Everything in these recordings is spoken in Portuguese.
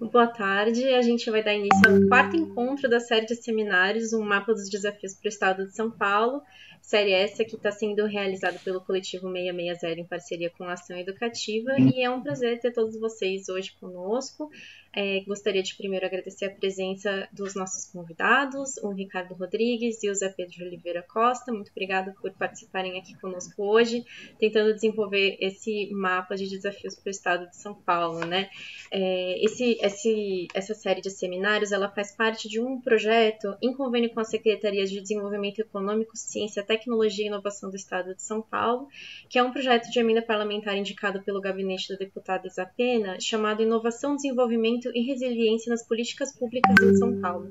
Boa tarde. A gente vai dar início ao quarto encontro da série de seminários, um mapa dos desafios para o Estado de São Paulo. Série essa que está sendo realizada pelo coletivo 660 em parceria com a Ação Educativa. E é um prazer ter todos vocês hoje conosco. É, gostaria de primeiro agradecer a presença dos nossos convidados, o Ricardo Rodrigues e o Zé Pedro Oliveira Costa. Muito obrigada por participarem aqui conosco hoje, tentando desenvolver esse mapa de desafios para o Estado de São Paulo. Né? É, esse, esse, essa série de seminários ela faz parte de um projeto em convênio com a Secretaria de Desenvolvimento Econômico, Ciência, Tecnologia e Inovação do Estado de São Paulo, que é um projeto de emenda parlamentar indicado pelo gabinete da deputada Isapena, chamado Inovação, Desenvolvimento e Resiliência nas Políticas Públicas em São Paulo.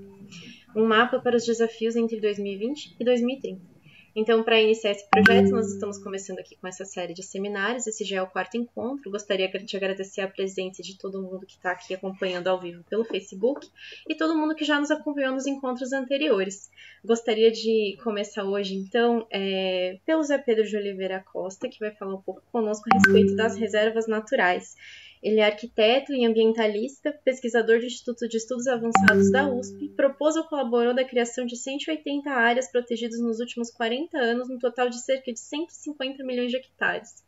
Um mapa para os desafios entre 2020 e 2030. Então, para iniciar esse projeto, nós estamos começando aqui com essa série de seminários. Esse já é o quarto encontro. Gostaria de agradecer a presença de todo mundo que está aqui acompanhando ao vivo pelo Facebook e todo mundo que já nos acompanhou nos encontros anteriores. Gostaria de começar hoje, então, é, pelo Zé Pedro de Oliveira Costa, que vai falar um pouco conosco a respeito das reservas naturais. Ele é arquiteto e ambientalista, pesquisador do Instituto de Estudos Avançados da USP, propôs ou colaborou da criação de 180 áreas protegidas nos últimos 40 anos, no total de cerca de 150 milhões de hectares.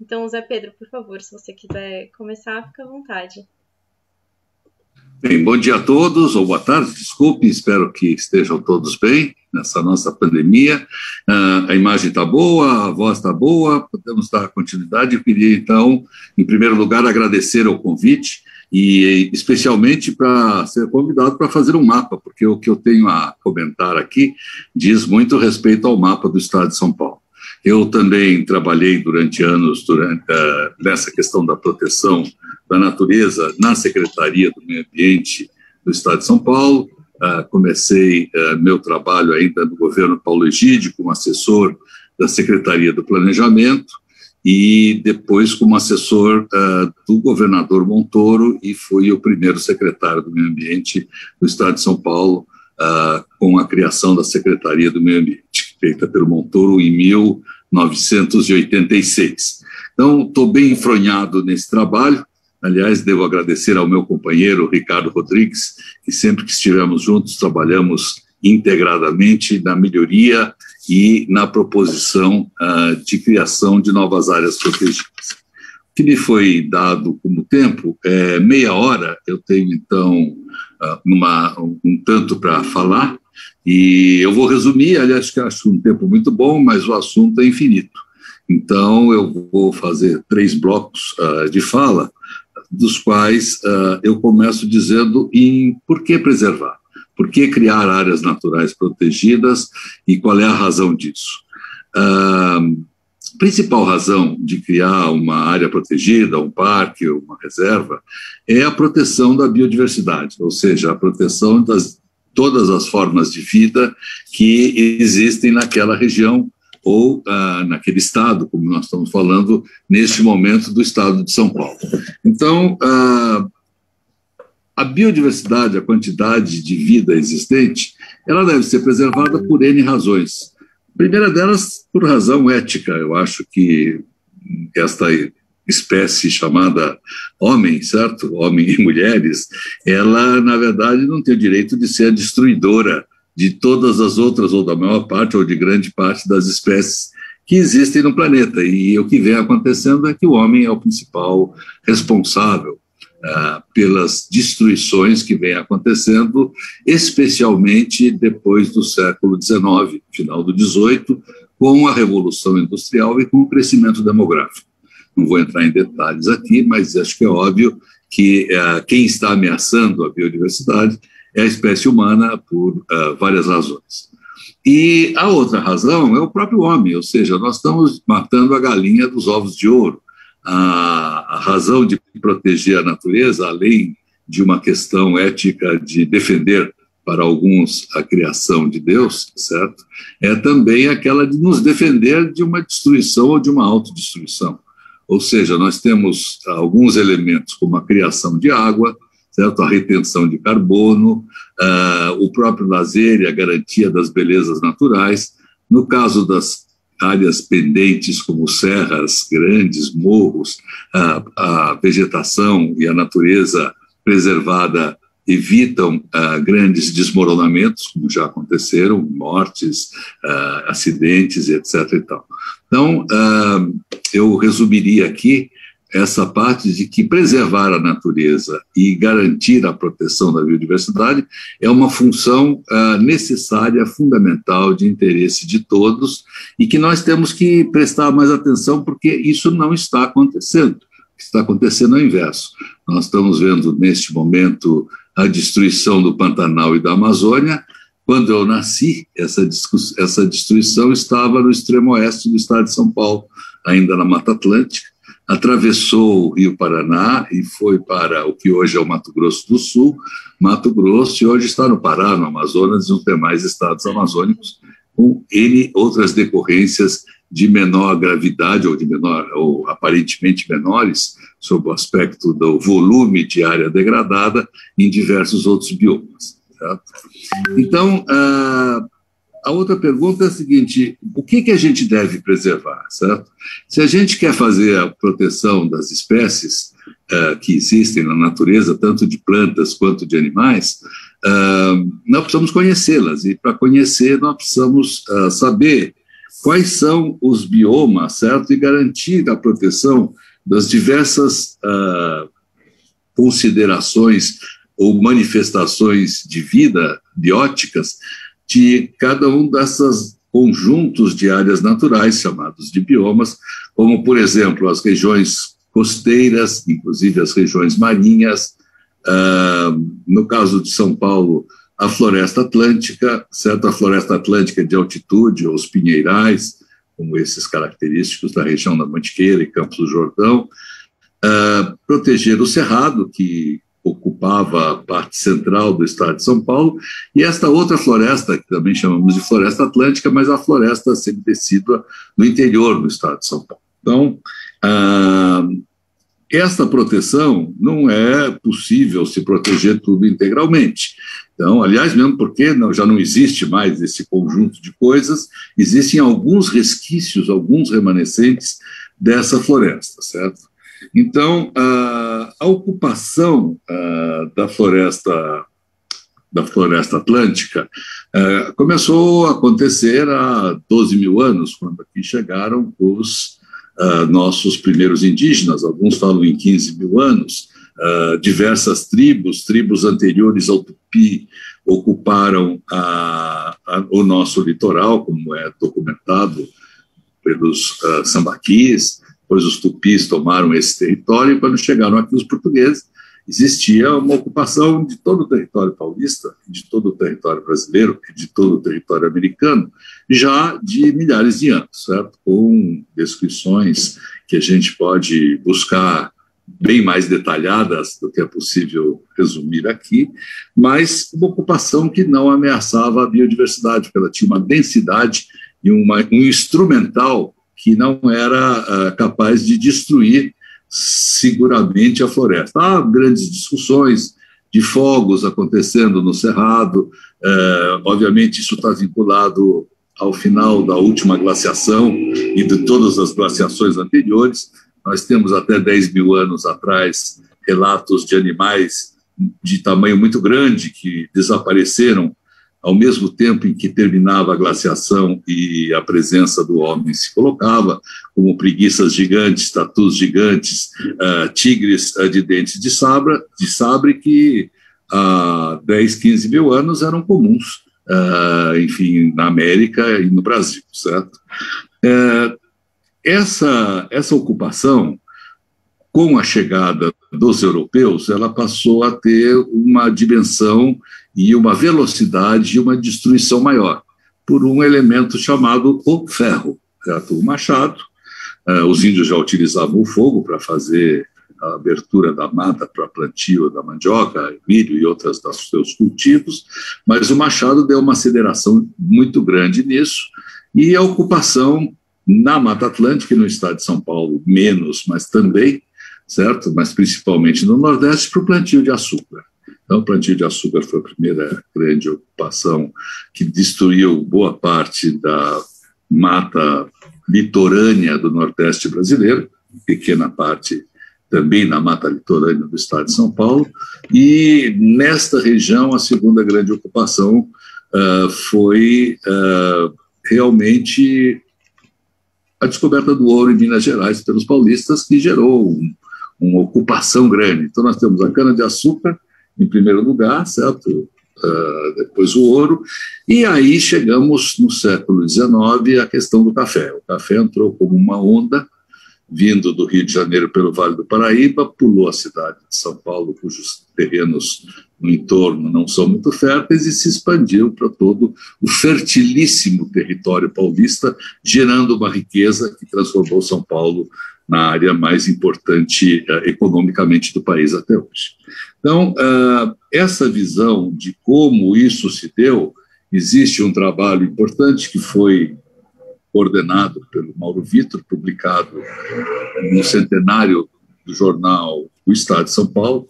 Então, Zé Pedro, por favor, se você quiser começar, fica à vontade. Bem, bom dia a todos, ou boa tarde, desculpe, espero que estejam todos bem nessa nossa pandemia. Uh, a imagem está boa, a voz está boa, podemos dar continuidade. Eu queria, então, em primeiro lugar, agradecer o convite e especialmente para ser convidado para fazer um mapa, porque o que eu tenho a comentar aqui diz muito respeito ao mapa do Estado de São Paulo. Eu também trabalhei durante anos durante, uh, nessa questão da proteção da natureza na Secretaria do Meio Ambiente do Estado de São Paulo. Uh, comecei uh, meu trabalho ainda no governo Paulo Egídio como assessor da Secretaria do Planejamento e depois como assessor do governador Montoro e fui o primeiro secretário do Meio Ambiente do Estado de São Paulo com a criação da Secretaria do Meio Ambiente, feita pelo Montoro em 1986. Então, estou bem enfronhado nesse trabalho, Aliás, devo agradecer ao meu companheiro Ricardo Rodrigues, que sempre que estivemos juntos trabalhamos integradamente na melhoria e na proposição uh, de criação de novas áreas protegidas. O que me foi dado como tempo é meia hora, eu tenho então uh, uma, um tanto para falar, e eu vou resumir, aliás, que acho um tempo muito bom, mas o assunto é infinito. Então, eu vou fazer três blocos uh, de fala, dos quais uh, eu começo dizendo em por que preservar, por que criar áreas naturais protegidas e qual é a razão disso. Uh, principal razão de criar uma área protegida, um parque, uma reserva, é a proteção da biodiversidade, ou seja, a proteção das todas as formas de vida que existem naquela região ou ah, naquele estado, como nós estamos falando neste momento do estado de São Paulo. Então, ah, a biodiversidade, a quantidade de vida existente, ela deve ser preservada por N razões. A primeira delas, por razão ética. Eu acho que esta espécie chamada homem, certo? Homem e mulheres, ela, na verdade, não tem o direito de ser a destruidora de todas as outras, ou da maior parte, ou de grande parte das espécies que existem no planeta. E o que vem acontecendo é que o homem é o principal responsável uh, pelas destruições que vêm acontecendo, especialmente depois do século XIX, final do XVIII, com a Revolução Industrial e com o crescimento demográfico. Não vou entrar em detalhes aqui, mas acho que é óbvio que uh, quem está ameaçando a biodiversidade é a espécie humana por uh, várias razões. E a outra razão é o próprio homem, ou seja, nós estamos matando a galinha dos ovos de ouro. A, a razão de proteger a natureza, além de uma questão ética de defender para alguns a criação de Deus, certo? É também aquela de nos defender de uma destruição ou de uma autodestruição. Ou seja, nós temos alguns elementos como a criação de água, certo? a retenção de carbono, uh, o próprio lazer e a garantia das belezas naturais. No caso das áreas pendentes, como serras grandes, morros, uh, a vegetação e a natureza preservada evitam uh, grandes desmoronamentos, como já aconteceram, mortes, acidentes, etc. E tal. Então, uh, eu resumiria aqui essa parte de que preservar a natureza e garantir a proteção da biodiversidade é uma função uh, necessária, fundamental, de interesse de todos e que nós temos que prestar mais atenção porque isso não está acontecendo. Está acontecendo é o inverso. Nós estamos vendo neste momento a destruição do Pantanal e da Amazônia. Quando eu nasci, essa, essa destruição estava no extremo oeste do estado de São Paulo, ainda na Mata Atlântica atravessou o Rio Paraná e foi para o que hoje é o Mato Grosso do Sul, Mato Grosso, e hoje está no Pará, no Amazonas e nos demais estados amazônicos, com N outras decorrências de menor gravidade ou de menor ou aparentemente menores sob o aspecto do volume de área degradada em diversos outros biomas. Certo? Então, ah, a outra pergunta é a seguinte: o que, que a gente deve preservar, certo? Se a gente quer fazer a proteção das espécies uh, que existem na natureza, tanto de plantas quanto de animais, uh, nós precisamos conhecê-las. E para conhecer, nós precisamos uh, saber quais são os biomas, certo? E garantir a proteção das diversas considerações ou manifestações de vida bióticas de cada um desses conjuntos de áreas naturais, chamados de biomas, como, por exemplo, as regiões costeiras, inclusive as regiões marinhas, uh, no caso de São Paulo, a floresta atlântica, certo? A floresta atlântica de altitude, ou os pinheirais, como esses característicos da região da Mantiqueira e Campos do Jordão, uh, proteger o cerrado, que ocupava a parte central do estado de São Paulo, e esta outra floresta, que também chamamos de floresta atlântica, mas a floresta semidecídua no interior do estado de São Paulo. Então, ah, esta proteção não é possível se proteger tudo integralmente. Então, aliás, mesmo porque não, já não existe mais esse conjunto de coisas, existem alguns resquícios, alguns remanescentes dessa floresta, certo? Então, a, a ocupação a, da floresta da floresta atlântica a, começou a acontecer há 12 mil anos, quando aqui chegaram os nossos primeiros indígenas, alguns falam em 15 mil anos, diversas tribos, tribos anteriores ao Tupi, ocuparam o nosso litoral, como é documentado pelos sambaquis, depois os tupis tomaram esse território, e quando chegaram aqui os portugueses, existia uma ocupação de todo o território paulista, de todo o território brasileiro e de todo o território americano, já de milhares de anos, certo? Com descrições que a gente pode buscar bem mais detalhadas do que é possível resumir aqui, mas uma ocupação que não ameaçava a biodiversidade, porque ela tinha uma densidade e uma, um instrumental que não era uh, capaz de destruir seguramente a floresta. Há grandes discussões de fogos acontecendo no Cerrado, uh, obviamente isso está vinculado ao final da última glaciação e de todas as glaciações anteriores. Nós temos até 10 mil anos atrás relatos de animais de tamanho muito grande que desapareceram ao mesmo tempo em que terminava a glaciação e a presença do homem se colocava, como preguiças gigantes, tatus gigantes, uh, tigres uh, de dentes de, sabra, de sabre, que há 10, 15 mil anos eram comuns, uh, enfim, na América e no Brasil, certo? essa, essa ocupação, com a chegada dos europeus, ela passou a ter uma dimensão e uma velocidade e uma destruição maior, por um elemento chamado o ferro, o machado. Uh, os índios já utilizavam o fogo para fazer a abertura da mata para plantio da mandioca, milho e outros dos seus cultivos, mas o machado deu uma aceleração muito grande nisso, e a ocupação na Mata Atlântica e no estado de São Paulo, menos, mas também, certo? Mas principalmente no Nordeste, para o plantio de açúcar. Então, o plantio de açúcar foi a primeira grande ocupação que destruiu boa parte da mata litorânea do Nordeste brasileiro, pequena parte também na mata litorânea do estado de São Paulo, e nesta região a segunda grande ocupação uh, foi uh, realmente a descoberta do ouro em Minas Gerais pelos paulistas, que gerou um, uma ocupação grande. Então, nós temos a cana-de-açúcar, em primeiro lugar, certo? Uh, depois o ouro, e aí chegamos no século XIX à questão do café. O café entrou como uma onda vindo do Rio de Janeiro pelo Vale do Paraíba, pulou a cidade de São Paulo, cujos terrenos no entorno não são muito férteis, e se expandiu para todo o fertilíssimo território paulista, gerando uma riqueza que transformou São Paulo na área mais importante uh, economicamente do país até hoje. Então, uh, essa visão de como isso se deu, existe um trabalho importante que foi coordenado pelo Mauro Vitor, publicado no centenário do jornal O Estado de São Paulo,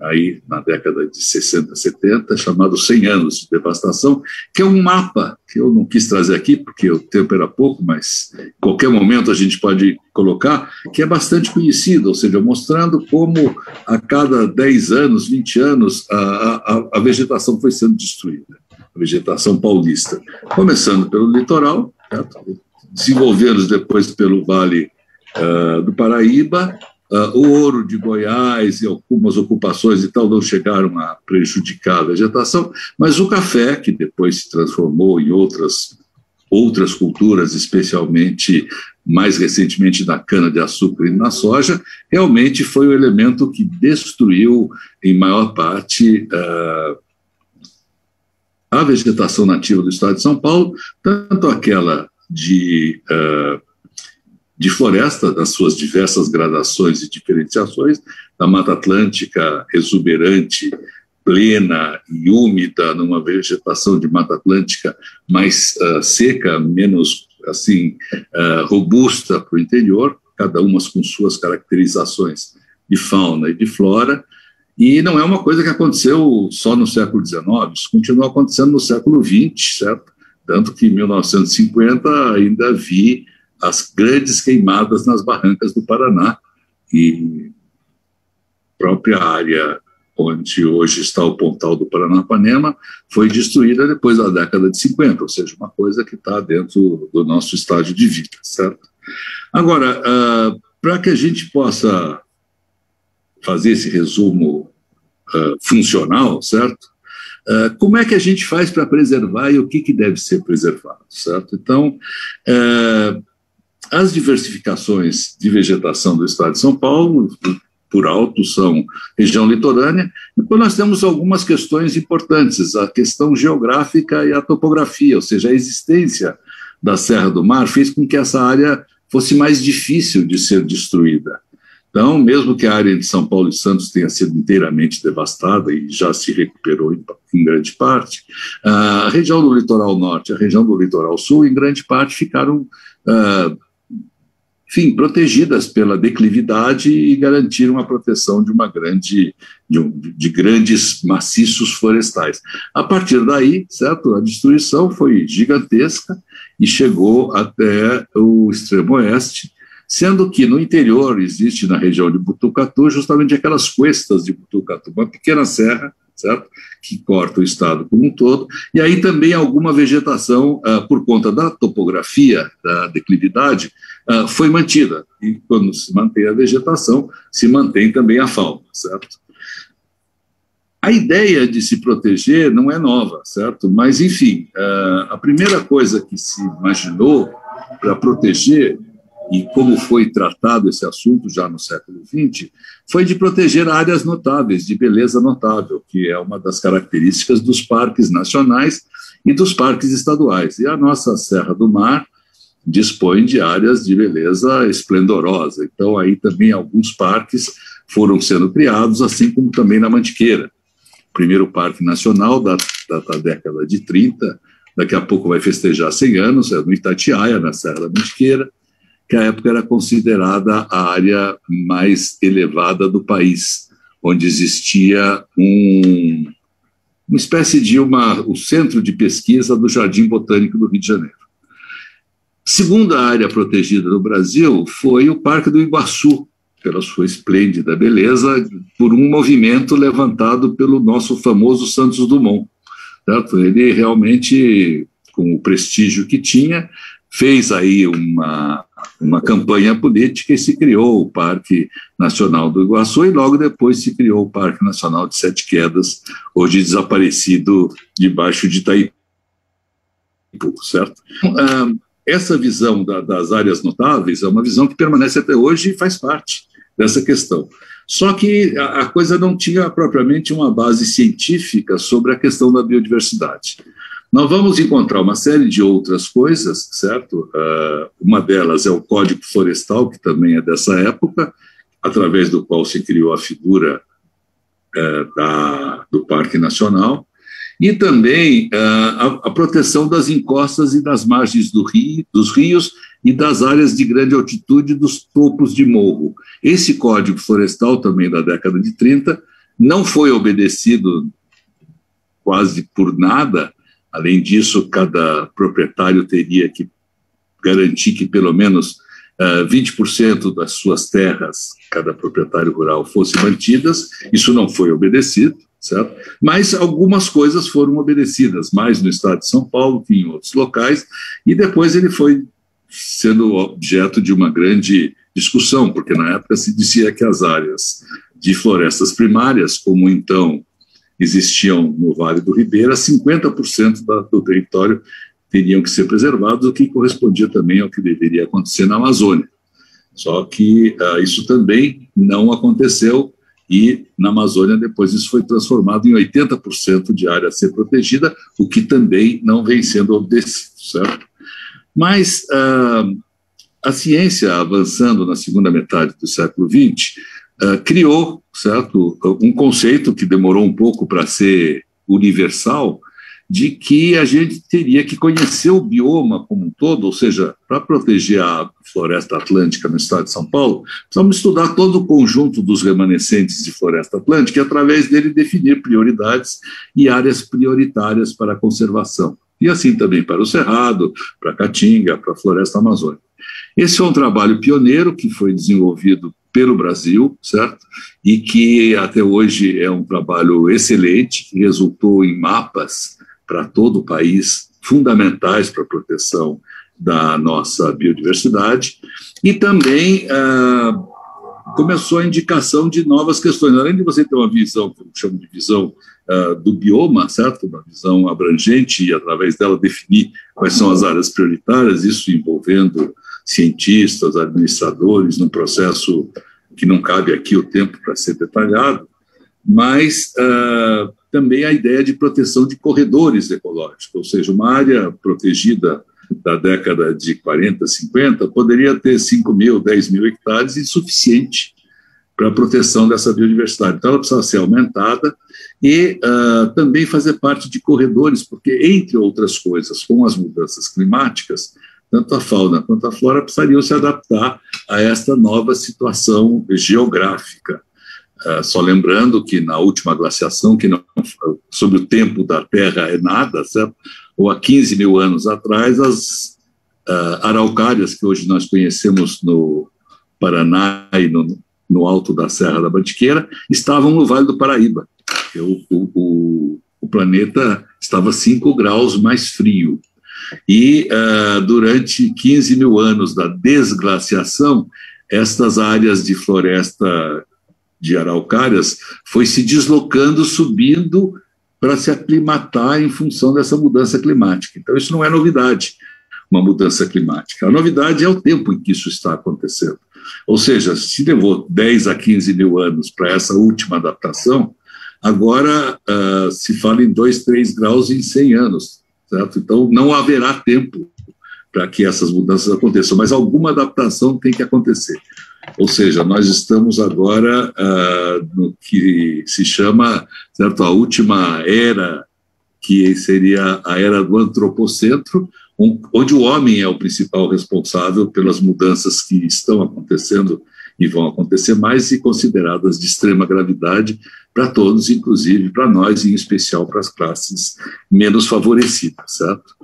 aí na década de 60, 70, chamado 100 anos de devastação, que é um mapa que eu não quis trazer aqui porque o tempo era pouco, mas em qualquer momento a gente pode colocar, que é bastante conhecido, ou seja, mostrando como a cada 10 anos, 20 anos, a, a, a vegetação foi sendo destruída, a vegetação paulista, começando pelo litoral, desenvolvendo depois pelo Vale uh, do Paraíba, uh, o ouro de Goiás e algumas ocupações e tal não chegaram a prejudicar a vegetação, mas o café, que depois se transformou em outras, outras culturas, especialmente mais recentemente na cana-de-açúcar e na soja, realmente foi o elemento que destruiu, em maior parte, uh, a vegetação nativa do estado de São Paulo, tanto aquela de, uh, de floresta, das suas diversas gradações e diferenciações, da Mata Atlântica exuberante, plena e úmida, numa vegetação de Mata Atlântica mais uh, seca, menos assim uh, robusta para o interior, cada uma com suas caracterizações de fauna e de flora, e não é uma coisa que aconteceu só no século XIX, isso continua acontecendo no século XX, certo? Tanto que em 1950 ainda vi as grandes queimadas nas barrancas do Paraná, e própria área onde hoje está o Pontal do Paranapanema foi destruída depois da década de 50, ou seja, uma coisa que está dentro do nosso estágio de vida, certo? Agora, uh, para que a gente possa fazer esse resumo uh, funcional, certo? Uh, como é que a gente faz para preservar e o que, que deve ser preservado, certo? Então, uh, as diversificações de vegetação do estado de São Paulo, por alto, são região litorânea, depois nós temos algumas questões importantes, a questão geográfica e a topografia, ou seja, a existência da Serra do Mar fez com que essa área fosse mais difícil de ser destruída. Então, mesmo que a área de São Paulo e Santos tenha sido inteiramente devastada e já se recuperou em, em grande parte, a região do litoral norte a região do litoral sul, em grande parte, ficaram, uh, enfim, protegidas pela declividade e garantiram a proteção de uma grande, de, um, de grandes maciços florestais. A partir daí, certo, a destruição foi gigantesca e chegou até o extremo oeste, sendo que no interior existe na região de Butucatu justamente aquelas cuestas de Butucatu, uma pequena serra, certo? Que corta o estado como um todo, e aí também alguma vegetação, uh, por conta da topografia, da declividade, uh, foi mantida. E quando se mantém a vegetação, se mantém também a fauna, certo? A ideia de se proteger não é nova, certo? Mas, enfim, uh, a primeira coisa que se imaginou para proteger e como foi tratado esse assunto já no século XX, foi de proteger áreas notáveis, de beleza notável, que é uma das características dos parques nacionais e dos parques estaduais. E a nossa Serra do Mar dispõe de áreas de beleza esplendorosa. Então, aí também alguns parques foram sendo criados, assim como também na Mantiqueira. Primeiro Parque Nacional da, da, da década de 30, daqui a pouco vai festejar 100 anos, é no Itatiaia, na Serra da Mantiqueira que à época era considerada a área mais elevada do país, onde existia um, uma espécie de uma, o centro de pesquisa do Jardim Botânico do Rio de Janeiro. Segunda área protegida no Brasil foi o Parque do Iguaçu, pela sua esplêndida beleza, por um movimento levantado pelo nosso famoso Santos Dumont. Certo? Ele realmente, com o prestígio que tinha, fez aí uma, uma campanha política e se criou o Parque Nacional do Iguaçu e logo depois se criou o Parque Nacional de Sete Quedas, hoje desaparecido debaixo de Itaipu, certo? Essa visão da, das áreas notáveis é uma visão que permanece até hoje e faz parte dessa questão. Só que a coisa não tinha propriamente uma base científica sobre a questão da biodiversidade. Nós vamos encontrar uma série de outras coisas, certo? Uh, uma delas é o Código Florestal, que também é dessa época, através do qual se criou a figura uh, da, do Parque Nacional, e também uh, a, a, proteção das encostas e das margens do rio, dos rios e das áreas de grande altitude dos topos de morro. Esse Código Florestal, também da década de 30, não foi obedecido quase por nada. Além disso, cada proprietário teria que garantir que pelo menos uh, 20% das suas terras, cada proprietário rural, fossem mantidas. Isso não foi obedecido certo? Mas algumas coisas foram obedecidas, mais no estado de São Paulo que em outros locais, e depois ele foi sendo objeto de uma grande discussão, porque na época se dizia que as áreas de florestas primárias, como então existiam no Vale do Ribeira, 50% da, do território teriam que ser preservados, o que correspondia também ao que deveria acontecer na Amazônia. Só que uh, isso também não aconteceu e na Amazônia depois isso foi transformado em 80% de área a ser protegida, o que também não vem sendo obedecido, certo? Mas uh, a ciência, avançando na segunda metade do século XX, uh, criou, certo, um conceito que demorou um pouco para ser universal, de que a gente teria que conhecer o bioma como um todo, ou seja, para proteger a floresta atlântica no estado de São Paulo, precisamos estudar todo o conjunto dos remanescentes de floresta atlântica e, através dele, definir prioridades e áreas prioritárias para a conservação. E assim também para o Cerrado, para a Caatinga, para a floresta amazônica. Esse é um trabalho pioneiro que foi desenvolvido pelo Brasil, certo? E que até hoje é um trabalho excelente, que resultou em mapas para todo o país, fundamentais para a proteção da nossa biodiversidade, e também ah, começou a indicação de novas questões. Além de você ter uma visão, que eu chamo de visão ah, do bioma, certo? Uma visão abrangente e, através dela, definir quais são as áreas prioritárias, isso envolvendo cientistas, administradores, num processo que não cabe aqui o tempo para ser detalhado, mas uh, também a ideia de proteção de corredores ecológicos, ou seja, uma área protegida da década de 40, 50 poderia ter 5 mil, 10 mil hectares insuficiente para a proteção dessa biodiversidade. Então, ela precisa ser aumentada e uh, também fazer parte de corredores, porque, entre outras coisas, com as mudanças climáticas, tanto a fauna quanto a flora precisariam se adaptar a esta nova situação geográfica. Uh, só lembrando que na última glaciação, que não, sobre o tempo da Terra é nada, certo? ou há 15 mil anos atrás, as uh, araucárias que hoje nós conhecemos no Paraná e no, no alto da Serra da Mantiqueira estavam no Vale do Paraíba. O, o, o planeta estava 5 graus mais frio. E uh, durante 15 mil anos da desglaciação, estas áreas de floresta de araucárias foi se deslocando, subindo para se aclimatar em função dessa mudança climática. Então, isso não é novidade, uma mudança climática. A novidade é o tempo em que isso está acontecendo. Ou seja, se levou 10 a 15 mil anos para essa última adaptação, agora uh, se fala em 2, 3 graus em 100 anos. Certo? Então, não haverá tempo para que essas mudanças aconteçam, mas alguma adaptação tem que acontecer. Ou seja, nós estamos agora uh, no que se chama certo, a última era, que seria a era do antropocentro, onde o homem é o principal responsável pelas mudanças que estão acontecendo e vão acontecer mais e consideradas de extrema gravidade para todos, inclusive para nós, em especial para as classes menos favorecidas, certo?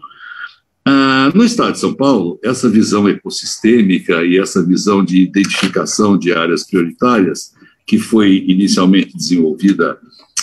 Ah, no estado de São Paulo, essa visão ecossistêmica e essa visão de identificação de áreas prioritárias, que foi inicialmente desenvolvida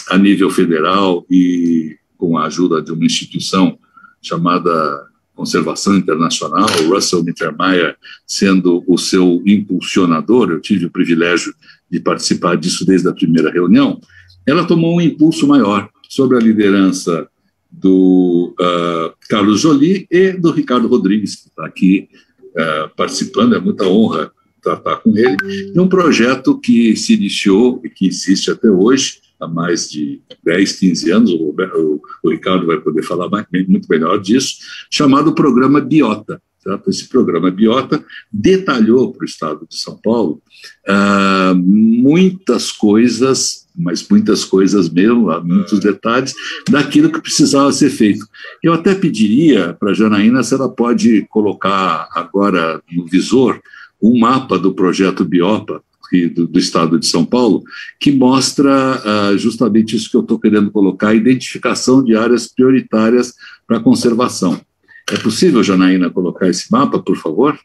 a nível federal e com a ajuda de uma instituição chamada Conservação Internacional, Russell Mittermeier sendo o seu impulsionador, eu tive o privilégio de participar disso desde a primeira reunião, ela tomou um impulso maior sobre a liderança do uh, Carlos Joly e do Ricardo Rodrigues, que está aqui uh, participando, é muita honra tratar com ele, de um projeto que se iniciou e que existe até hoje, há mais de 10, 15 anos, o, o, o Ricardo vai poder falar mais, muito melhor disso, chamado Programa Biota. Esse programa Biota detalhou para o Estado de São Paulo uh, muitas coisas mas muitas coisas mesmo, muitos detalhes, daquilo que precisava ser feito. Eu até pediria para a Janaína se ela pode colocar agora no visor um mapa do projeto Biopa, do, do, estado de São Paulo, que mostra uh, justamente isso que eu estou querendo colocar, a identificação de áreas prioritárias para a conservação. É possível, Janaína, colocar esse mapa, por favor?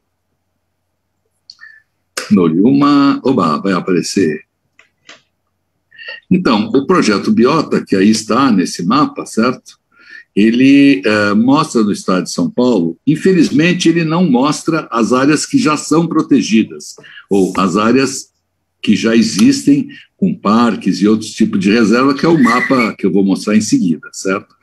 Noliuma, oba, vai aparecer. Então, o projeto Biota, que aí está nesse mapa, certo? Ele é, mostra no estado de São Paulo, infelizmente, ele não mostra as áreas que já são protegidas, ou as áreas que já existem com parques e outros tipos de reserva, que é o mapa que eu vou mostrar em seguida, certo?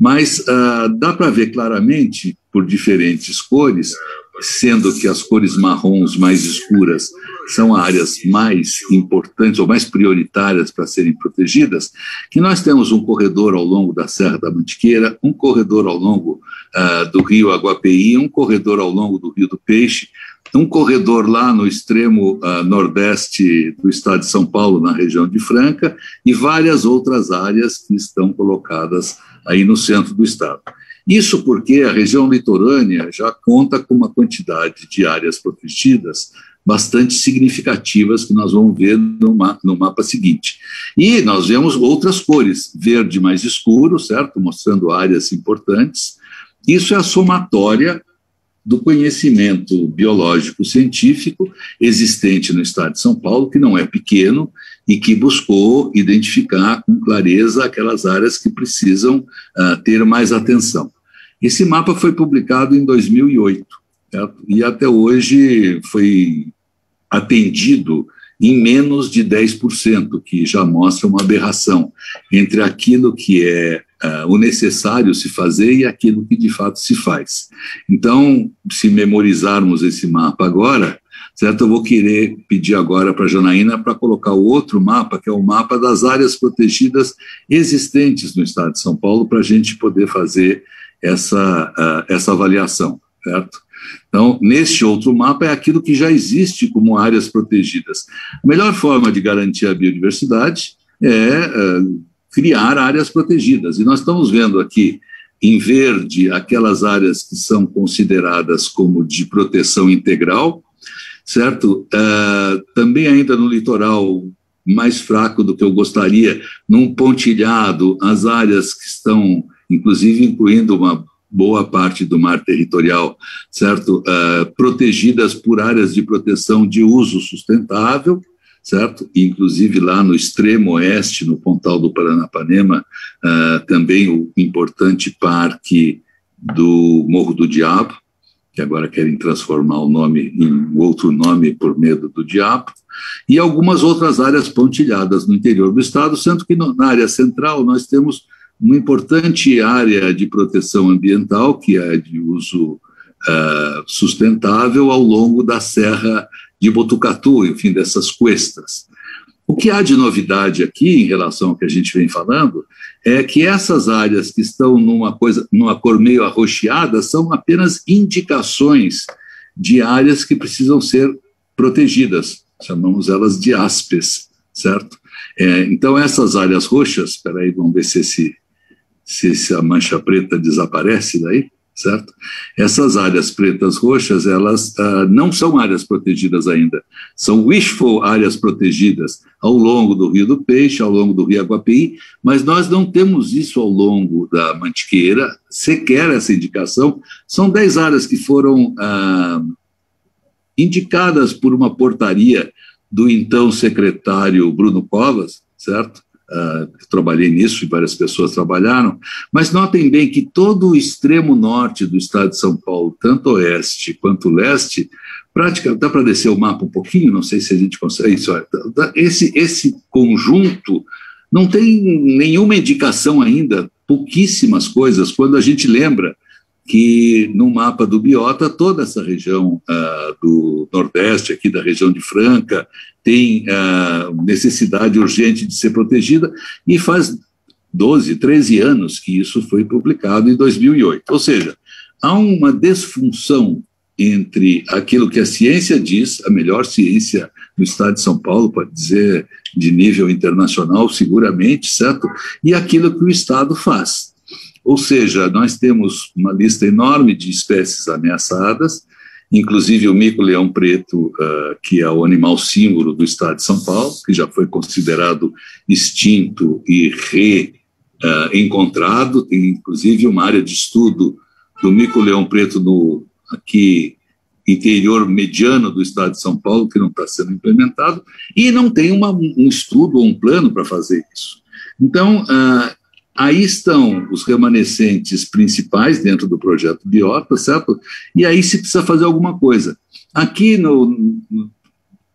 Mas uh, dá para ver claramente, por diferentes cores, sendo que as cores marrons mais escuras são áreas mais importantes ou mais prioritárias para serem protegidas, que nós temos um corredor ao longo da Serra da Mantiqueira, um corredor ao longo uh, do rio Aguapeí, um corredor ao longo do Rio do Peixe, um corredor lá no extremo uh, nordeste do estado de São Paulo, na região de Franca, e várias outras áreas que estão colocadas aí no centro do estado. Isso porque a região litorânea já conta com uma quantidade de áreas protegidas bastante significativas que nós vamos ver no, ma no mapa seguinte. E nós vemos outras cores, verde mais escuro, certo? Mostrando áreas importantes. Isso é a somatória do conhecimento biológico científico existente no estado de São Paulo, que não é pequeno e que buscou identificar com clareza aquelas áreas que precisam uh, ter mais atenção. Esse mapa foi publicado em 2008 certo? e até hoje foi atendido em menos de 10%, que já mostra uma aberração entre aquilo que é uh, o necessário se fazer e aquilo que de fato se faz. Então, se memorizarmos esse mapa agora, certo? Eu vou querer pedir agora para a Janaína para colocar o outro mapa, que é o mapa das áreas protegidas existentes no estado de São Paulo, para a gente poder fazer essa, uh, essa avaliação, certo? Então, neste outro mapa é aquilo que já existe como áreas protegidas. A melhor forma de garantir a biodiversidade é uh, criar áreas protegidas. E nós estamos vendo aqui em verde aquelas áreas que são consideradas como de proteção integral, certo? Uh, também ainda no litoral mais fraco do que eu gostaria, num pontilhado, as áreas que estão, inclusive incluindo uma boa parte do mar territorial, certo? Uh, protegidas por áreas de proteção de uso sustentável, certo? Inclusive lá no extremo oeste, no Pontal do Paranapanema, uh, também o importante parque do Morro do Diabo, que agora querem transformar o nome em outro nome por medo do diabo, e algumas outras áreas pontilhadas no interior do estado, sendo que no, na área central nós temos uma importante área de proteção ambiental, que é de uso uh, sustentável, ao longo da Serra de Botucatu, enfim, dessas cuestas. O que há de novidade aqui, em relação ao que a gente vem falando, é que essas áreas que estão numa coisa, numa cor meio arroxeada, são apenas indicações de áreas que precisam ser protegidas. Chamamos elas de ASPES, certo? É, então, essas áreas roxas, espera aí, vamos ver se esse se, se a mancha preta desaparece daí, certo? Essas áreas pretas roxas, elas uh, não são áreas protegidas ainda, são wishful áreas protegidas ao longo do Rio do Peixe, ao longo do Rio Aguapi, mas nós não temos isso ao longo da Mantiqueira, sequer essa indicação. São dez áreas que foram uh, indicadas por uma portaria do então secretário Bruno Covas, certo? Uh, trabalhei nisso e várias pessoas trabalharam, mas notem bem que todo o extremo norte do estado de São Paulo, tanto oeste quanto leste, praticamente, dá para descer o mapa um pouquinho, não sei se a gente consegue, isso, esse, esse conjunto não tem nenhuma indicação ainda, pouquíssimas coisas, quando a gente lembra que no mapa do biota, toda essa região uh, do Nordeste, aqui da região de Franca, tem uh, necessidade urgente de ser protegida, e faz 12, 13 anos que isso foi publicado em 2008. Ou seja, há uma desfunção entre aquilo que a ciência diz, a melhor ciência do Estado de São Paulo, pode dizer de nível internacional, seguramente, certo? E aquilo que o Estado faz. Ou seja, nós temos uma lista enorme de espécies ameaçadas, inclusive o mico-leão preto, uh, que é o animal símbolo do estado de São Paulo, que já foi considerado extinto e reencontrado, tem inclusive uma área de estudo do mico-leão preto no aqui interior mediano do estado de São Paulo, que não está sendo implementado, e não tem uma, um estudo ou um plano para fazer isso. Então, uh, Aí estão os remanescentes principais dentro do projeto Biota, certo? E aí se precisa fazer alguma coisa. Aqui no,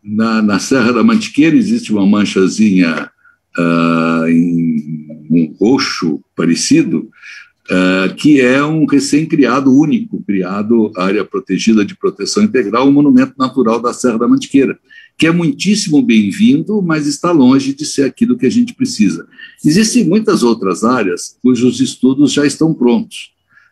na, na Serra da Mantiqueira existe uma manchazinha uh, em um roxo parecido, uh, que é um recém-criado único, criado área protegida de proteção integral, um monumento natural da Serra da Mantiqueira que é muitíssimo bem-vindo, mas está longe de ser aquilo que a gente precisa. Existem muitas outras áreas cujos estudos já estão prontos.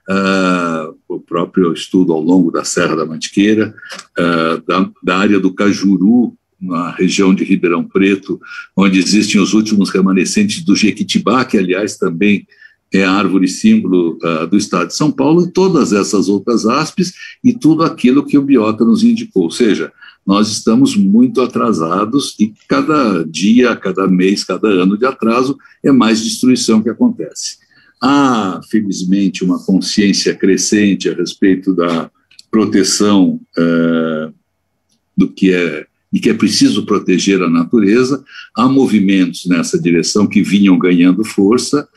Uh, o próprio estudo ao longo da Serra da Mantiqueira, uh, da, da área do Cajuru, na região de Ribeirão Preto, onde existem os últimos remanescentes do Jequitibá, que, aliás, também é a árvore símbolo uh, do estado de São Paulo, e todas essas outras aspes e tudo aquilo que o Biota nos indicou. Ou seja, nós estamos muito atrasados e cada dia, cada mês, cada ano de atraso é mais destruição que acontece. Há, felizmente, uma consciência crescente a respeito da proteção é, do que é e que é preciso proteger a natureza. Há movimentos nessa direção que vinham ganhando força.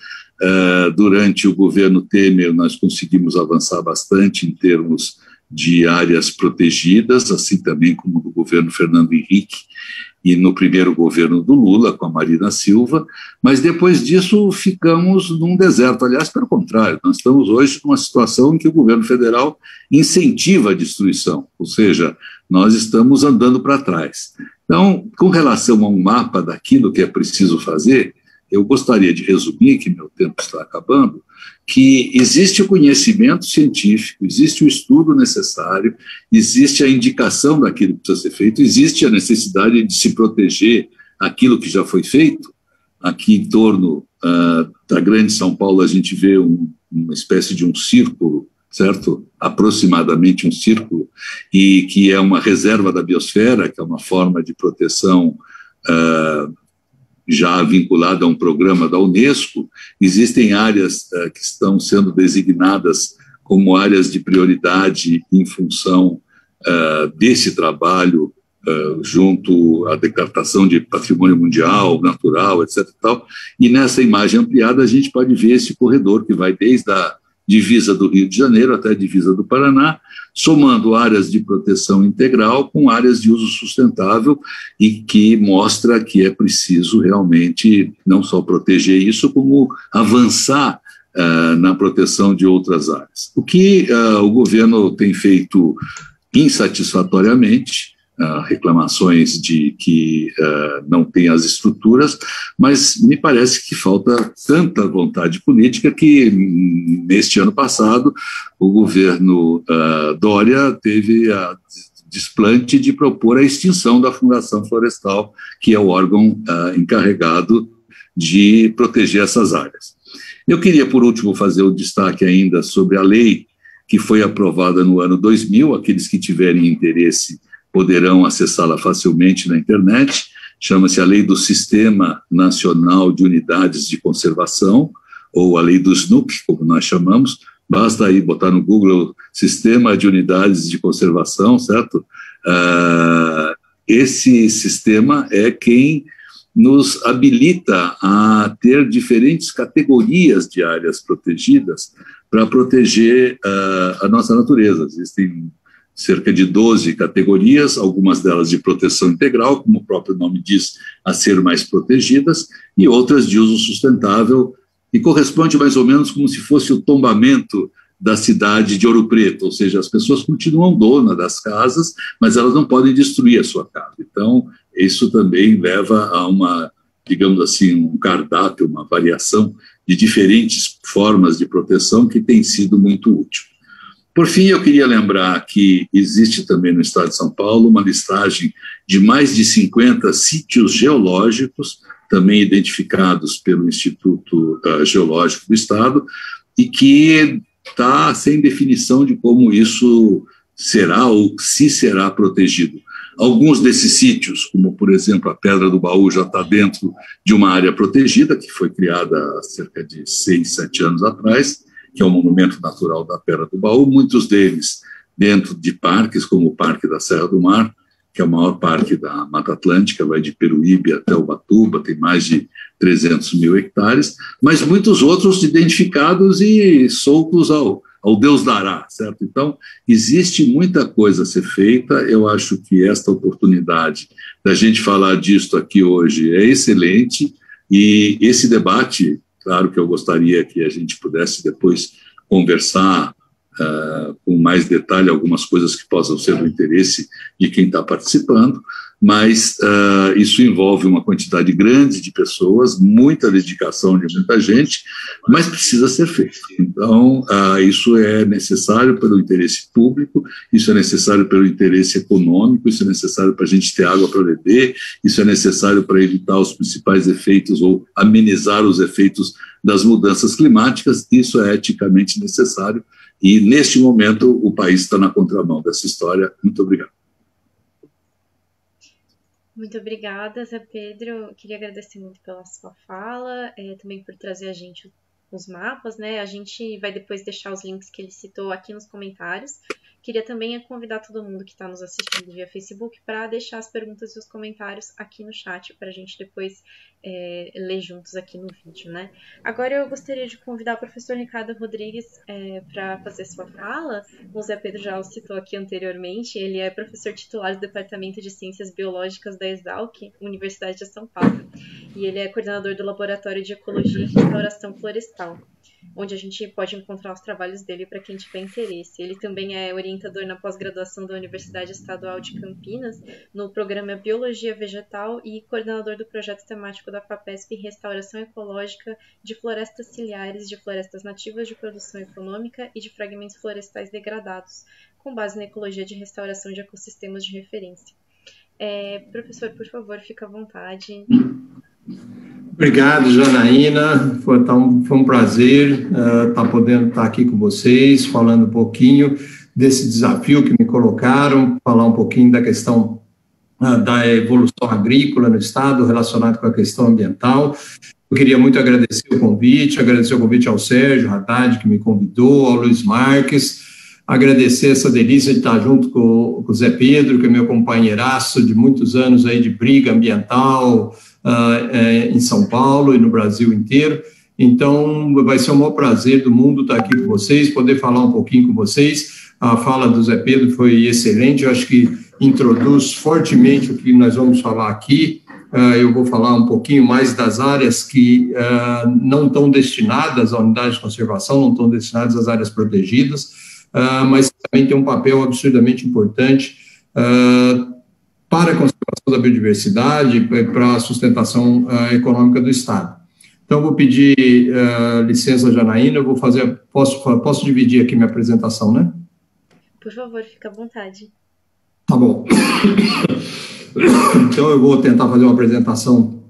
É, durante o governo Temer, nós conseguimos avançar bastante em termos de áreas protegidas, assim também como no governo Fernando Henrique e no primeiro governo do Lula, com a Marina Silva, mas depois disso ficamos num deserto. Aliás, pelo contrário, nós estamos hoje numa situação em que o governo federal incentiva a destruição, ou seja, nós estamos andando para trás. Então, com relação a um mapa daquilo que é preciso fazer, eu gostaria de resumir, que meu tempo está acabando, que existe o conhecimento científico, existe o estudo necessário, existe a indicação daquilo que precisa ser feito, existe a necessidade de se proteger aquilo que já foi feito. Aqui em torno uh, da Grande São Paulo, a gente vê um, uma espécie de um círculo, certo? Aproximadamente um círculo, e que é uma reserva da biosfera, que é uma forma de proteção. Uh, já vinculada a um programa da Unesco, existem áreas uh, que estão sendo designadas como áreas de prioridade em função uh, desse trabalho uh, junto à declaração de patrimônio mundial, natural, etc. E, tal. e nessa imagem ampliada a gente pode ver esse corredor que vai desde a divisa do Rio de Janeiro até a divisa do Paraná, somando áreas de proteção integral com áreas de uso sustentável e que mostra que é preciso realmente não só proteger isso, como avançar uh, na proteção de outras áreas. O que uh, o governo tem feito insatisfatoriamente uh, reclamações de que uh, não tem as estruturas, mas me parece que falta tanta vontade política que, neste ano passado, o governo uh, Dória teve a desplante de propor a extinção da Fundação Florestal, que é o órgão encarregado de proteger essas áreas. Eu queria, por último, fazer o destaque ainda sobre a lei que foi aprovada no ano 2000. Aqueles que tiverem interesse poderão acessá-la facilmente na internet. Chama-se a Lei do Sistema Nacional de Unidades de Conservação, ou a Lei do SNUC, como nós chamamos. Basta aí botar no Google Sistema de Unidades de Conservação, certo? Uh, esse sistema é quem nos habilita a ter diferentes categorias de áreas protegidas para proteger uh, a nossa natureza. Existem cerca de 12 categorias, algumas delas de proteção integral, como o próprio nome diz, a ser mais protegidas, e outras de uso sustentável, e corresponde mais ou menos como se fosse o tombamento da cidade de Ouro Preto, ou seja, as pessoas continuam donas das casas, mas elas não podem destruir a sua casa. Então, isso também leva a uma, digamos assim, um cardápio, uma variação de diferentes formas de proteção que tem sido muito útil. Por fim, eu queria lembrar que existe também no estado de São Paulo uma listagem de mais de 50 sítios geológicos, também identificados pelo Instituto uh, Geológico do Estado, e que está sem definição de como isso será ou se será protegido. Alguns desses sítios, como por exemplo a Pedra do Baú, já está dentro de uma área protegida, que foi criada há cerca de seis, sete anos atrás, que é o Monumento Natural da Pedra do Baú, muitos deles dentro de parques, como o Parque da Serra do Mar, que é o maior parque da Mata Atlântica, vai de Peruíbe até Ubatuba, tem mais de 300 mil hectares, mas muitos outros identificados e soltos ao, ao Deus dará, certo? Então, existe muita coisa a ser feita, eu acho que esta oportunidade da gente falar disto aqui hoje é excelente, e esse debate, claro que eu gostaria que a gente pudesse depois conversar uh, com mais detalhe algumas coisas que possam ser do interesse de quem está participando, mas uh, isso envolve uma quantidade grande de pessoas, muita dedicação de muita gente, mas precisa ser feito. Então, uh, isso é necessário pelo interesse público, isso é necessário pelo interesse econômico, isso é necessário para a gente ter água para beber, isso é necessário para evitar os principais efeitos ou amenizar os efeitos das mudanças climáticas, isso é eticamente necessário, e neste momento o país está na contramão dessa história. Muito obrigado. Muito obrigada, Zé Pedro. queria agradecer muito pela sua fala, é, também por trazer a gente os mapas, né? A gente vai depois deixar os links que ele citou aqui nos comentários. Queria também convidar todo mundo que está nos assistindo via Facebook para deixar as perguntas e os comentários aqui no chat para a gente depois é, ler juntos aqui no vídeo, né? Agora eu gostaria de convidar o professor Ricardo Rodrigues é, para fazer sua fala. O Zé Pedro já o citou aqui anteriormente. Ele é professor titular do Departamento de Ciências Biológicas da Exalc, Universidade de São Paulo, e ele é coordenador do Laboratório de Ecologia e Restauração Florestal onde a gente pode encontrar os trabalhos dele para quem tiver interesse. Ele também é orientador na pós-graduação da Universidade Estadual de Campinas, no programa Biologia Vegetal e coordenador do projeto temático da FAPESP Restauração Ecológica de Florestas Ciliares, de Florestas Nativas de Produção Econômica e de Fragmentos Florestais Degradados, com base na ecologia de restauração de ecossistemas de referência. É, professor, por favor, fique à vontade. Obrigado, Janaína. Foi, um, prazer estar uh, tá podendo estar tá aqui com vocês, falando um pouquinho desse desafio que me colocaram, falar um pouquinho da questão uh, da evolução agrícola no Estado, relacionado com a questão ambiental. Eu queria muito agradecer o convite, agradecer o convite ao Sérgio Haddad, que me convidou, ao Luiz Marques, agradecer essa delícia de estar junto com, com o Zé Pedro, que é meu companheiraço de muitos anos aí de briga ambiental, uh, em São Paulo e no Brasil inteiro. Então, vai ser um maior prazer do mundo estar aqui com vocês, poder falar um pouquinho com vocês. A fala do Zé Pedro foi excelente, eu acho que introduz fortemente o que nós vamos falar aqui. Uh, eu vou falar um pouquinho mais das áreas que uh, não estão destinadas à unidade de conservação, não estão destinadas às áreas protegidas, uh, mas também tem um papel absurdamente importante para a da biodiversidade e para a sustentação uh, econômica do Estado. Então, vou pedir uh, licença, Janaína, eu vou fazer, posso, posso dividir aqui minha apresentação, né? Por favor, fica à vontade. Tá bom. Então, eu vou tentar fazer uma apresentação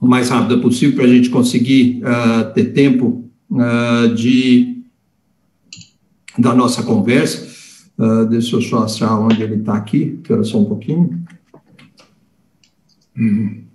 o mais rápida possível para a gente conseguir uh, ter tempo de da nossa conversa. Uh, deixa eu só achar onde ele está aqui, que era só um pouquinho. Mm-hmm.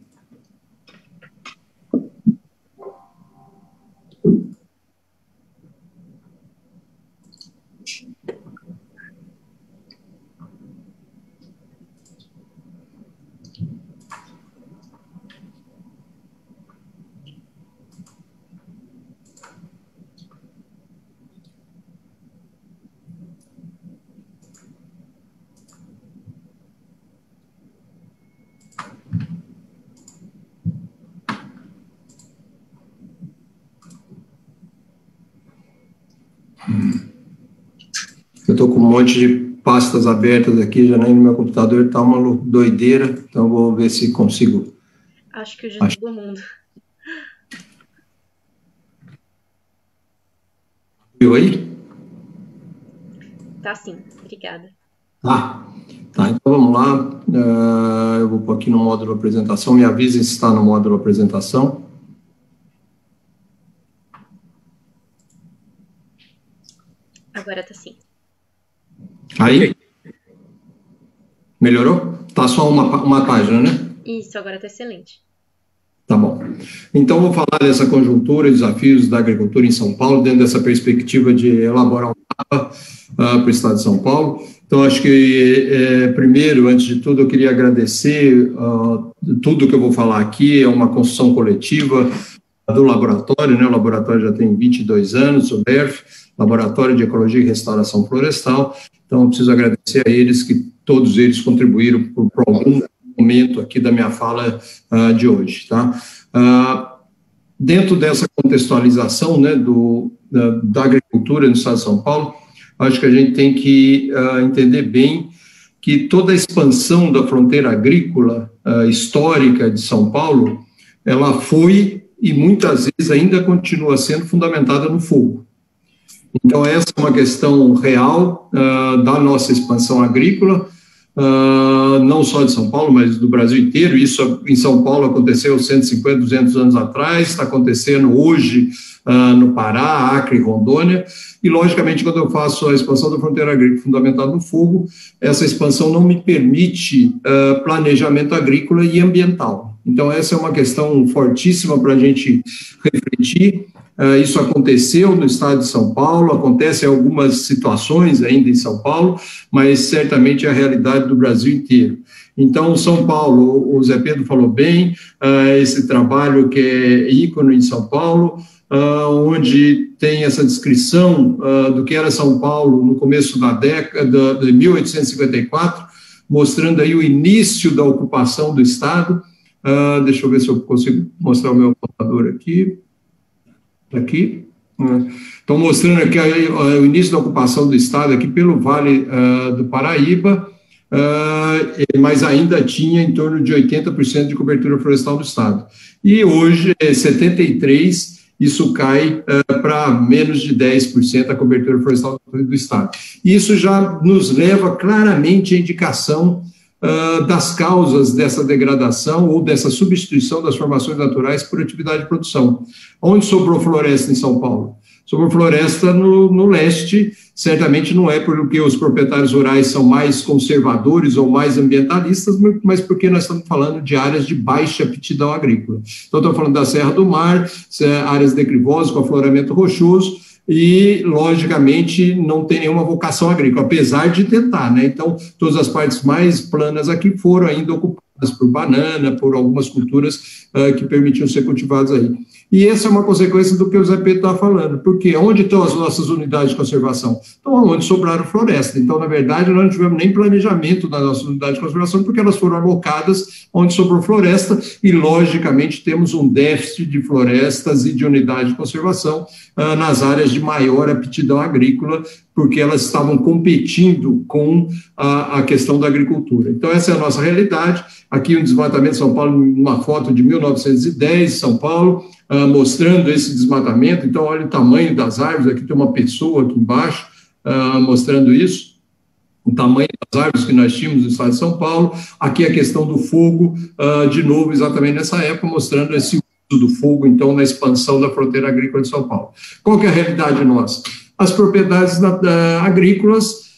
Eu estou com um monte de pastas abertas aqui, já nem no meu computador está uma doideira, então vou ver se consigo. Acho que o de Acho... todo mundo. Viu aí? Tá sim, obrigada. Ah, tá, então vamos lá. Uh, eu vou pôr aqui no módulo apresentação. Me avise se está no módulo apresentação. Agora tá sim. Aí? Melhorou? Tá só uma, uma página, né? Isso, agora tá excelente. Tá bom. Então, vou falar dessa conjuntura e desafios da agricultura em São Paulo, dentro dessa perspectiva de elaborar um mapa uh, para o estado de São Paulo. Então, acho que, é, primeiro, antes de tudo, eu queria agradecer uh, tudo que eu vou falar aqui, é uma construção coletiva do laboratório, né? O laboratório já tem 22 anos, o LERF, Laboratório de Ecologia e Restauração Florestal. Então, preciso agradecer a eles, que todos eles contribuíram por, por algum momento aqui da minha fala uh, de hoje, tá? Uh, dentro dessa contextualização, né, do, da, da, agricultura no estado de São Paulo, acho que a gente tem que uh, entender bem que toda a expansão da fronteira agrícola histórica de São Paulo, ela foi e muitas vezes ainda continua sendo fundamentada no fogo. Então, essa é uma questão real uh, da nossa expansão agrícola, uh, não só de São Paulo, mas do Brasil inteiro. Isso em São Paulo aconteceu 150, 200 anos atrás, está acontecendo hoje uh, no Pará, Acre, Rondônia. E, logicamente, quando eu faço a expansão da fronteira agrícola fundamentada no fogo, essa expansão não me permite planejamento agrícola e ambiental. Então, essa é uma questão fortíssima para a gente refletir. Uh, isso aconteceu no estado de São Paulo, acontece em algumas situações ainda em São Paulo, mas certamente é a realidade do Brasil inteiro. Então, São Paulo, o Zé Pedro falou bem, uh, esse trabalho que é ícone em São Paulo, uh, onde tem essa descrição do que era São Paulo no começo da década de 1854, mostrando aí o início da ocupação do Estado. deixa eu ver se eu consigo mostrar o meu computador aqui aqui. Estão mostrando aqui o início da ocupação do Estado aqui pelo Vale uh, do Paraíba, uh, mas ainda tinha em torno de 80% de cobertura florestal do Estado. E hoje, é 73%, isso cai uh, para menos de 10% a cobertura florestal do Estado. Isso já nos leva claramente à indicação uh, das causas dessa degradação ou dessa substituição das formações naturais por atividade de produção. Onde sobrou floresta em São Paulo? Sobrou floresta no, no leste, certamente não é porque os proprietários rurais são mais conservadores ou mais ambientalistas, mas porque nós estamos falando de áreas de baixa aptidão agrícola. Então, estou falando da Serra do Mar, áreas declivosas com afloramento rochoso, e, logicamente, não tem nenhuma vocação agrícola, apesar de tentar, né? Então, todas as partes mais planas aqui foram ainda ocupadas por banana, por algumas culturas uh, que permitiam ser cultivadas aí. E essa é uma consequência do que o Zé Pedro está falando, porque onde estão as nossas unidades de conservação? Estão onde sobraram floresta. Então, na verdade, nós não tivemos nem planejamento das nossas unidades de conservação, porque elas foram alocadas onde sobrou floresta, e, logicamente, temos um déficit de florestas e de unidades de conservação uh, nas áreas de maior aptidão agrícola, porque elas estavam competindo com a, a, questão da agricultura. Então, essa é a nossa realidade. Aqui, um desmatamento de São Paulo, uma foto de 1910, São Paulo, uh, mostrando esse desmatamento. Então, olha o tamanho das árvores, aqui tem uma pessoa aqui embaixo uh, mostrando isso, o tamanho das árvores que nós tínhamos no estado de São Paulo. Aqui a questão do fogo, uh, de novo, exatamente nessa época, mostrando esse do fogo, então, na expansão da fronteira agrícola de São Paulo. Qual que é a realidade nossa? As propriedades da, da, agrícolas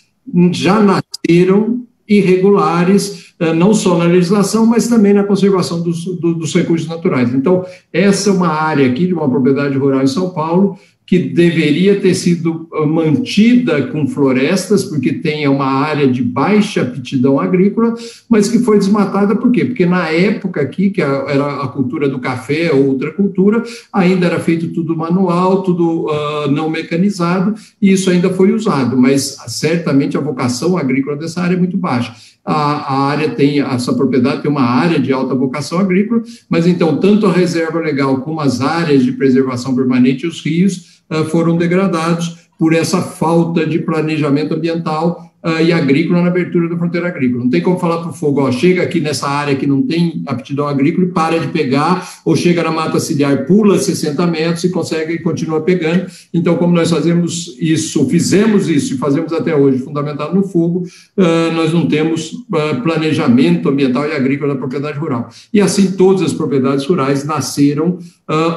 já nasceram irregulares, eh, não só na legislação, mas também na conservação dos, dos recursos naturais. Então, essa é uma área aqui de uma propriedade rural em São Paulo que deveria ter sido ah, mantida com florestas, porque tem uma área de baixa aptidão agrícola, mas que foi desmatada. Por quê? Porque na época aqui, que era a cultura do café, outra cultura, ainda era feito tudo manual, tudo uh, não mecanizado, e isso ainda foi usado, mas certamente a vocação agrícola dessa área é muito baixa. A, a, área tem, essa propriedade tem uma área de alta vocação agrícola, mas então tanto a reserva legal como as áreas de preservação permanente e os rios foram degradados por essa falta de planejamento ambiental uh, e agrícola na abertura da fronteira agrícola. Não tem como falar para o fogo, ó, chega aqui nessa área que não tem aptidão agrícola e para de pegar, ou chega na mata ciliar, pula 60 metros e consegue e continua pegando. Então, como nós fazemos isso, fizemos isso e fazemos até hoje, fundamentado no fogo, uh, nós não temos uh, planejamento ambiental e agrícola na propriedade rural. E assim, todas as propriedades rurais nasceram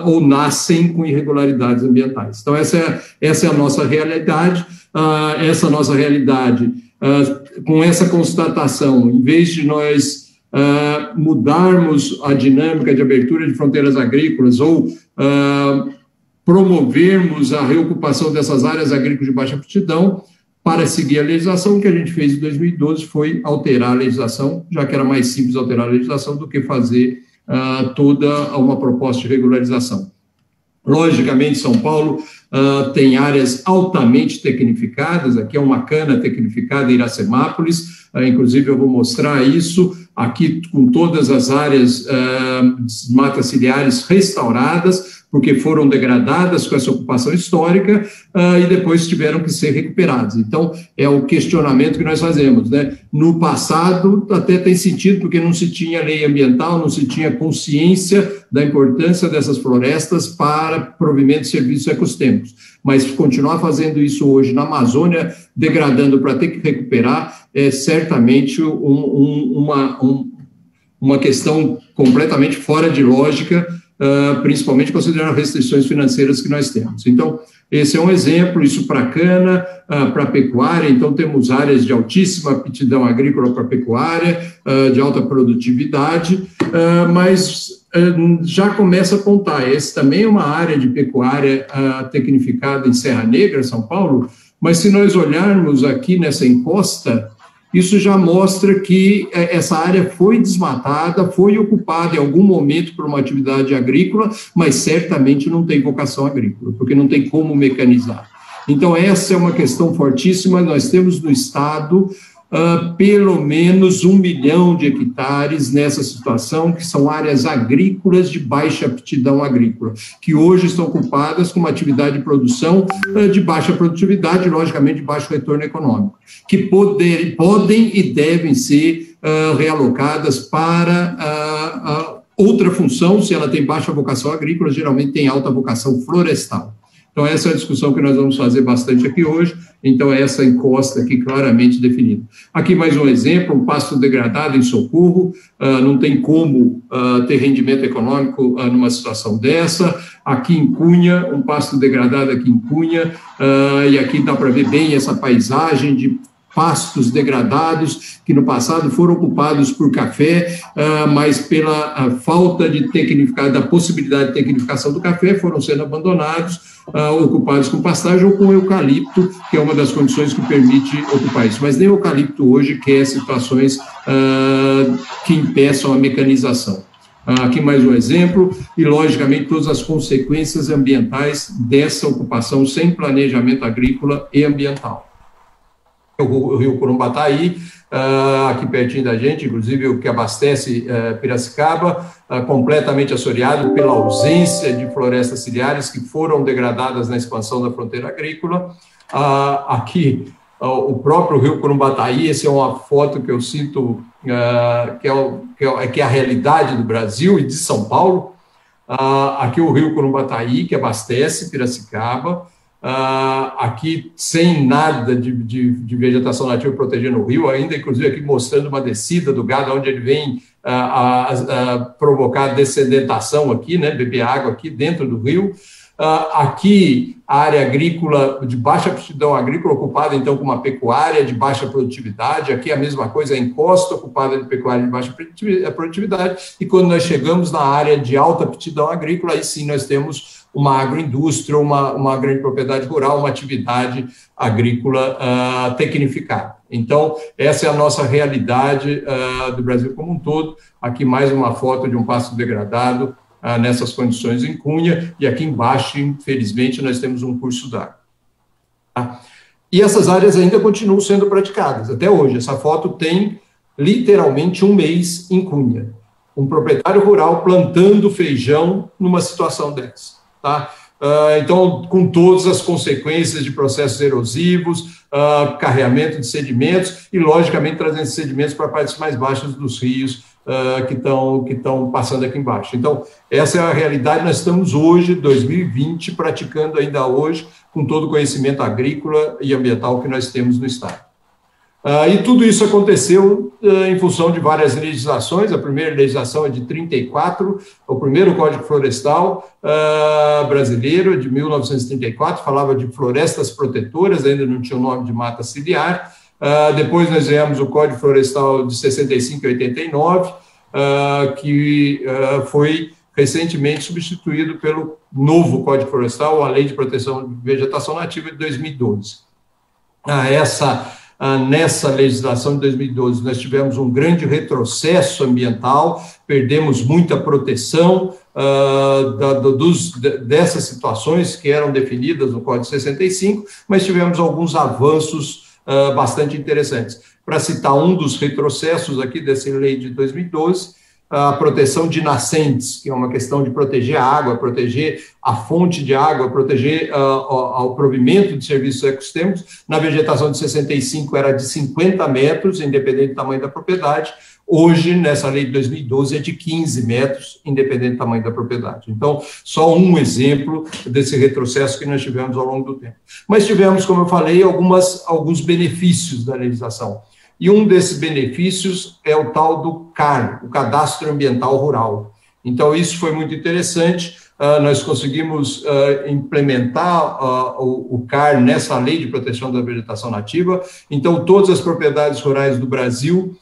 ou nascem com irregularidades ambientais. Então, essa é, essa é a nossa realidade uh, essa nossa realidade, uh, com essa constatação, em vez de nós uh, mudarmos a dinâmica de abertura de fronteiras agrícolas ou promovermos a reocupação dessas áreas agrícolas de baixa aptidão, para seguir a legislação, o que a gente fez em 2012 foi alterar a legislação, já que era mais simples alterar a legislação do que fazer toda uma proposta de regularização. Logicamente, São Paulo uh, tem áreas altamente tecnificadas, aqui é uma cana tecnificada em Iracemápolis, uh, inclusive eu vou mostrar isso aqui com todas as áreas uh, matas ciliares restauradas, porque foram degradadas com essa ocupação histórica uh, e depois tiveram que ser recuperadas. Então, é o questionamento que nós fazemos. Né? No passado, até tem sentido, porque não se tinha lei ambiental, não se tinha consciência da importância dessas florestas para provimento de serviços ecosistêmicos. Mas continuar fazendo isso hoje na Amazônia, degradando para ter que recuperar, é certamente um, um, uma, um, uma questão completamente fora de lógica uh, principalmente considerando restrições financeiras que nós temos. Então, esse é um exemplo, isso para cana, uh, para pecuária, então temos áreas de altíssima aptidão agrícola para pecuária, uh, de alta produtividade, mas já começa a apontar, esse também é uma área de pecuária tecnificada em Serra Negra, São Paulo, mas se nós olharmos aqui nessa encosta, isso já mostra que é, essa área foi desmatada, foi ocupada em algum momento por uma atividade agrícola, mas certamente não tem vocação agrícola, porque não tem como mecanizar. Então, essa é uma questão fortíssima. Nós temos no Estado uh, pelo menos um milhão de hectares nessa situação, que são áreas agrícolas de baixa aptidão agrícola, que hoje estão ocupadas com uma atividade de produção uh, de baixa produtividade, logicamente de baixo retorno econômico, que poder, podem e devem ser uh, realocadas para outra função, se ela tem baixa vocação agrícola, geralmente tem alta vocação florestal. Então, essa é a discussão que nós vamos fazer bastante aqui hoje. Então, é essa encosta aqui claramente definida. Aqui mais um exemplo, um pasto degradado em socorro, uh, não tem como uh, ter rendimento econômico uh, numa situação dessa. Aqui em Cunha, um pasto degradado aqui em Cunha, e aqui dá para ver bem essa paisagem de pastos degradados que no passado foram ocupados por café, uh, mas pela falta de tecnificar, da possibilidade de tecnificação do café, foram sendo abandonados, uh, ocupados com pastagem ou com eucalipto, que é uma das condições que permite ocupar isso. Mas nem eucalipto hoje quer situações uh, que impeçam a mecanização. Aqui mais um exemplo, e logicamente todas as consequências ambientais dessa ocupação sem planejamento agrícola e ambiental o rio Curumbataí, uh, aqui pertinho da gente, inclusive o que abastece uh, Piracicaba, uh, completamente assoreado pela ausência de florestas ciliares que foram degradadas na expansão da fronteira agrícola. aqui, o próprio rio Curumbataí, essa é uma foto que eu sinto é, que, é, que, é, a realidade do Brasil e de São Paulo. aqui o rio Curumbataí, que abastece Piracicaba, Uh, aqui sem nada de, de, de, vegetação nativa protegendo o rio, ainda inclusive aqui mostrando uma descida do gado, onde ele vem a, a, provocar dessedentação aqui, né, beber água aqui dentro do rio. aqui, a área agrícola de baixa aptidão agrícola ocupada, então, com uma pecuária de baixa produtividade. Aqui a mesma coisa, a encosta ocupada de pecuária de baixa produtividade. E quando nós chegamos na área de alta aptidão agrícola, aí sim nós temos uma agroindústria, uma, uma grande propriedade rural, uma atividade agrícola uh, tecnificada. Então, essa é a nossa realidade uh, do Brasil como um todo. Aqui mais uma foto de um pasto degradado uh, nessas condições em Cunha, e aqui embaixo, infelizmente, nós temos um curso d'água. E essas áreas ainda continuam sendo praticadas até hoje. Essa foto tem literalmente um mês em Cunha. Um proprietário rural plantando feijão numa situação dessa. Tá? Uh, então, com todas as consequências de processos erosivos, uh, carreamento de sedimentos e, logicamente, trazendo sedimentos para partes mais baixas dos rios uh, que estão que passando aqui embaixo. Então, essa é a realidade. Nós estamos hoje, 2020, praticando ainda hoje, com todo o conhecimento agrícola e ambiental que nós temos no Estado. Uh, e tudo isso aconteceu uh, em função de várias legislações. A primeira legislação é de 34, o primeiro Código Florestal uh, brasileiro, de 1934, falava de florestas protetoras, ainda não tinha o nome de mata ciliar. depois nós ganhamos o Código Florestal de 65 e 89, que foi recentemente substituído pelo novo Código Florestal, a Lei de Proteção de Vegetação Nativa de 2012. essa nessa legislação de 2012, nós tivemos um grande retrocesso ambiental, perdemos muita proteção uh, da, dos, dessas situações que eram definidas no Código 65, mas tivemos alguns avanços uh, bastante interessantes. Para citar um dos retrocessos aqui dessa lei de 2012, a proteção de nascentes, que é uma questão de proteger a água, proteger a fonte de água, proteger uh, o provimento de serviços ecossistêmicos. Na vegetação de 65 era de 50 metros, independente do tamanho da propriedade. Hoje, nessa lei de 2012, é de 15 metros, independente do tamanho da propriedade. Então, só um exemplo desse retrocesso que nós tivemos ao longo do tempo. Mas tivemos, como eu falei, algumas, alguns benefícios da legislação. E um desses benefícios é o tal do CAR, o Cadastro Ambiental Rural. Então, isso foi muito interessante. Uh, nós conseguimos uh, implementar uh, o, o, CAR nessa lei de proteção da vegetação nativa. Então, todas as propriedades rurais do Brasil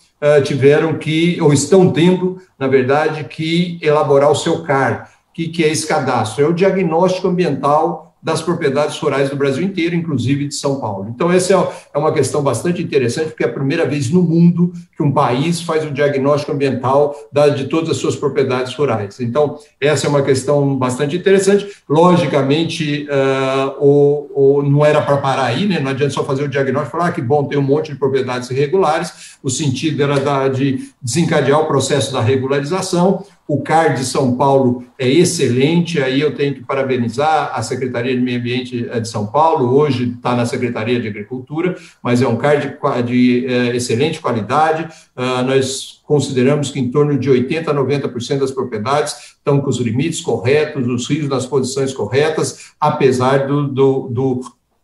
tiveram que, ou estão tendo, na verdade, que elaborar o seu CAR. O que, que é esse cadastro? É o diagnóstico ambiental das propriedades rurais do Brasil inteiro, inclusive de São Paulo. Então, essa é, é uma questão bastante interessante, porque é a primeira vez no mundo que um país faz o diagnóstico ambiental de todas as suas propriedades rurais. Então, essa é uma questão bastante interessante. Logicamente, uh, o, não era para parar aí, né? não adianta só fazer o diagnóstico e falar ah, que bom, tem um monte de propriedades irregulares. O sentido era de desencadear o processo da regularização. O CAR de São Paulo é excelente, aí eu tenho que parabenizar a Secretaria de Meio Ambiente eh, de São Paulo, hoje está na Secretaria de Agricultura, mas é um CAR de, de é, excelente qualidade. Uh, nós consideramos que em torno de 80% a 90% das propriedades estão com os limites corretos, os rios nas posições corretas, apesar do, do, do,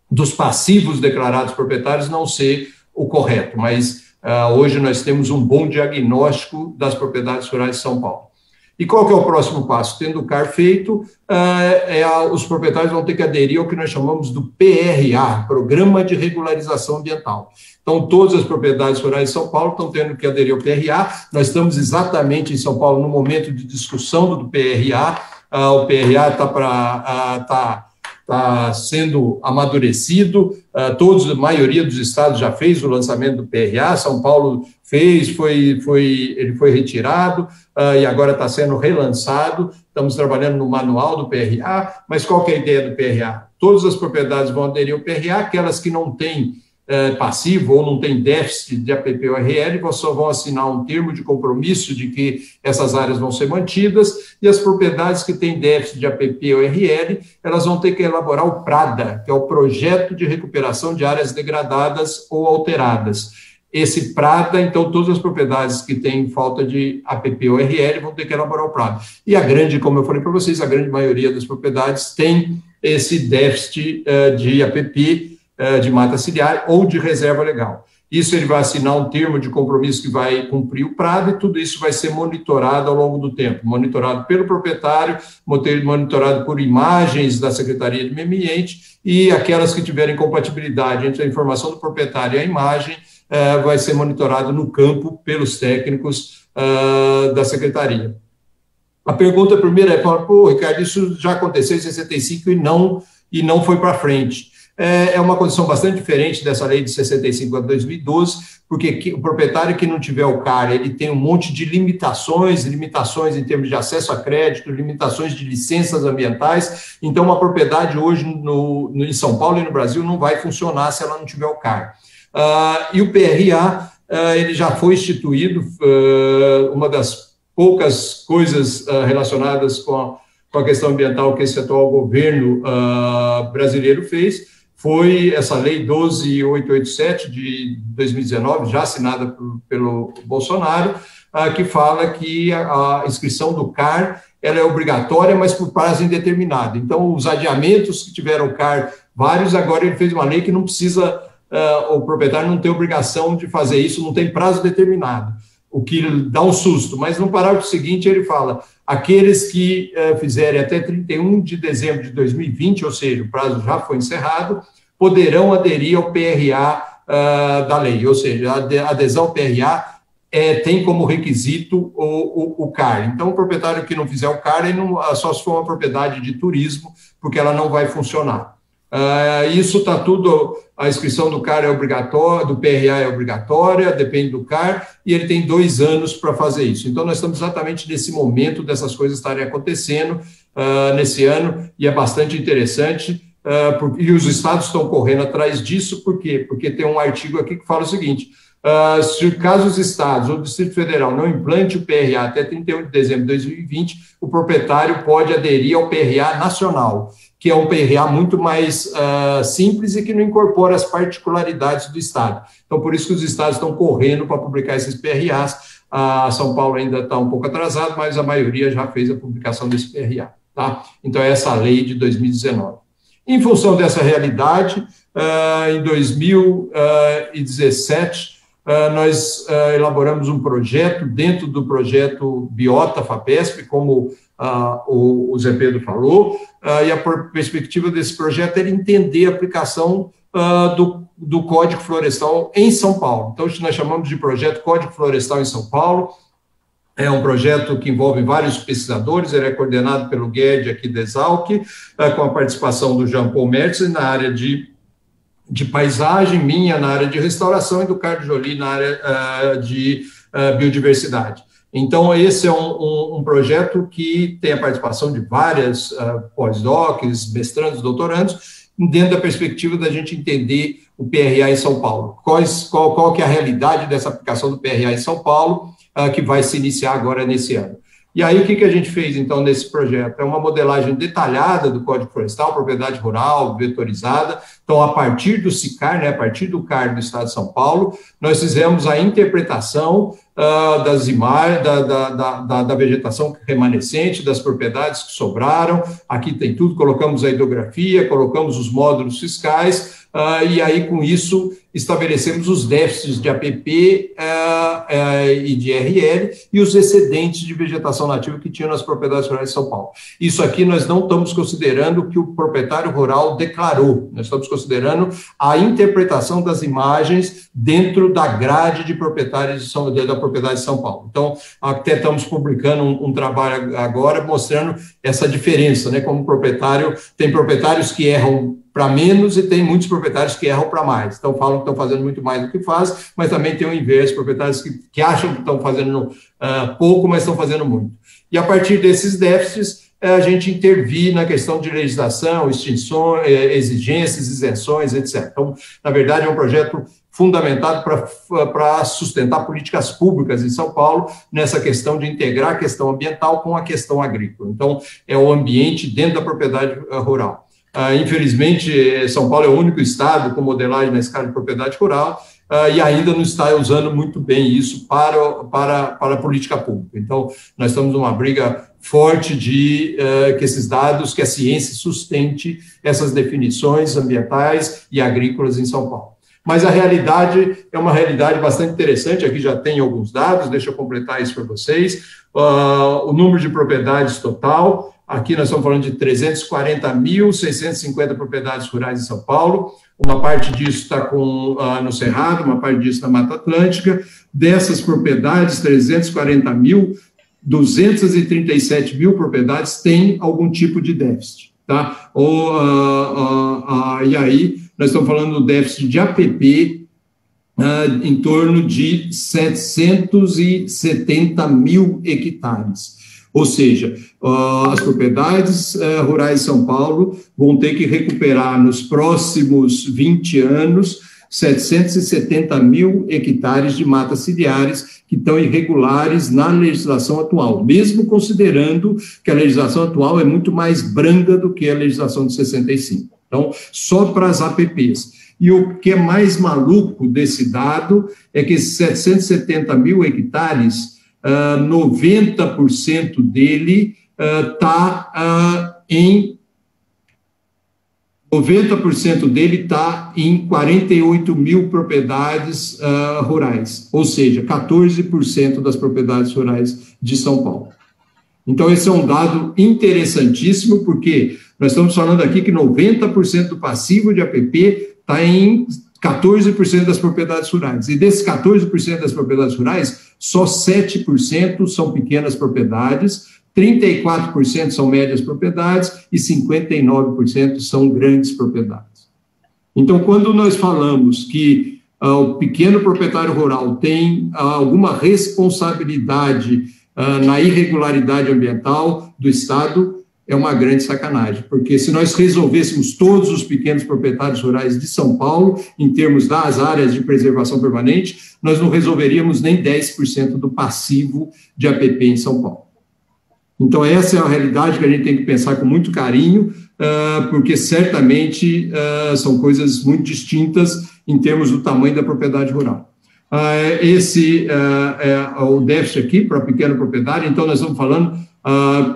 dos passivos declarados proprietários não ser o correto, mas uh, hoje nós temos um bom diagnóstico das propriedades rurais de São Paulo. E qual que é o próximo passo? Tendo o CAR feito, é, é os proprietários vão ter que aderir ao que nós chamamos do PRA, Programa de Regularização Ambiental. Então, todas as propriedades rurais de São Paulo estão tendo que aderir ao PRA. Nós estamos exatamente em São Paulo no momento de discussão do PRA. Ah, o PRA está para. Ah, tá, está sendo amadurecido. Uh, todos, a maioria dos estados já fez o lançamento do PRA. São Paulo fez, foi, foi, ele foi retirado uh, e agora está sendo relançado. Estamos trabalhando no manual do PRA. Mas qual é a ideia do PRA? Todas as propriedades vão aderir ao PRA, aquelas que não têm é, passivo ou não tem déficit de APP-URL, só vão assinar um termo de compromisso de que essas áreas vão ser mantidas, e as propriedades que têm déficit de APP-URL, elas vão ter que elaborar o PRADA, que é o Projeto de Recuperação de Áreas Degradadas ou Alteradas. Esse PRADA, então, todas as propriedades que têm falta de APP-URL vão ter que elaborar o PRADA. E a grande, como eu falei para vocês, a grande maioria das propriedades tem esse déficit uh, de APP, eh, de mata ciliar ou de reserva legal. Isso ele vai assinar um termo de compromisso que vai cumprir o prazo e tudo isso vai ser monitorado ao longo do tempo, monitorado pelo proprietário, monitorado por imagens da Secretaria de Meio Ambiente e aquelas que tiverem compatibilidade entre a informação do proprietário e a imagem vai ser monitorado no campo pelos técnicos uh, da Secretaria. A pergunta primeira é, pô, Ricardo, isso já aconteceu em 65 e não, e não foi para frente é, é uma condição bastante diferente dessa lei de 65 a 2012, porque o proprietário que não tiver o CAR, ele tem um monte de limitações, limitações em termos de acesso a crédito, limitações de licenças ambientais, então uma propriedade hoje no, no em São Paulo e no Brasil não vai funcionar se ela não tiver o CAR. Uh, e o PRA, ah, ele já foi instituído, uh, uma das poucas coisas relacionadas com a, com a questão ambiental que esse atual governo brasileiro fez, foi essa lei 12887 de 2019, já assinada por, pelo Bolsonaro, ah, que fala que a, inscrição do CAR ela é obrigatória, mas por prazo indeterminado. Então, os adiamentos que tiveram CAR, vários, agora ele fez uma lei que não precisa, uh, o proprietário não tem obrigação de fazer isso, não tem prazo determinado, o que dá um susto. Mas no parágrafo seguinte ele fala, aqueles que uh, fizerem até 31 de dezembro de 2020, ou seja, o prazo já foi encerrado, poderão aderir ao PRA uh, ah, da lei, ou seja, a adesão ao PRA é, tem como requisito o, o, o, CAR. Então, o proprietário que não fizer o CAR, ele não, só se for uma propriedade de turismo, porque ela não vai funcionar. Uh, isso está tudo, a inscrição do CAR é obrigatória, do PRA é obrigatória, depende do CAR, e ele tem dois anos para fazer isso. Então, nós estamos exatamente nesse momento dessas coisas estarem acontecendo uh, nesse ano, e é bastante interessante. Uh, e os estados estão correndo atrás disso, por quê? Porque tem um artigo aqui que fala o seguinte: uh, se caso os estados ou o Distrito Federal não implante o PRA até 31 de dezembro de 2020, o proprietário pode aderir ao PRA nacional, que é um PRA muito mais uh, simples e que não incorpora as particularidades do estado. Então, por isso que os estados estão correndo para publicar esses PRAs. A São Paulo ainda está um pouco atrasado, mas a maioria já fez a publicação desse PRA. Tá? Então, é essa lei de 2019. Em função dessa realidade, em 2017, uh, nós uh, elaboramos um projeto dentro do projeto Biota FAPESP, como o, o Zé Pedro falou, e a perspectiva desse projeto era entender a aplicação do, do Código Florestal em São Paulo. Então, nós chamamos de projeto Código Florestal em São Paulo, é um projeto que envolve vários pesquisadores, ele é coordenado pelo Guedes aqui da Exalc, com a participação do Jean Paul Mertz na área de, de paisagem, minha na área de restauração e do Carlos Jolie na área uh, de uh, biodiversidade. Então, esse é um, um, um, projeto que tem a participação de várias uh, pós-docs, mestrandos, doutorandos, dentro da perspectiva da gente entender o PRA em São Paulo. Quais, qual, qual que é a realidade dessa aplicação do PRA em São Paulo uh, que vai se iniciar agora nesse ano. E aí, o que, que a gente fez, então, nesse projeto? É uma modelagem detalhada do Código Florestal, propriedade rural, vetorizada. Então, a partir do SICAR, né, a partir do CAR do Estado de São Paulo, nós fizemos a interpretação uh, das imagens, da, da, da, da, vegetação remanescente, das propriedades que sobraram. Aqui tem tudo, colocamos a hidrografia, colocamos os módulos fiscais, uh, e aí, com isso, estabelecemos os déficits de APP uh, uh, e de RL e os excedentes de vegetação nativa que tinham nas propriedades rurais de São Paulo. Isso aqui nós não estamos considerando o que o proprietário rural declarou, nós estamos considerando a interpretação das imagens dentro da grade de proprietários de São, da propriedade de São Paulo. Então, até estamos publicando um, um trabalho agora mostrando essa diferença, né? Como proprietário, tem proprietários que erram para menos e tem muitos proprietários que erram para mais. Então, falam que estão fazendo muito mais do que fazem, mas também tem o inverso, proprietários que, que acham que estão fazendo uh, pouco, mas estão fazendo muito. E a partir desses déficits, uh, a gente intervir na questão de legislação, extinções, uh, exigências, isenções, etc. Então, na verdade, é um projeto fundamentado para sustentar políticas públicas em São Paulo nessa questão de integrar a questão ambiental com a questão agrícola. Então, é o ambiente dentro da propriedade rural. Uh, infelizmente, São Paulo é o único estado com modelagem na escala de propriedade rural uh, e ainda não está usando muito bem isso para, para, para a política pública. Então, nós estamos numa briga forte de uh, que esses dados, que a ciência sustente essas definições ambientais e agrícolas em São Paulo. Mas a realidade é uma realidade bastante interessante. Aqui já tem alguns dados, deixa eu completar isso para vocês. Uh, o número de propriedades total, aqui nós estamos falando de 340.650 propriedades rurais em São Paulo. Uma parte disso está com, uh, no Cerrado, uma parte disso na Mata Atlântica. Dessas propriedades, 340 mil, 237 mil propriedades têm algum tipo de déficit. Tá? Ou, uh, uh, e aí, nós estamos falando do déficit de APP em torno de 770 mil hectares. Ou seja, as propriedades rurais de São Paulo vão ter que recuperar nos próximos 20 anos 770 mil hectares de matas ciliares que estão irregulares na legislação atual, mesmo considerando que a legislação atual é muito mais branda do que a legislação de 65. Então, só para as APPs. E o que é mais maluco desse dado é que esses 770 mil hectares, uh, ah, 90% dele está uh, uh, em 90% dele está em 48 mil propriedades uh, rurais, ou seja, 14% das propriedades rurais de São Paulo. Então, esse é um dado interessantíssimo, porque nós estamos falando aqui que 90% do passivo de APP está em 14% das propriedades rurais. E desses 14% das propriedades rurais, só 7% são pequenas propriedades, 34% são médias propriedades e 59% são grandes propriedades. Então, quando nós falamos que ah, o pequeno proprietário rural tem ah, alguma responsabilidade ah, na irregularidade ambiental do Estado, é uma grande sacanagem, porque se nós resolvêssemos todos os pequenos proprietários rurais de São Paulo, em termos das áreas de preservação permanente, nós não resolveríamos nem 10% do passivo de APP em São Paulo. Então, essa é a realidade que a gente tem que pensar com muito carinho, uh, porque certamente uh, são coisas muito distintas em termos do tamanho da propriedade rural. Uh, esse é o déficit aqui para a pequena propriedade, então nós estamos falando,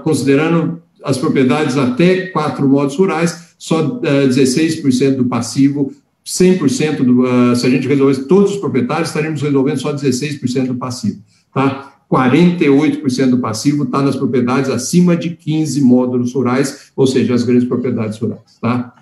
considerando as propriedades até quatro modos rurais, só 16% do passivo 100% do, se a gente resolvesse todos os proprietários, estaríamos resolvendo só 16% do passivo, tá? 48% do passivo está nas propriedades acima de 15 módulos rurais, ou seja, as grandes propriedades rurais, tá?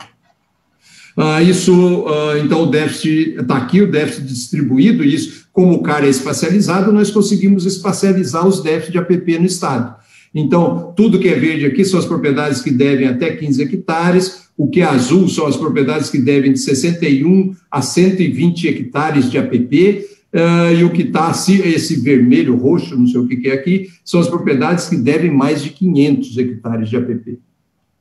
Ah, isso, ah, então, o déficit está aqui, o déficit distribuído, isso, como o cara é espacializado, nós conseguimos espacializar os déficits de APP no Estado. Então, tudo que é verde aqui são as propriedades que devem até 15 hectares, o que é azul são as propriedades que devem de 61 a 120 hectares de APP, Uh, e o que está, esse vermelho, roxo, não sei o que, que é aqui, são as propriedades que devem mais de 500 hectares de APP.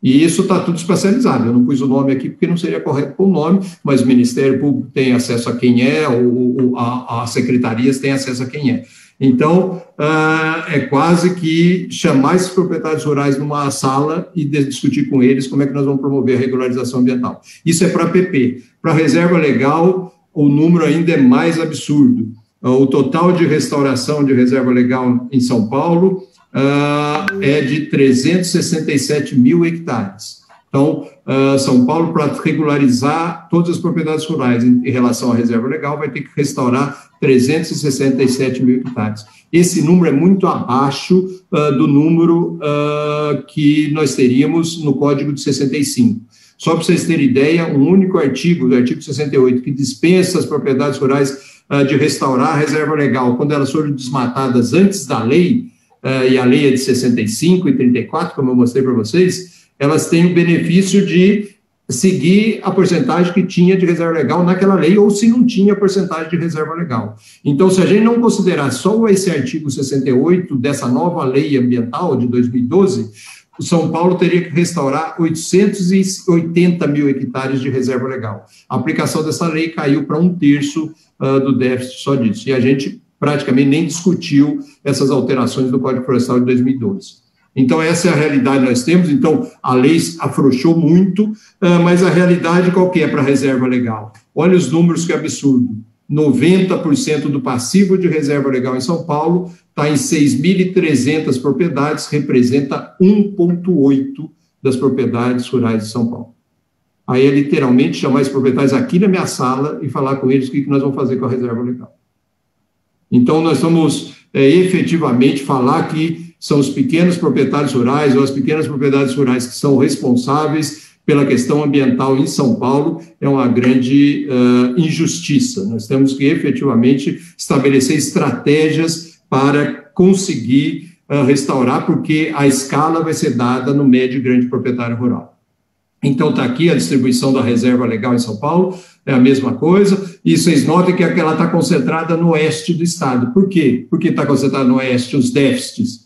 E isso está tudo especializado. Eu não pus o nome aqui porque não seria correto com o nome, mas o Ministério Público tem acesso a quem é, ou, as secretarias têm acesso a quem é. Então, uh, é quase que chamar esses proprietários rurais numa sala e discutir com eles como é que nós vamos promover a regularização ambiental. Isso é para APP. Para reserva legal, o número ainda é mais absurdo. Ah, o total de restauração de reserva legal em São Paulo uh, é de 367 mil hectares. Então, uh, São Paulo, para regularizar todas as propriedades rurais em, relação à reserva legal, vai ter que restaurar 367 mil hectares. Esse número é muito abaixo uh, do número que nós teríamos no Código de 65. Só para vocês terem ideia, um único artigo, do artigo 68, que dispensa as propriedades rurais uh, de restaurar a reserva legal quando elas foram desmatadas antes da lei, uh, e a lei é de 65 e 34, como eu mostrei para vocês, elas têm o benefício de seguir a porcentagem que tinha de reserva legal naquela lei, ou se não tinha porcentagem de reserva legal. Então, se a gente não considerar só esse artigo 68 dessa nova lei ambiental de 2012, o São Paulo teria que restaurar 880 mil hectares de reserva legal. A aplicação dessa lei caiu para um terço uh, do déficit só disso. E a gente praticamente nem discutiu essas alterações do Código Florestal de 2012. Então, essa é a realidade que nós temos. Então, a lei afrouxou muito, uh, mas a realidade qual que é para a reserva legal? Olha os números que absurdo. 90% do passivo de reserva legal em São Paulo está em 6.300 propriedades, representa 1,8% das propriedades rurais de São Paulo. Aí é literalmente chamar os proprietários aqui na minha sala e falar com eles o que, que nós vamos fazer com a reserva legal. Então, nós vamos é, efetivamente falar que são os pequenos proprietários rurais ou as pequenas propriedades rurais que são responsáveis pela questão ambiental em São Paulo é uma grande uh, injustiça. Nós temos que efetivamente estabelecer estratégias para conseguir uh, restaurar, porque a escala vai ser dada no médio e grande proprietário rural. Então, está aqui a distribuição da reserva legal em São Paulo, é a mesma coisa, e vocês notem que ela está concentrada no oeste do estado. Por quê? Por que está concentrada no oeste, os déficits?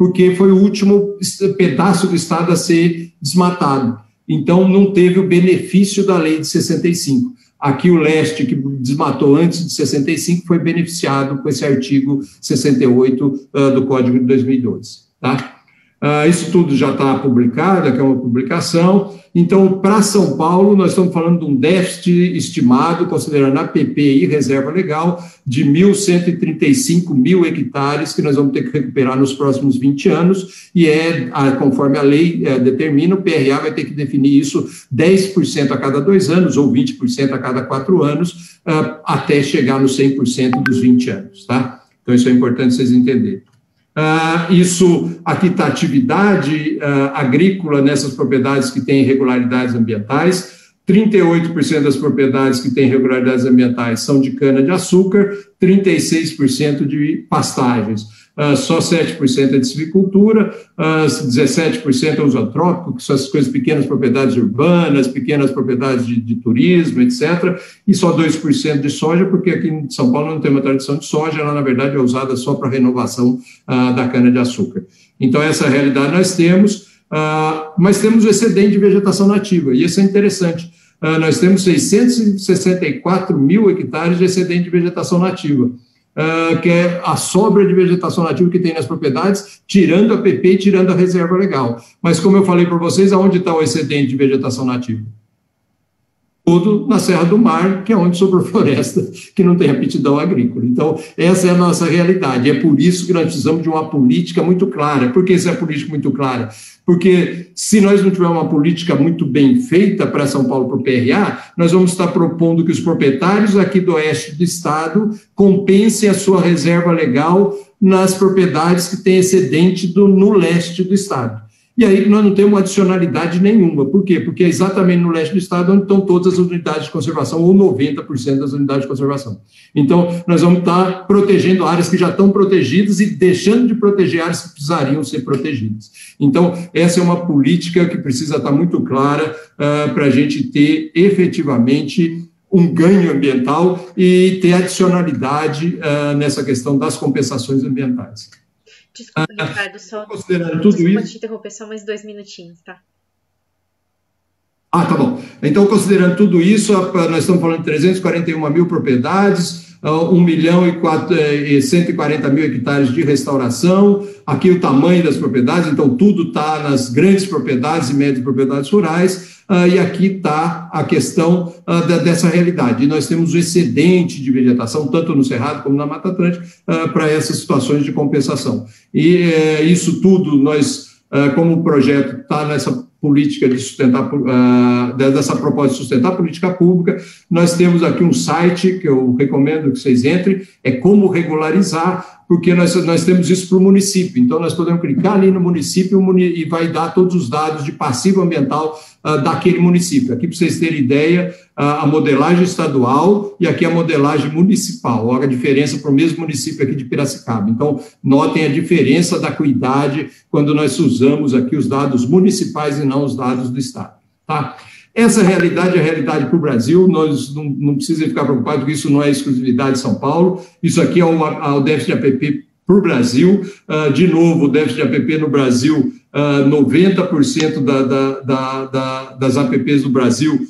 Porque foi o último pedaço do estado a ser desmatado. Então, não teve o benefício da lei de 65. Aqui o leste, que desmatou antes de 65, foi beneficiado com esse artigo 68 uh, do Código de 2012. Tá? Uh, isso tudo já está publicado, é uma publicação. Então, para São Paulo, nós estamos falando de um déficit estimado, considerando a APP e reserva legal, de 1.135 mil hectares que nós vamos ter que recuperar nos próximos 20 anos, e é, conforme a lei é, determina, o PRA vai ter que definir isso 10% a cada dois anos ou 20% a cada quatro anos, uh, até chegar nos 100% dos 20 anos, tá? Então, isso é importante vocês entenderem. Uh, isso, aqui está atividade uh, agrícola nessas propriedades que têm irregularidades ambientais. 38% das propriedades que têm irregularidades ambientais são de cana-de-açúcar, 36% de pastagens uh, só 7% é de silvicultura, uh, 17% é usotrópico, que são as coisas pequenas propriedades urbanas, pequenas propriedades de, de turismo, etc., e só 2% de soja, porque aqui em São Paulo não tem uma tradição de soja, ela, na verdade, é usada só para renovação uh, da cana-de-açúcar. Então, essa realidade nós temos, mas temos o excedente de vegetação nativa, e isso é interessante. Nós temos 664 mil hectares de excedente de vegetação nativa uh, que é a sobra de vegetação nativa que tem nas propriedades, tirando a PP e tirando a reserva legal. Mas, como eu falei para vocês, aonde está o excedente de vegetação nativa? Tudo na Serra do Mar, que é onde sobrou floresta, que não tem aptidão agrícola. Então, essa é a nossa realidade. É por isso que nós precisamos de uma política muito clara. Por que é política muito clara? Porque se nós não tivermos uma política muito bem feita para São Paulo, para o PRA, nós vamos estar propondo que os proprietários aqui do oeste do estado compensem a sua reserva legal nas propriedades que têm excedente do, no leste do estado. E aí nós não temos adicionalidade nenhuma. Por quê? Porque é exatamente no leste do estado onde estão todas as unidades de conservação, ou 90% das unidades de conservação. Então, nós vamos estar protegendo áreas que já estão protegidas e deixando de proteger áreas que precisariam ser protegidas. Então, essa é uma política que precisa estar muito clara uh, para a gente ter efetivamente um ganho ambiental e ter adicionalidade uh, nessa questão das compensações ambientais. Desculpa, ah, Ricardo, só. Considerando tudo desculpa isso. te interromper só mais dois minutinhos, tá? Ah, tá bom. Então, considerando tudo isso, nós estamos falando de 341 mil propriedades, 1 ah, milhão e 140 eh, mil hectares de restauração. Aqui o tamanho das propriedades, então tudo está nas grandes propriedades e médias propriedades rurais. E aqui está a questão dessa realidade. E nós temos o excedente de vegetação, tanto no Cerrado como na Mata Atlântica, para essas situações de compensação. E eh, isso tudo, nós, como o projeto está nessa política de sustentar, dessa proposta de sustentar a política pública, nós temos aqui um site que eu recomendo que vocês entrem, é como regularizar porque nós, nós temos isso para o município. Então, nós podemos clicar ali no município e vai dar todos os dados de passivo ambiental uh, daquele município. Aqui, para vocês terem ideia, uh, a modelagem estadual e aqui a modelagem municipal. Olha a diferença para o mesmo município aqui de Piracicaba. Então, notem a diferença da cuidade quando nós usamos aqui os dados municipais e não os dados do Estado. Tá? Essa realidade é a realidade para o Brasil, nós não, não precisam ficar preocupados, porque isso não é exclusividade de São Paulo, isso aqui é o, o déficit de APP para o Brasil. Uh, de novo, o déficit de APP no Brasil, uh, 90% da, da, da, das APPs do Brasil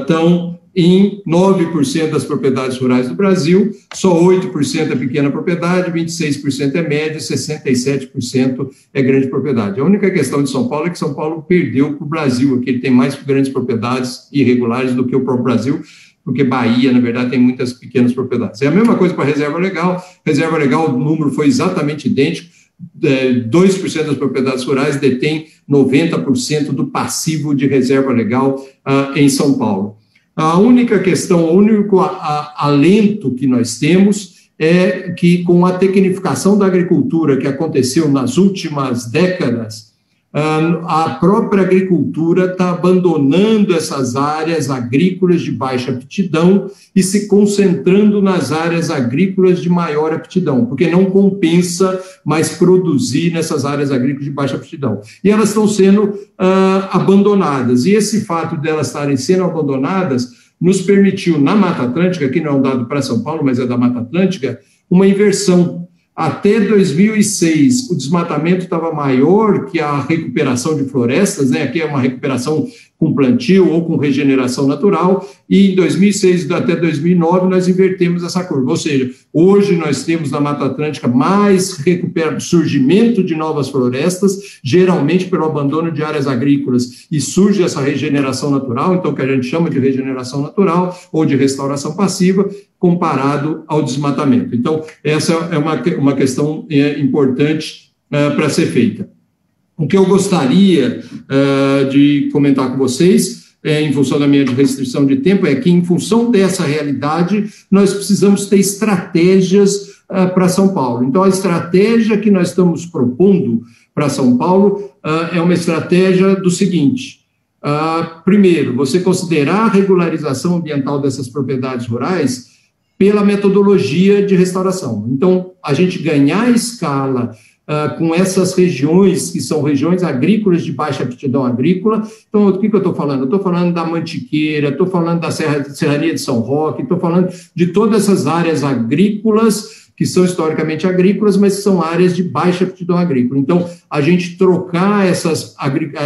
estão uh, em 9% das propriedades rurais do Brasil, só 8% é pequena propriedade, 26% é média, 67% é grande propriedade. A única questão de São Paulo é que São Paulo perdeu para o Brasil, aqui ele tem mais grandes propriedades irregulares do que o próprio Brasil, porque Bahia, na verdade, tem muitas pequenas propriedades. É a mesma coisa para reserva legal, reserva legal, o número foi exatamente idêntico, 2% das propriedades rurais detêm 90% do passivo de reserva legal uh, em São Paulo. A única questão, o único alento que nós temos é que, com a tecnificação da agricultura que aconteceu nas últimas décadas, a própria agricultura está abandonando essas áreas agrícolas de baixa aptidão e se concentrando nas áreas agrícolas de maior aptidão, porque não compensa mais produzir nessas áreas agrícolas de baixa aptidão. E elas estão sendo uh, abandonadas. E esse fato de elas estarem sendo abandonadas nos permitiu, na Mata Atlântica, que não é um dado para São Paulo, mas é da Mata Atlântica, uma inversão até 2006, o desmatamento estava maior que a recuperação de florestas, né? Aqui é uma recuperação com plantio ou com regeneração natural, e em 2006 até 2009 nós invertemos essa curva, ou seja, hoje nós temos na Mata Atlântica mais recupera, surgimento de novas florestas, geralmente pelo abandono de áreas agrícolas, e surge essa regeneração natural, então que a gente chama de regeneração natural ou de restauração passiva, comparado ao desmatamento. Então, essa é uma, uma questão é, importante uh, para ser feita. O que eu gostaria uh, de comentar com vocês, é, em função da minha restrição de tempo, é que, em função dessa realidade, nós precisamos ter estratégias uh, para São Paulo. Então, a estratégia que nós estamos propondo para São Paulo é uma estratégia do seguinte: primeiro, você considerar a regularização ambiental dessas propriedades rurais pela metodologia de restauração. Então, a gente ganhar escala uh, com essas regiões, que são regiões agrícolas de baixa aptidão agrícola. Então, o que, que eu estou falando? Estou falando da Mantiqueira, estou falando da Serra, Serrania de São Roque, estou falando de todas essas áreas agrícolas que são historicamente agrícolas, mas são áreas de baixa aptidão agrícola. Então, a gente trocar essas,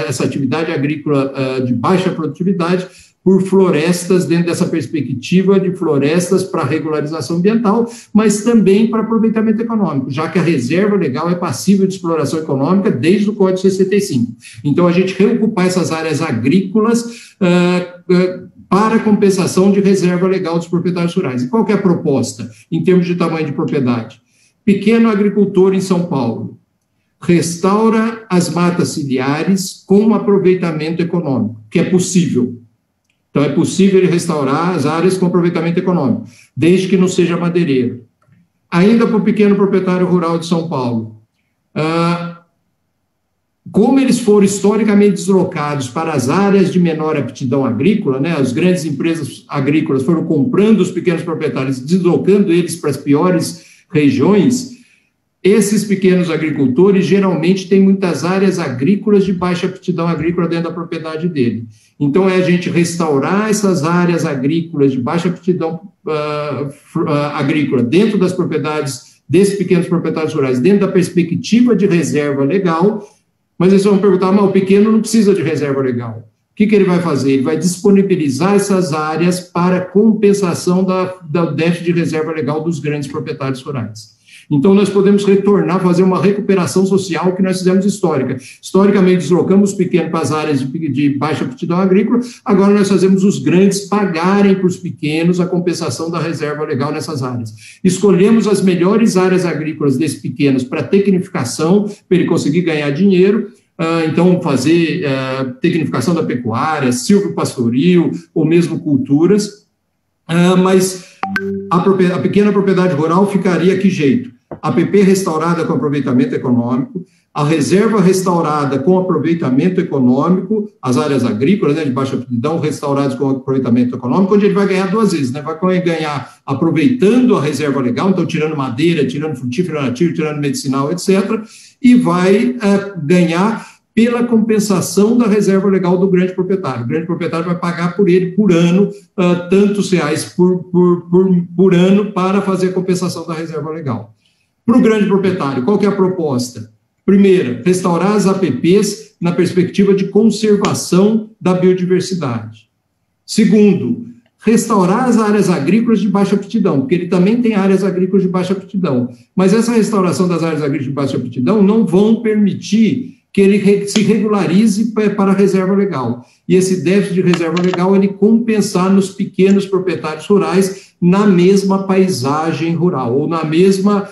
essa atividade agrícola uh, de baixa produtividade por florestas, dentro dessa perspectiva de florestas para regularização ambiental, mas também para aproveitamento econômico, já que a reserva legal é passível de exploração econômica desde o Código 65. Então, a gente reocupar essas áreas agrícolas uh, uh, para compensação de reserva legal dos proprietários rurais. E qual é a proposta em termos de tamanho de propriedade? Pequeno agricultor em São Paulo restaura as matas ciliares com aproveitamento econômico, que é possível então, é possível ele restaurar as áreas com aproveitamento econômico, desde que não seja madeireiro. Ainda para o pequeno proprietário rural de São Paulo, ah, como eles foram historicamente deslocados para as áreas de menor aptidão agrícola, né, as grandes empresas agrícolas foram comprando os pequenos proprietários, deslocando eles para as piores regiões, esses pequenos agricultores geralmente têm muitas áreas agrícolas de baixa aptidão agrícola dentro da propriedade dele. Então, é a gente restaurar essas áreas agrícolas de baixa aptidão uh, uh, agrícola dentro das propriedades desses pequenos proprietários rurais, dentro da perspectiva de reserva legal, mas eles vão perguntar, mas o pequeno não precisa de reserva legal. O que, que ele vai fazer? Ele vai disponibilizar essas áreas para compensação da, da déficit de reserva legal dos grandes proprietários rurais. Então, nós podemos retornar, fazer uma recuperação social que nós fizemos histórica. Historicamente, deslocamos os pequenos para as áreas de, de baixa aptidão agrícola, agora nós fazemos os grandes pagarem para os pequenos a compensação da reserva legal nessas áreas. Escolhemos as melhores áreas agrícolas desses pequenos para tecnificação, para ele conseguir ganhar dinheiro, Uh, então, fazer uh, tecnificação da pecuária, silvopastoril ou mesmo culturas, uh, mas a, a, pequena propriedade rural ficaria que jeito? APP restaurada com aproveitamento econômico, a reserva restaurada com aproveitamento econômico, as áreas agrícolas né, de baixa aptidão restauradas com aproveitamento econômico, onde ele vai ganhar duas vezes, né? Vai ganhar aproveitando a reserva legal, então tirando madeira, tirando frutífero nativo, tirando medicinal, etc., e vai uh, ganhar pela compensação da reserva legal do grande proprietário. O grande proprietário vai pagar por ele, por ano, uh, tantos reais por, por, por, por ano para fazer a compensação da reserva legal. Para o grande proprietário, qual é a proposta? Primeira, restaurar as APPs na perspectiva de conservação da biodiversidade. Segundo, restaurar as áreas agrícolas de baixa aptidão, porque ele também tem áreas agrícolas de baixa aptidão. Mas essa restauração das áreas agrícolas de baixa aptidão não vão permitir que ele se regularize para a reserva legal. E esse déficit de reserva legal ele compensar nos pequenos proprietários rurais na mesma paisagem rural, ou na mesma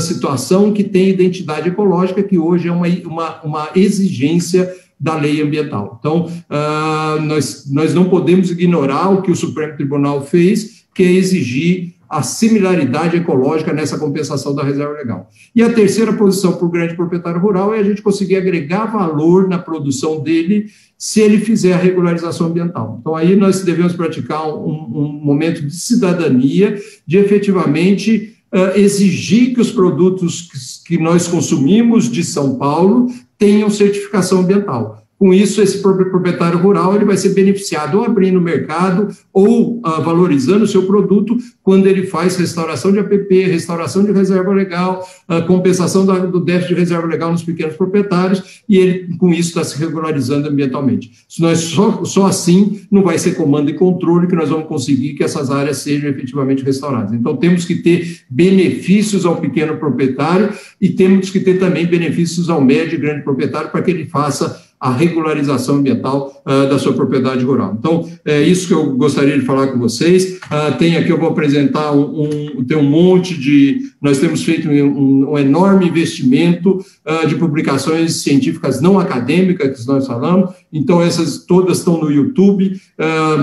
situação que tem identidade ecológica, que hoje é uma, uma, uma exigência da lei ambiental. Então, uh, nós, nós não podemos ignorar o que o Supremo Tribunal fez, que é exigir a similaridade ecológica nessa compensação da reserva legal. E a terceira posição para o grande proprietário rural é a gente conseguir agregar valor na produção dele se ele fizer a regularização ambiental. Então, aí nós devemos praticar um, um momento de cidadania, de efetivamente exigir que os produtos que, que nós consumimos de São Paulo tenham certificação ambiental. Com isso, esse proprietário rural ele vai ser beneficiado ou abrindo o mercado ou uh, valorizando o seu produto quando ele faz restauração de APP, restauração de reserva legal, uh, compensação da, do déficit de reserva legal nos pequenos proprietários, e ele, com isso, está se regularizando ambientalmente. Se nós só, só assim não vai ser comando e controle que nós vamos conseguir que essas áreas sejam efetivamente restauradas. Então, temos que ter benefícios ao pequeno proprietário e temos que ter também benefícios ao médio e grande proprietário para que ele faça a regularização ambiental uh, da sua propriedade rural. Então, é isso que eu gostaria de falar com vocês. Uh, tem aqui, eu vou apresentar um, um, tem um monte de. Nós temos feito um, um enorme investimento uh, de publicações científicas não acadêmicas que nós falamos. Então, essas todas estão no YouTube,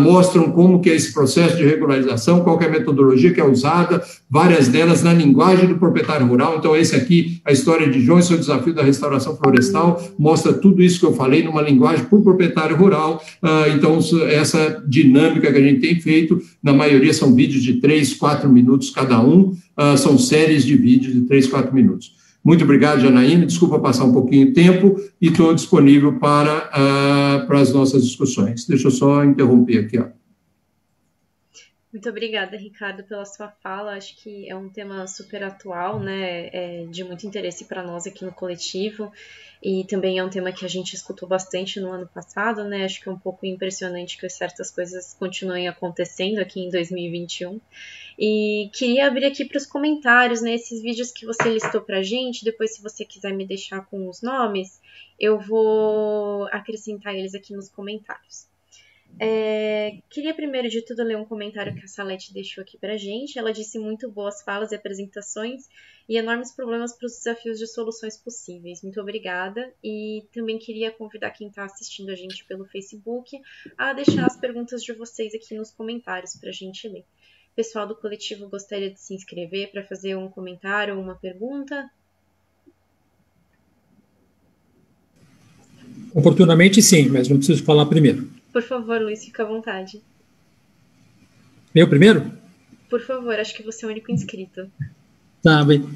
mostram como que é esse processo de regularização, qual é a metodologia que é usada, várias delas na linguagem do proprietário rural. Então, esse aqui, a história de João e o desafio da restauração florestal, mostra tudo isso que eu falei numa linguagem para o proprietário rural. Ah, então, essa dinâmica que a gente tem feito, na maioria são vídeos de três, quatro minutos cada um, ah, são séries de vídeos de três, quatro minutos. Muito obrigado, Janaína. Desculpa passar um pouquinho de tempo e estou disponível para, uh, para as nossas discussões. Deixa eu só interromper aqui. Ó. Muito obrigada, Ricardo, pela sua fala. Acho que é um tema super atual, né? É de muito interesse para nós aqui no coletivo. E também é um tema que a gente escutou bastante no ano passado, né? Acho que é um pouco impressionante que certas coisas continuem acontecendo aqui em 2021. E queria abrir aqui para os comentários, né? Esses vídeos que você listou para gente. Depois, se você quiser me deixar com os nomes, eu vou acrescentar eles aqui nos comentários. É, queria primeiro de tudo ler um comentário que a Salete deixou aqui pra gente. Ela disse muito boas falas e apresentações e enormes problemas para os desafios de soluções possíveis. Muito obrigada. E também queria convidar quem está assistindo a gente pelo Facebook a deixar as perguntas de vocês aqui nos comentários para a gente ler. Pessoal do coletivo gostaria de se inscrever para fazer um comentário ou uma pergunta? Oportunamente sim, mas não preciso falar primeiro. Por favor, Luiz, fica à vontade. Meu primeiro? Por favor, acho que você é o único inscrito. Tá, bem.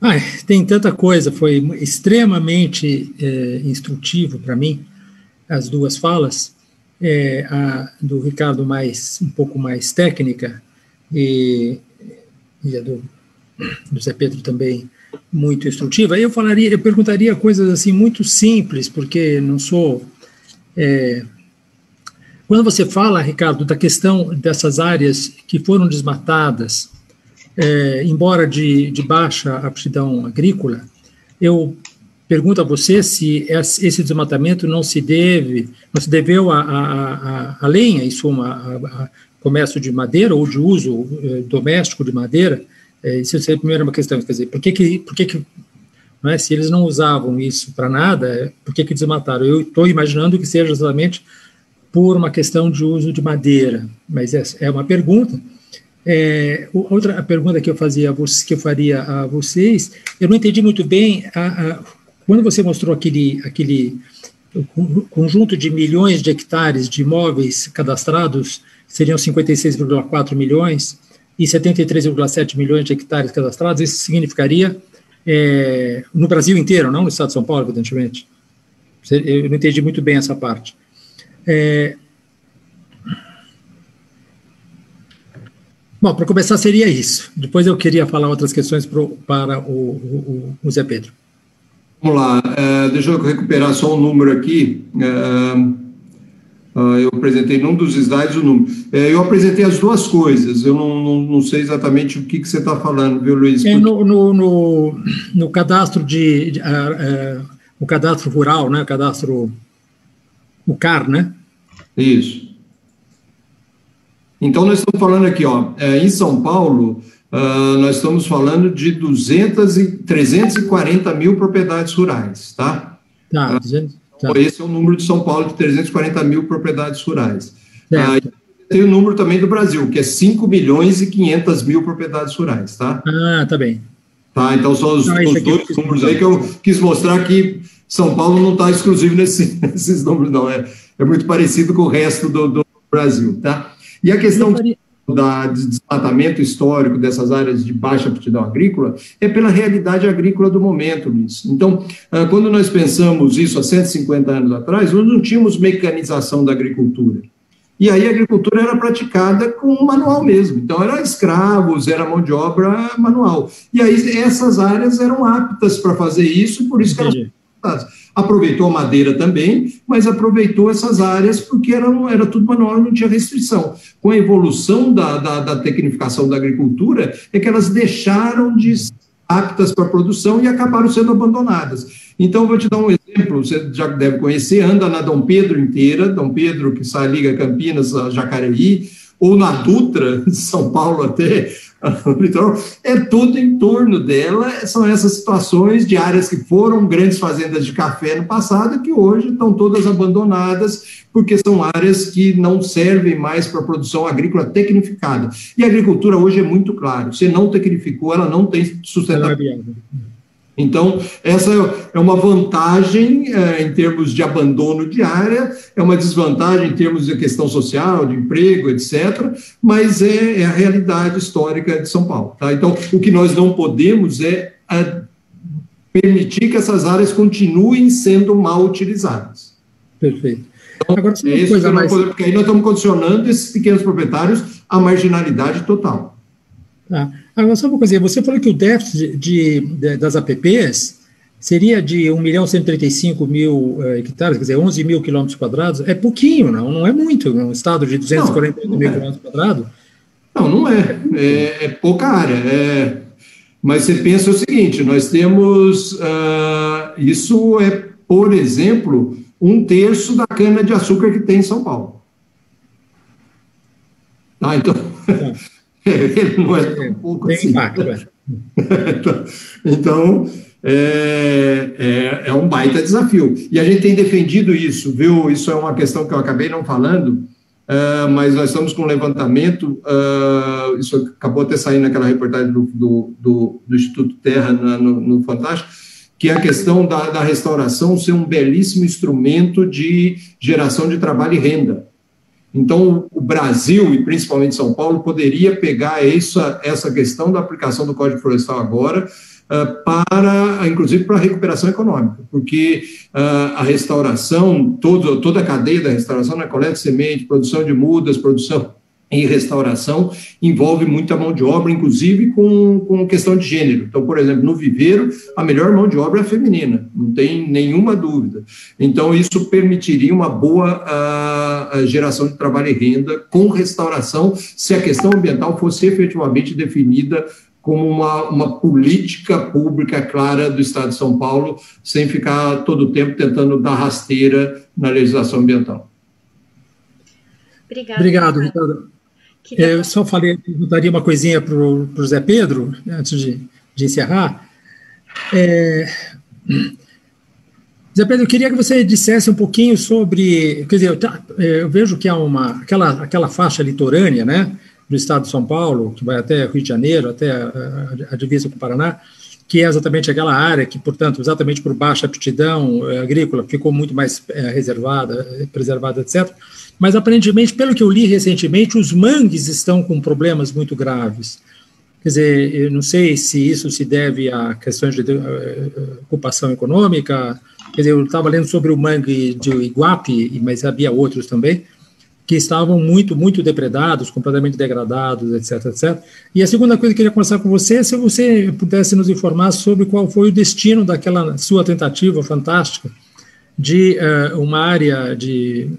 Ai, tem tanta coisa, foi extremamente é, instrutivo para mim, as duas falas, é, a do Ricardo mais um pouco mais técnica e, e a do, do Zé Pedro também muito instrutiva. Eu falaria, eu perguntaria coisas assim muito simples, porque não sou é, quando você fala, Ricardo, da questão dessas áreas que foram desmatadas, é, embora de, de baixa aptidão agrícola, eu pergunto a você se esse desmatamento não se deve, não se deveu a, a, a, a lenha, em suma, a, comércio de madeira ou de uso é, doméstico de madeira. É, isso é a primeira questão, quer dizer, por que que, por que, que é? Se eles não usavam isso para nada, por que, que desmataram? Eu estou imaginando que seja exatamente por uma questão de uso de madeira, mas é, é uma pergunta. É, outra pergunta que eu fazia que eu faria a vocês, eu não entendi muito bem a, a, quando você mostrou aquele aquele conjunto de milhões de hectares de imóveis cadastrados seriam 56,4 milhões e 73,7 milhões de hectares cadastrados. Isso significaria é, no Brasil inteiro, não no estado de São Paulo, evidentemente. Eu não entendi muito bem essa parte. É, Bom, para começar seria isso. Depois eu queria falar outras questões pro, para o, o, o, Zé Pedro. Vamos lá, é, deixa eu recuperar só um número aqui. É, Uh, eu apresentei num dos slides o número. Eu apresentei as duas coisas, eu não, não, não sei exatamente o que, que você está falando, viu, Luiz? É no, no, no, no, cadastro de. de uh, o cadastro rural, né? O cadastro. O CAR, né? Isso. Então, nós estamos falando aqui, ó, em São Paulo, uh, nós estamos falando de 200 e 340 mil propriedades rurais, tá? Tá, 200, tá. Esse é o número de São Paulo de 340 mil propriedades rurais. Uh, tem o número também do Brasil, que é 5 milhões e 500 mil propriedades rurais, tá? Ah, tá bem. Tá, então são os, os dois números aí que eu quis mostrar que São Paulo não está exclusivo nesse, nesses números, não. É, é muito parecido com o resto do, do Brasil, tá? E a questão da desmatamento histórico dessas áreas de baixa aptidão agrícola é pela realidade agrícola do momento, Luiz. Então, ah, quando nós pensamos isso há 150 anos atrás, nós não tínhamos mecanização da agricultura. E aí a agricultura era praticada com manual mesmo. Então, eram escravos, era mão de obra manual. E aí essas áreas eram aptas para fazer isso, por isso que elas aproveitou a madeira também, mas aproveitou essas áreas porque era, era tudo manual, não tinha restrição. Com a evolução da, da, da tecnificação da agricultura, é que elas deixaram de ser aptas para produção e acabaram sendo abandonadas. Então, vou te dar um exemplo, você já deve conhecer, anda na Dom Pedro inteira, Dom Pedro que sai, liga Campinas a Jacareí, ou na Dutra, de São Paulo até litoral, é tudo em torno dela, são essas situações de áreas que foram grandes fazendas de café no passado, que hoje estão todas abandonadas, porque são áreas que não servem mais para produção agrícola tecnificada. E a agricultura hoje é muito claro, se não tecnificou, ela não tem sustentabilidade. Então, essa é uma vantagem é, em termos de abandono de área, é uma desvantagem em termos de questão social, de emprego, etc., mas é, é a realidade histórica de São Paulo. Tá? Então, o que nós não podemos é, é permitir que essas áreas continuem sendo mal utilizadas. Perfeito. Então, Agora, é isso que mais... Podemos, porque aí nós estamos condicionando esses pequenos proprietários à marginalidade total. Tá. Agora, só uma coisa, você falou que o déficit de, de, das APPs seria de 1 milhão 135 mil uh, hectares, quer dizer, 11 mil quilômetros quadrados. É pouquinho, não, não é muito. Um estado de 248 mil é. quilômetros quadrados. Não, não é. É, é pouca área. É, mas você pensa o seguinte: nós temos. Uh, isso é, por exemplo, um terço da cana-de-açúcar que tem em São Paulo. Ah, então. Ele não é tão pouco Tem assim. Impacto, é. então, é, é, é, um baita desafio. E a gente tem defendido isso, viu? Isso é uma questão que eu acabei não falando, uh, mas nós estamos com um levantamento, uh, isso acabou até saindo naquela reportagem do, do, do, do Instituto Terra na, no, no, Fantástico, que é a questão da, da restauração ser um belíssimo instrumento de geração de trabalho e renda. Então, o Brasil, e principalmente São Paulo, poderia pegar essa, essa questão da aplicação do Código Florestal agora uh, para, inclusive, para a recuperação econômica, porque uh, a restauração, toda a cadeia da restauração, na coleta de semente, produção de mudas, produção em restauração envolve muita mão de obra, inclusive com, com questão de gênero. Então, por exemplo, no viveiro, a melhor mão de obra é feminina, não tem nenhuma dúvida. Então, isso permitiria uma boa a, a geração de trabalho e renda com restauração, se a questão ambiental fosse efetivamente definida como uma, uma política pública clara do Estado de São Paulo, sem ficar todo o tempo tentando dar rasteira na legislação ambiental. Obrigado, Obrigado Ricardo. É, eu só falei, perguntaria uma coisinha para o Zé Pedro, antes de, de encerrar. É, Zé Pedro, eu queria que você dissesse um pouquinho sobre. Quer dizer, eu, tá, é, eu vejo que há uma, aquela, aquela faixa litorânea, né, do estado de São Paulo, que vai até Rio de Janeiro, até a, a, a divisa com o Paraná, que é exatamente aquela área que, portanto, exatamente por baixa aptidão é, agrícola, ficou muito mais é, reservada, preservada, etc. Mas aparentemente, pelo que eu li recentemente, os mangues estão com problemas muito graves. Quer dizer, eu não sei se isso se deve a questões de uh, ocupação econômica. Quer dizer, eu estava lendo sobre o mangue de Iguape, mas havia outros também, que estavam muito, muito depredados, completamente degradados, etc, etc. E a segunda coisa que eu queria conversar com você é se você pudesse nos informar sobre qual foi o destino daquela sua tentativa fantástica de uh, uma área de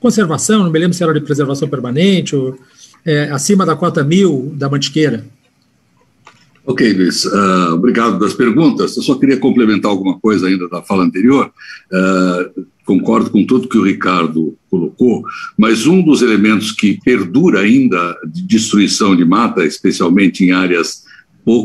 conservação, não me lembro se era de preservação permanente, ou é, acima da cota mil da Mantiqueira. Ok, Luiz, uh, obrigado das perguntas. Eu só queria complementar alguma coisa ainda da fala anterior. Uh, concordo com tudo que o Ricardo colocou, mas um dos elementos que perdura ainda de destruição de mata, especialmente em áreas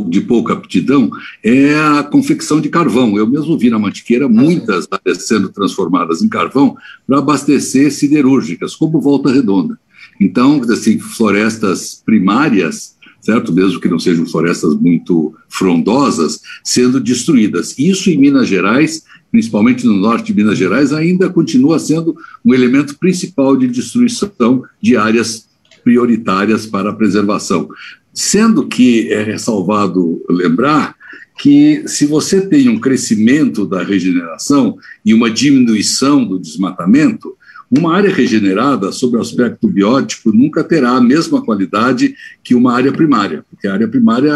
de pouca aptidão, é a confecção de carvão. Eu mesmo vi na Mantiqueira muitas áreas sendo transformadas em carvão para abastecer siderúrgicas, como Volta Redonda. Então, assim, florestas primárias certo? Mesmo que não sejam florestas muito frondosas, sendo destruídas. Isso em Minas Gerais, principalmente no norte de Minas Gerais, ainda continua sendo um elemento principal de destruição de áreas prioritárias para a preservação. Sendo que é ressalvado lembrar que se você tem um crescimento da regeneração e uma diminuição do desmatamento, uma área regenerada, sob o aspecto biótico, nunca terá a mesma qualidade que uma área primária, porque a área primária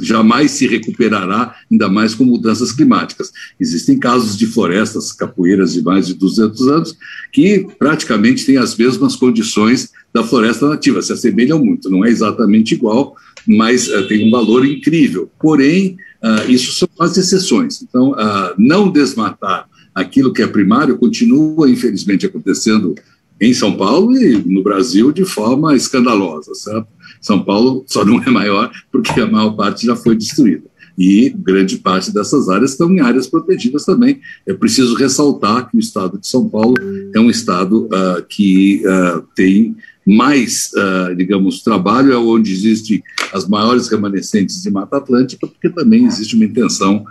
jamais se recuperará, ainda mais com mudanças climáticas. Existem casos de florestas capoeiras de mais de 200 anos que praticamente têm as mesmas condições da floresta nativa, se assemelham muito, não é exatamente igual, mas uh, tem um valor incrível. Porém, uh, isso são as exceções. Então, uh, não desmatar aquilo que é primário continua, infelizmente, acontecendo em São Paulo e no Brasil de forma escandalosa, certo? São Paulo só não é maior porque a maior parte já foi destruída. E grande parte dessas áreas estão em áreas protegidas também. É preciso ressaltar que o estado de São Paulo é um estado uh, que uh, tem mais, uh, digamos, trabalho, é onde existem as maiores remanescentes de Mata Atlântica, porque também existe uma intenção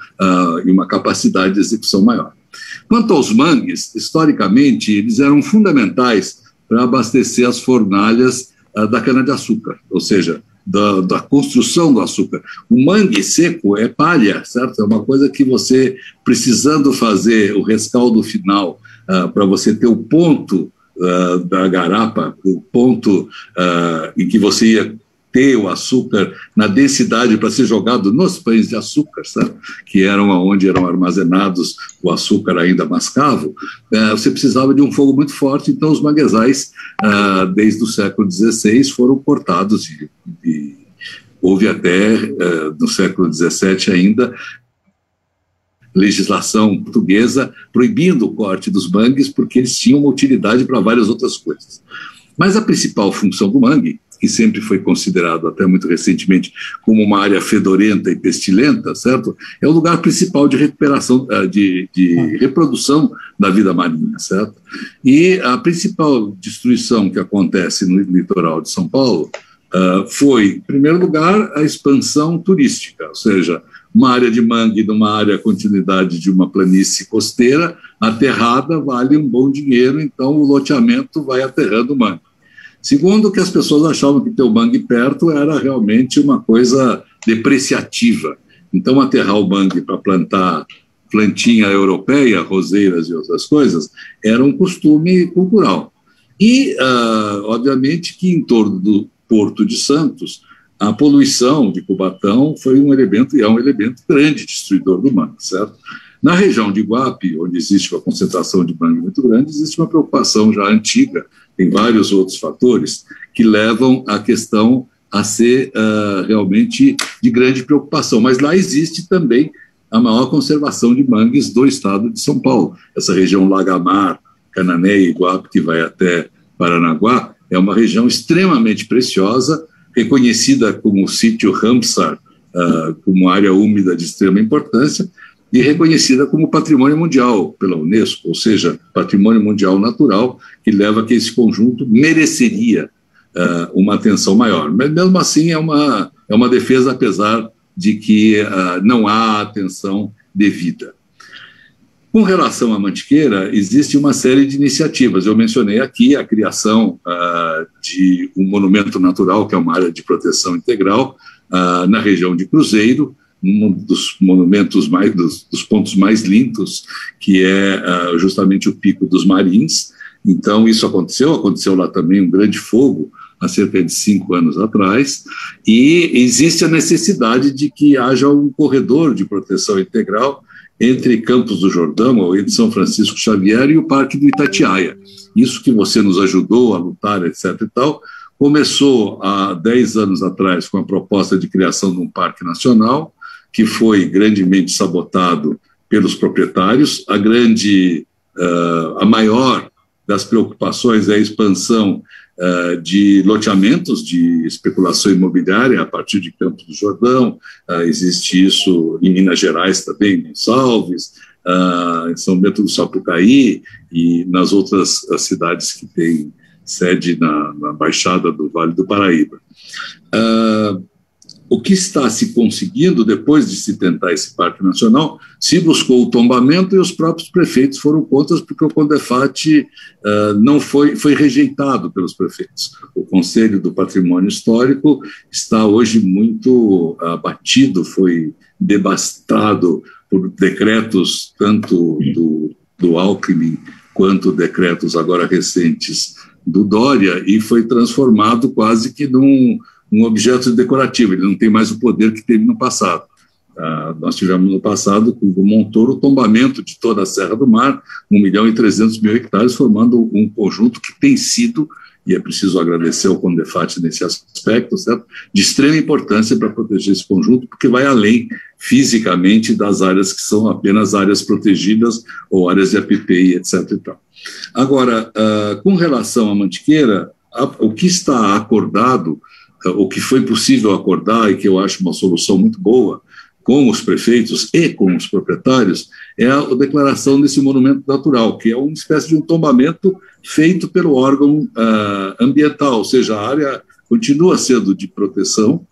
e uma capacidade de execução maior. Quanto aos mangues, historicamente, eles eram fundamentais para abastecer as fornalhas da cana-de-açúcar, ou seja, da, da, construção do açúcar. O mangue seco é palha, certo? É uma coisa que você, precisando fazer o rescaldo final, uh, para você ter o ponto uh, da garapa, o ponto em que você ia ter o açúcar na densidade para ser jogado nos pães de açúcar, sabe? que eram onde eram armazenados o açúcar ainda mascavo, é, você precisava de um fogo muito forte, então os manguezais, ah, desde o século XVI, foram cortados e, e houve até, é, no século XVII ainda, legislação portuguesa proibindo o corte dos mangues porque eles tinham uma utilidade para várias outras coisas. Mas a principal função do mangue que sempre foi considerado até muito recentemente como uma área fedorenta e pestilenta, certo? É o lugar principal de recuperação, eh, de, de reprodução da vida marinha, certo? E a principal destruição que acontece no litoral de São Paulo uh, foi, em primeiro lugar, a expansão turística, ou seja, uma área de mangue numa área continuidade de uma planície costeira, aterrada vale um bom dinheiro, então o loteamento vai aterrando o mangue. Segundo, que as pessoas achavam que ter o mangue perto era realmente uma coisa depreciativa. Então, aterrar o mangue para plantar plantinha europeia, roseiras e outras coisas, era um costume cultural. E, uh, obviamente, que em torno do Porto de Santos, a poluição de Cubatão foi um elemento, e é um elemento grande destruidor do mangue, certo? Na região de Iguape, onde existe uma concentração de mangue muito grande, existe uma preocupação já antiga tem vários outros fatores que levam a questão a ser uh, realmente de grande preocupação. Mas lá existe também a maior conservação de mangues do estado de São Paulo. Essa região Lagamar, Canané e Iguape, que vai até Paranaguá, é uma região extremamente preciosa, reconhecida como sítio Ramsar, uh, como área úmida de extrema importância, e reconhecida como patrimônio mundial pela Unesco, ou seja, patrimônio mundial natural, que leva a que esse conjunto mereceria uh, uma atenção maior. Mas mesmo assim é uma, é uma defesa, apesar de que uh, não há atenção devida. Com relação à Mantiqueira, existe uma série de iniciativas. Eu mencionei aqui a criação uh, de um monumento natural, que é uma área de proteção integral, na região de Cruzeiro, um dos monumentos mais dos, dos pontos mais lindos, que é uh, justamente o Pico dos Marins. Então isso aconteceu, aconteceu lá também um grande fogo há cerca de cinco anos atrás, e existe a necessidade de que haja um corredor de proteção integral entre Campos do Jordão, ou entre São Francisco Xavier e o Parque do Itatiaia. Isso que você nos ajudou a lutar, etc. e tal, Começou há 10 anos atrás com a proposta de criação de um parque nacional, que foi grandemente sabotado pelos proprietários. A grande, uh, a maior das preocupações é a expansão uh, de loteamentos de especulação imobiliária a partir de Campos do Jordão. Uh, existe isso em Minas Gerais também, em Gonçalves, em São Bento do Sapucaí e nas outras cidades que têm sede na, na Baixada do Vale do Paraíba. Uh, o que está se conseguindo depois de se tentar esse parque nacional, se buscou o tombamento e os próprios prefeitos foram contra, porque o Condefat uh, não foi, foi rejeitado pelos prefeitos. O Conselho do Patrimônio Histórico está hoje muito abatido, foi devastado por decretos tanto do, do Alckmin quanto decretos agora recentes do Dória e foi transformado quase que num um objeto decorativo, ele não tem mais o poder que teve no passado. Ah, nós tivemos no passado, com o Montoro, o tombamento de toda a Serra do Mar, 1 milhão e 300 mil hectares, formando um conjunto que tem sido, e é preciso agradecer ao Condefat nesse aspecto, certo? de extrema importância para proteger esse conjunto, porque vai além fisicamente das áreas que são apenas áreas protegidas ou áreas de APPI, etc. E tal. Agora, uh, com relação à Mantiqueira, a, o que está acordado o que foi possível acordar e que eu acho uma solução muito boa com os prefeitos e com os proprietários é a declaração desse monumento natural, que é uma espécie de um tombamento feito pelo órgão uh, ambiental, ou seja, a área continua sendo de proteção,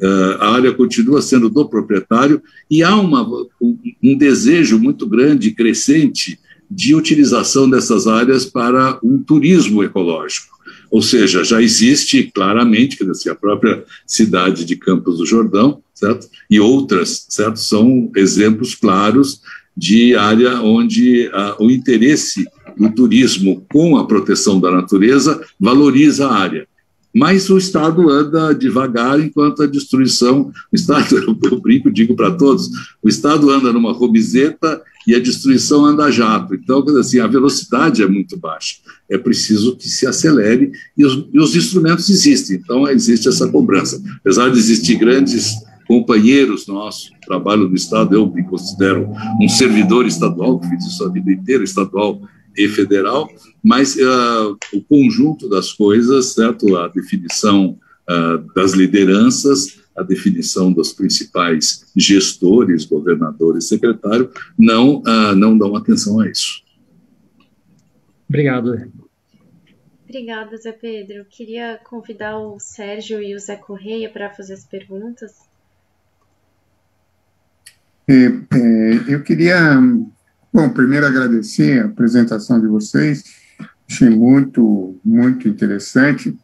uh, a área continua sendo do proprietário e há uma, um, um desejo muito grande, crescente, de utilização dessas áreas para um turismo ecológico. Ou seja, já existe claramente, quer dizer, a própria cidade de Campos do Jordão, certo? E outras, certo? São exemplos claros de área onde ah, o interesse do turismo com a proteção da natureza valoriza a área. Mas o Estado anda devagar enquanto a destruição, o Estado, eu brinco, digo para todos, o Estado anda numa robiseta e a destruição anda jato. Então, assim, a velocidade é muito baixa. É preciso que se acelere e os, e os instrumentos existem. Então, existe essa cobrança. Apesar de existir grandes companheiros nossos, trabalho no Estado, eu me considero um servidor estadual, que fiz isso a vida inteira, estadual e federal, mas uh, o conjunto das coisas, certo? A definição uh, das lideranças, a definição dos principais gestores, governadores, secretários, não, uh, não dão atenção a isso. Obrigado. Obrigada, Zé Pedro. Queria convidar o Sérgio e o Zé Correia para fazer as perguntas. É, é, eu queria, bom, primeiro agradecer a apresentação de vocês, achei muito, muito interessante.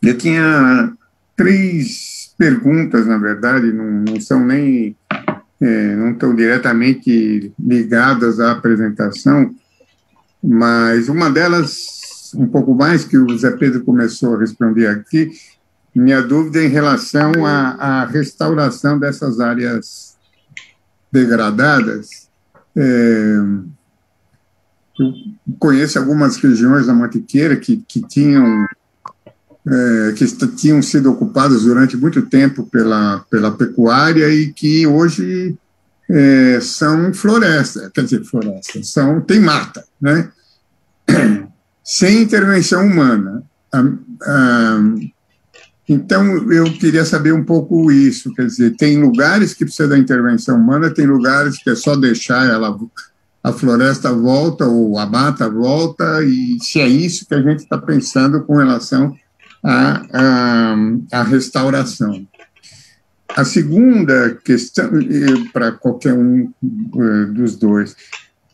Eu tinha três perguntas, na verdade, não, não são nem é, não estão diretamente ligadas à apresentação, mas uma delas, um pouco mais, que o Zé Pedro começou a responder aqui, minha dúvida em relação à, à restauração dessas áreas degradadas. É, eu conheço algumas regiões da Mantiqueira que, que tinham é, que tinham sido ocupadas durante muito tempo pela, pela pecuária e que hoje é, são floresta, quer dizer, floresta, são, tem mata, né? sem intervenção humana. Então, eu queria saber um pouco isso, quer dizer, tem lugares que precisa da intervenção humana, tem lugares que é só deixar ela, a floresta volta ou a mata volta, e se é isso que a gente está pensando com relação a, a, a restauração. A segunda questão, para qualquer um eh, dos dois,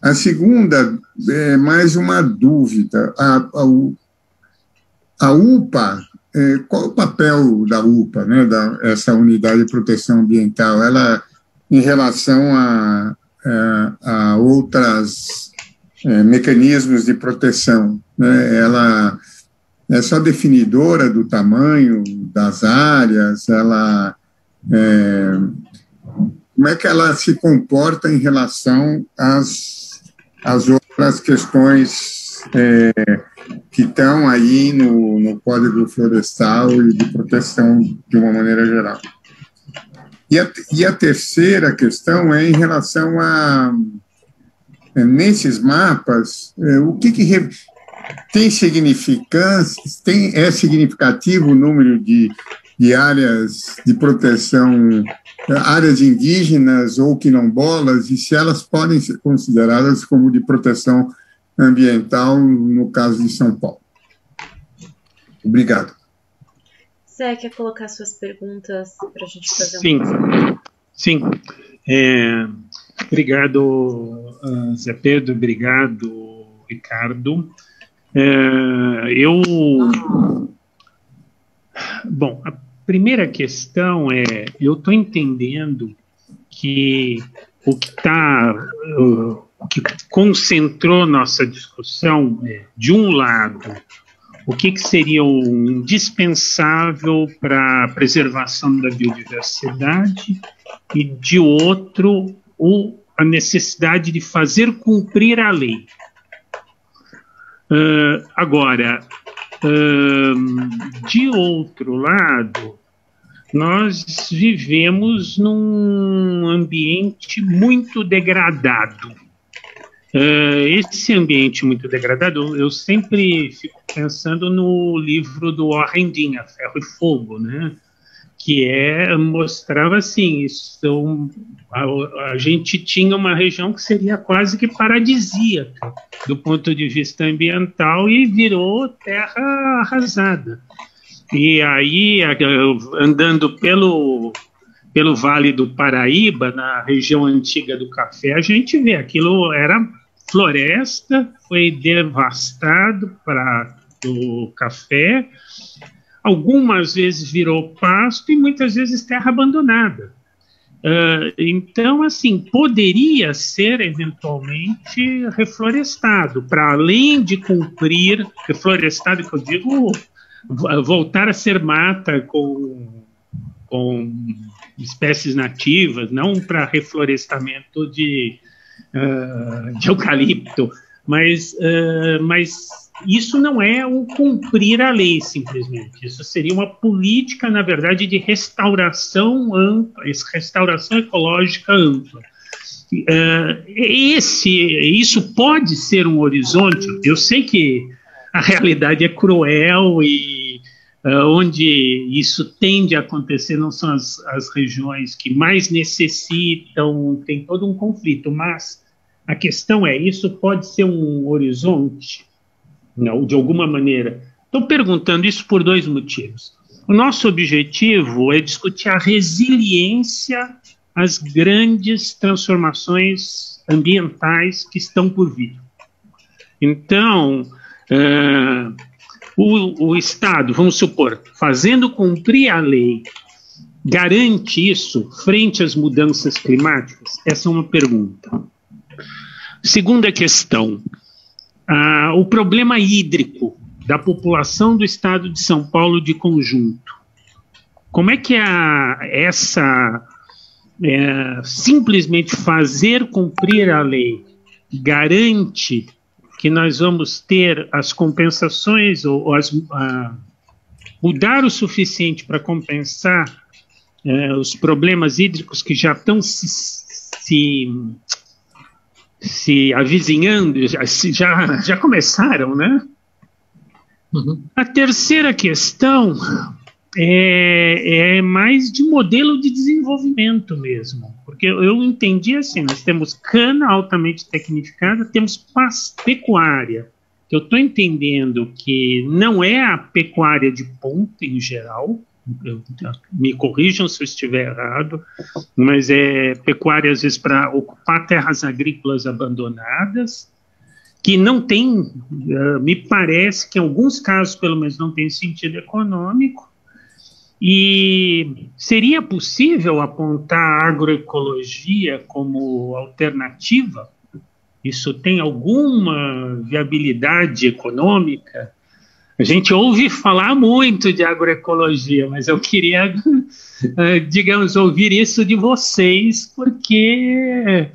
a segunda é mais uma dúvida. A, a, a UPA, é, qual o papel da UPA, né, da, essa unidade de proteção ambiental? Ela, em relação a, a, a outros é, mecanismos de proteção, né, ela é só definidora do tamanho das áreas, ela é, como é que ela se comporta em relação às, às outras questões é, que estão aí no, no Código Florestal e de proteção de uma maneira geral. E a, e a terceira questão é em relação a, é, nesses mapas, é, o que, que tem significância, tem, é significativo o número de, de áreas de proteção, áreas indígenas ou quilombolas, e se elas podem ser consideradas como de proteção ambiental no caso de São Paulo. Obrigado. Zé, quer colocar suas perguntas para a gente fazer sim, um... Sim, é, obrigado, uh, Zé Pedro, obrigado, Ricardo. É, eu. Bom, a primeira questão é: eu estou entendendo que o que está. O que concentrou nossa discussão é, de um lado, o que, que seria o indispensável para a preservação da biodiversidade e de outro, o, a necessidade de fazer cumprir a lei. Uh, agora, uh, de outro lado, nós vivemos num ambiente muito degradado. Uh, esse ambiente muito degradado, eu sempre fico pensando no livro do Warren Dean, Ferro e Fogo, né? Que é mostrava assim, isso, a, a, gente tinha uma região que seria quase que paradisíaca do ponto de vista ambiental e virou terra arrasada. E aí, andando pelo pelo Vale do Paraíba, na região antiga do café, a gente vê aquilo era floresta, foi devastado para o café, algumas vezes virou pasto e muitas vezes terra abandonada. Uh, então, assim, poderia ser eventualmente reflorestado, para além de cumprir, reflorestado que eu digo, voltar a ser mata com, com espécies nativas, não para reflorestamento de, uh, de eucalipto, mas, uh, mas isso não é um cumprir a lei simplesmente. Isso seria uma política, na verdade, de restauração ampla, restauração ecológica ampla. Uh, esse, isso pode ser um horizonte. Eu sei que a realidade é cruel e uh, onde isso tende a acontecer não são as, as regiões que mais necessitam, tem todo um conflito, mas a questão é, isso pode ser um horizonte, não, de alguma maneira. Estou perguntando isso por dois motivos. O nosso objetivo é discutir a resiliência às grandes transformações ambientais que estão por vir. Então, uh, o, o Estado, vamos supor, fazendo cumprir a lei, garante isso frente às mudanças climáticas? Essa é uma pergunta. Segunda questão: ah, o problema hídrico da população do estado de São Paulo de conjunto. Como é que a, essa é, simplesmente fazer cumprir a lei garante que nós vamos ter as compensações ou, ou as, mudar o suficiente para compensar é, os problemas hídricos que já estão se, se se avizinhando, já, já, já começaram, né? Uhum. A terceira questão é, é, mais de modelo de desenvolvimento mesmo, porque eu entendi assim: nós temos cana altamente tecnificada, temos pecuária, que eu estou entendendo que não é a pecuária de ponta em geral, me corrijam se eu estiver errado, mas é pecuária às vezes para ocupar terras agrícolas abandonadas, que não tem, uh, me parece que em alguns casos pelo menos não tem sentido econômico, e seria possível apontar a agroecologia como alternativa? Isso tem alguma viabilidade econômica? A gente ouve falar muito de agroecologia, mas eu queria, eh, digamos, ouvir isso de vocês, porque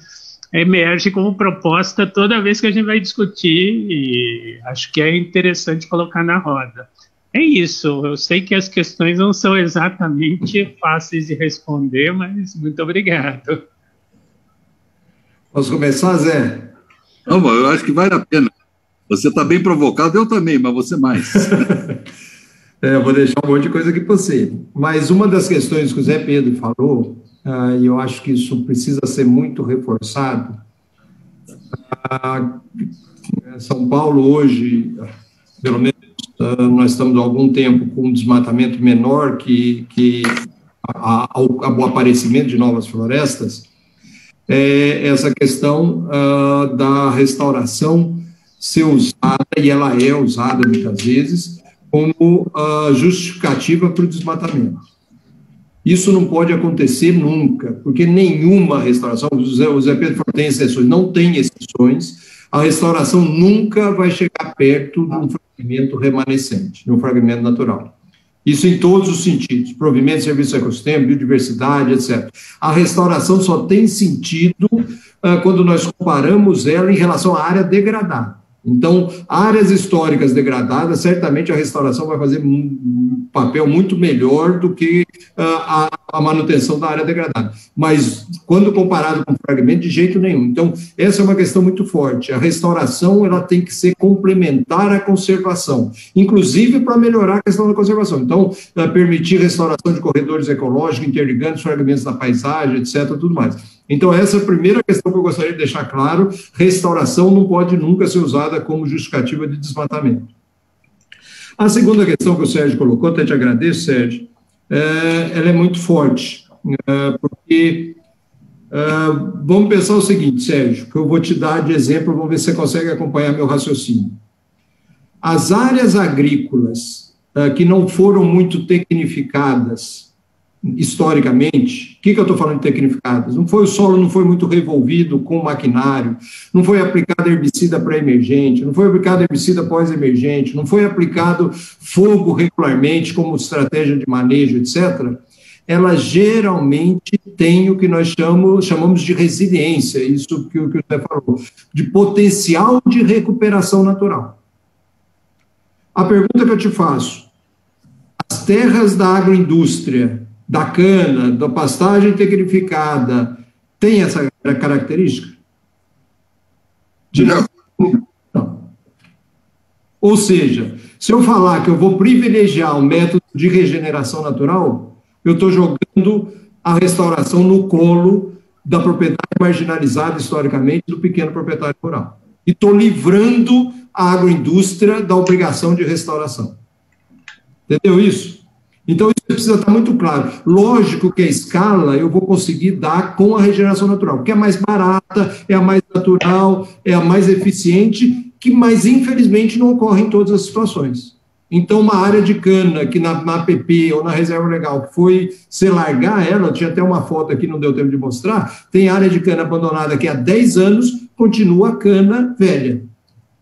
emerge como proposta toda vez que a gente vai discutir e acho que é interessante colocar na roda. É isso, eu sei que as questões não são exatamente fáceis de responder, mas muito obrigado. Posso começar, Zé? Não, eu acho que vale a pena. Você está bem provocado, eu também, mas você mais. é, eu vou deixar um monte de coisa aqui para você. Mas uma das questões que o Zé Pedro falou, uh, e eu acho que isso precisa ser muito reforçado, uh, São Paulo hoje, pelo menos uh, nós estamos há algum tempo com um desmatamento menor que, que a, a, aparecimento de novas florestas, é essa questão uh, da restauração ser usada, e ela é usada muitas vezes, como uh, justificativa para o desmatamento. Isso não pode acontecer nunca, porque nenhuma restauração, o Zé, o Pedro falou, tem exceções, não tem exceções, a restauração nunca vai chegar perto de um fragmento remanescente, de um fragmento natural. Isso em todos os sentidos, provimento serviço ecossistema, biodiversidade, etc. A restauração só tem sentido uh, quando nós comparamos ela em relação à área degradada. Então, áreas históricas degradadas, certamente a restauração vai fazer um papel muito melhor do que uh, a, a, manutenção da área degradada. Mas, quando comparado com fragmento, de jeito nenhum. Então, essa é uma questão muito forte. A restauração ela tem que ser complementar à conservação, inclusive para melhorar a questão da conservação. Então, uh, permitir restauração de corredores ecológicos, interligando fragmentos da paisagem, etc., tudo mais. Então, essa é a primeira questão que eu gostaria de deixar claro: restauração não pode nunca ser usada como justificativa de desmatamento. A segunda questão que o Sérgio colocou, até te agradeço, Sérgio, é, ela é muito forte, é, porque é, vamos pensar o seguinte, Sérgio, que eu vou te dar de exemplo, vamos ver se você consegue acompanhar meu raciocínio. As áreas agrícolas é, que não foram muito tecnificadas historicamente, o que, que eu estou falando de tecnificadas? Não foi o solo não foi muito revolvido com maquinário, não foi aplicado herbicida pré-emergente, não foi aplicado herbicida pós-emergente, não foi aplicado fogo regularmente como estratégia de manejo, etc. Ela geralmente tem o que nós chamamos, chamamos de resiliência, isso que, que o Zé falou, de potencial de recuperação natural. A pergunta que eu te faço: as terras da agroindústria da cana, da pastagem tecnificada, tem essa característica? De não. Ou seja, se eu falar que eu vou privilegiar o método de regeneração natural, eu estou jogando a restauração no colo da propriedade marginalizada historicamente do pequeno proprietário rural. E estou livrando a agroindústria da obrigação de restauração. Entendeu isso? Então, isso precisa estar muito claro. Lógico que a escala eu vou conseguir dar com a regeneração natural, que é mais barata, é a mais natural, é a mais eficiente, que mas infelizmente não ocorre em todas as situações. Então, uma área de cana que na, na APP ou na reserva legal foi se largar ela, tinha até uma foto aqui, não deu tempo de mostrar, tem área de cana abandonada que há 10 anos continua cana velha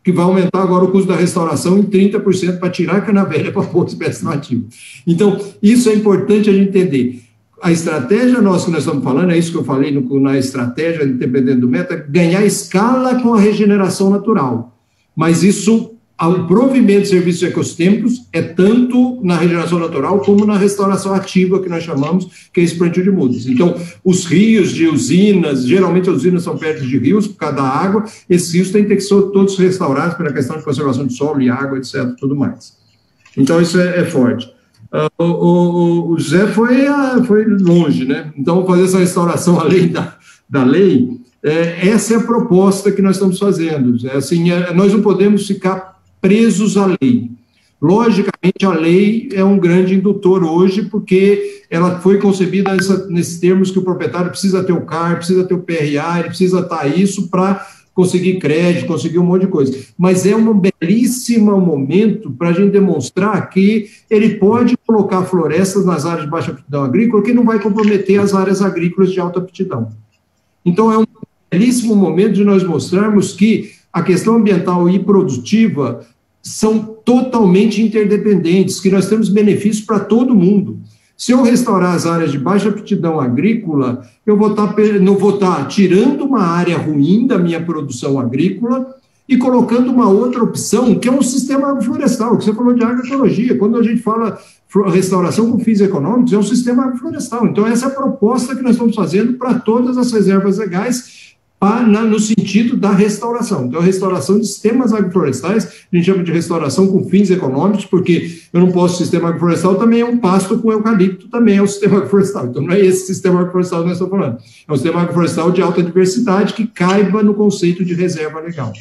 que vai aumentar agora o custo da restauração em 30% para tirar a cana velha para pôr espécie nativa. Então, isso é importante a gente entender. A estratégia nossa que nós estamos falando, é isso que eu falei no, na estratégia, dependendo do método, é ganhar escala com a regeneração natural. Mas isso o provimento de serviços ecossistêmicos é tanto na regeneração natural como na restauração ativa, que nós chamamos, que é esse plantio de mudas. Então, os rios de usinas, geralmente as usinas são perto de rios, por causa da água, esses rios têm que ser todos restaurados pela questão de conservação de solo e água, etc., tudo mais. Então, isso é, é forte. Uh, o, o, Zé foi, uh, foi longe, né? Então, fazer essa restauração além da, da lei, é, essa é a proposta que nós estamos fazendo. Assim, é, nós não podemos ficar presos à lei. Logicamente, a lei é um grande indutor hoje, porque ela foi concebida nessa, nesses termos que o proprietário precisa ter o CAR, precisa ter o PRA, ele precisa estar isso para conseguir crédito, conseguir um monte de coisa. Mas é um belíssimo momento para a gente demonstrar que ele pode colocar florestas nas áreas de baixa aptidão agrícola, que não vai comprometer as áreas agrícolas de alta aptidão. Então, é um belíssimo momento de nós mostrarmos que a questão ambiental e produtiva são totalmente interdependentes, que nós temos benefícios para todo mundo. Se eu restaurar as áreas de baixa aptidão agrícola, eu vou estar, tá não vou estar tá tirando uma área ruim da minha produção agrícola e colocando uma outra opção, que é um sistema agroflorestal, que você falou de agroecologia. Quando a gente fala restauração com fins econômicos, é um sistema agroflorestal. Então, essa é a proposta que nós estamos fazendo para todas as reservas legais no sentido da restauração. Então, a restauração de sistemas agroflorestais, a gente chama de restauração com fins econômicos, porque eu não posso, sistema agroflorestal também é um pasto com eucalipto, também é um sistema agroflorestal. Então, não é esse sistema agroflorestal que nós estamos falando. É um sistema agroflorestal de alta diversidade que caiba no conceito de reserva legal.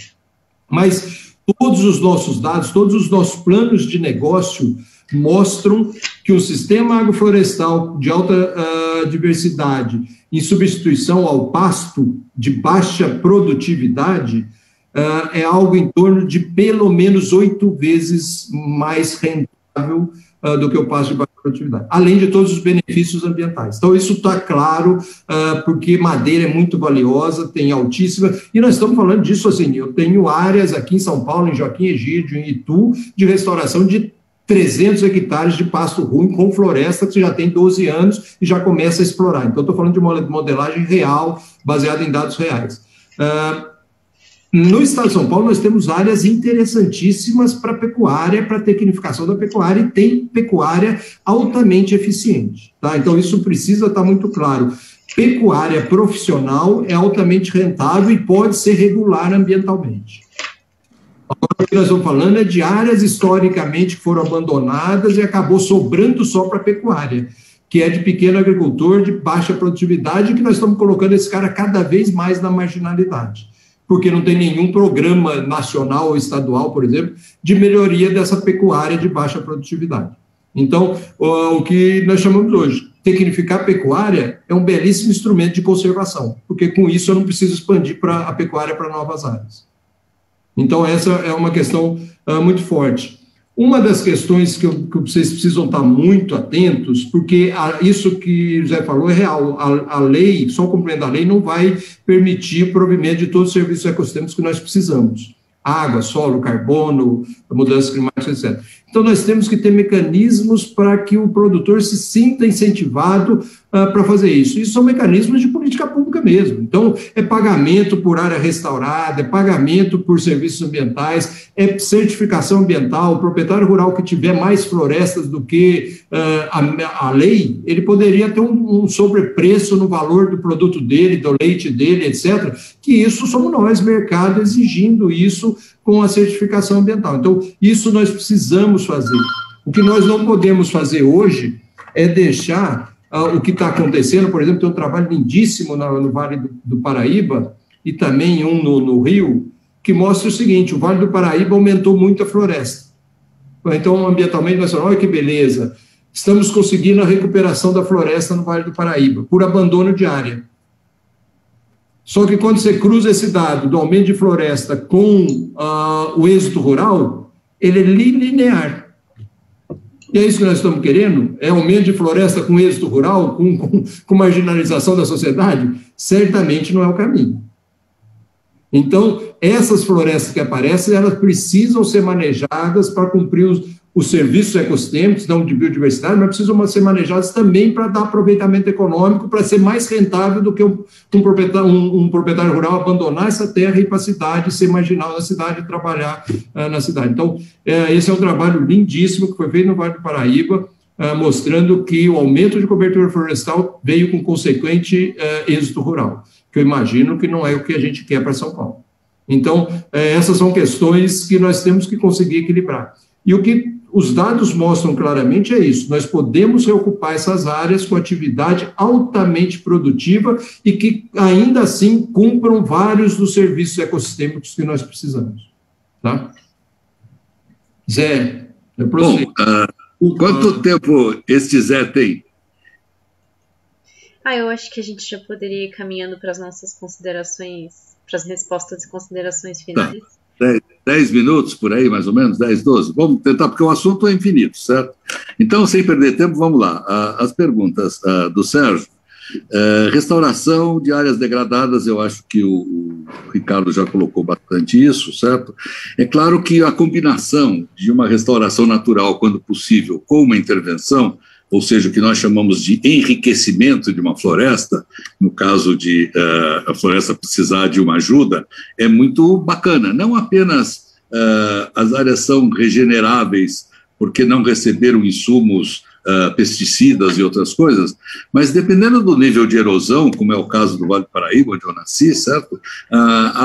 Mas todos os nossos dados, todos os nossos planos de negócio mostram que o sistema agroflorestal de alta uh, diversidade, em substituição ao pasto de baixa produtividade, uh, é algo em torno de pelo menos oito vezes mais rentável uh, do que o pasto de baixa produtividade, além de todos os benefícios ambientais. Então, isso está claro, porque madeira é muito valiosa, tem altíssima, e nós estamos falando disso assim, eu tenho áreas aqui em São Paulo, em Joaquim Egídio, em Itu, de restauração de 300 hectares de pasto ruim com floresta que você já tem 12 anos e já começa a explorar. Então, estou falando de uma modelagem real, baseada em dados reais. Uh, no estado de São Paulo, nós temos áreas interessantíssimas para pecuária, para tecnificação da pecuária, e tem pecuária altamente eficiente. Tá? Então, isso precisa estar tá muito claro. Pecuária profissional é altamente rentável e pode ser regular ambientalmente. O que nós estamos falando é de áreas historicamente que foram abandonadas e acabou sobrando só para a pecuária, que é de pequeno agricultor, de baixa produtividade, que nós estamos colocando esse cara cada vez mais na marginalidade, porque não tem nenhum programa nacional ou estadual, por exemplo, de melhoria dessa pecuária de baixa produtividade. Então, o que nós chamamos hoje, tecnificar a pecuária é um belíssimo instrumento de conservação, porque com isso eu não preciso expandir para a pecuária para novas áreas. Então, essa é uma questão uh, muito forte. Uma das questões que, eu, que, vocês precisam estar muito atentos, porque a, isso que o Zé falou é real. A, a lei, só o cumprimento lei, não vai permitir o provimento de todos os serviços ecossistêmicos que nós precisamos. Água, solo, carbono, mudanças climáticas, etc. Então, nós temos que ter mecanismos para que o produtor se sinta incentivado uh, para fazer isso. Isso são mecanismos de política pública mesmo. Então, é pagamento por área restaurada, é pagamento por serviços ambientais, é certificação ambiental. O proprietário rural que tiver mais florestas do que uh, a, a, lei, ele poderia ter um, um sobrepreço no valor do produto dele, do leite dele, etc. Que isso somos nós, mercado, exigindo isso com a certificação ambiental. Então, isso nós precisamos fazer. O que nós não podemos fazer hoje é deixar o que está acontecendo, por exemplo, tem um trabalho lindíssimo no, Vale do, do, Paraíba e também um no, no, Rio, que mostra o seguinte: o Vale do Paraíba aumentou muito a floresta. Então, ambientalmente, nós falamos, olha que beleza, estamos conseguindo a recuperação da floresta no Vale do Paraíba, por abandono de área. Só que quando você cruza esse dado do aumento de floresta com uh, o êxito rural, ele é linear. E é isso que nós estamos querendo? É aumento de floresta com êxito rural, com, com, com marginalização da sociedade? Certamente não é o caminho. Então, essas florestas que aparecem, elas precisam ser manejadas para cumprir os, os serviços ecossistêmicos, não de biodiversidade, mas precisam ser manejados também para dar aproveitamento econômico, para ser mais rentável do que um, um, proprietário, um, um proprietário, rural abandonar essa terra e ir para a cidade, ser marginal na cidade e trabalhar uh, na cidade. Então, uh, esse é um trabalho lindíssimo que foi feito no Vale do Paraíba, uh, mostrando que o aumento de cobertura florestal veio com consequente uh, êxito rural, que eu imagino que não é o que a gente quer para São Paulo. Então, essas são questões que nós temos que conseguir equilibrar. E o que os dados mostram claramente é isso. Nós podemos reocupar essas áreas com atividade altamente produtiva e que ainda assim cumpram vários dos serviços ecossistêmicos que nós precisamos. Tá? Zé, eu prossigo. Bom, uh, quanto uh, tempo este Zé tem? Ah, eu acho que a gente já poderia ir caminhando para as nossas considerações, para as respostas e considerações finais. Tá. 10, 10 minutos por aí, mais ou menos, 10, 12. Vamos tentar, porque o assunto é infinito, certo? Então, sem perder tempo, vamos lá. As perguntas do Sérgio. É, restauração de áreas degradadas, eu acho que o, Ricardo já colocou bastante isso, certo? É claro que a combinação de uma restauração natural, quando possível, com uma intervenção, ou seja, o que nós chamamos de enriquecimento de uma floresta, no caso de uh, a floresta precisar de uma ajuda, é muito bacana. Não apenas uh, as áreas são regeneráveis porque não receberam insumos uh, pesticidas e outras coisas, mas dependendo do nível de erosão, como é o caso do Vale do Paraíba, onde eu nasci, certo?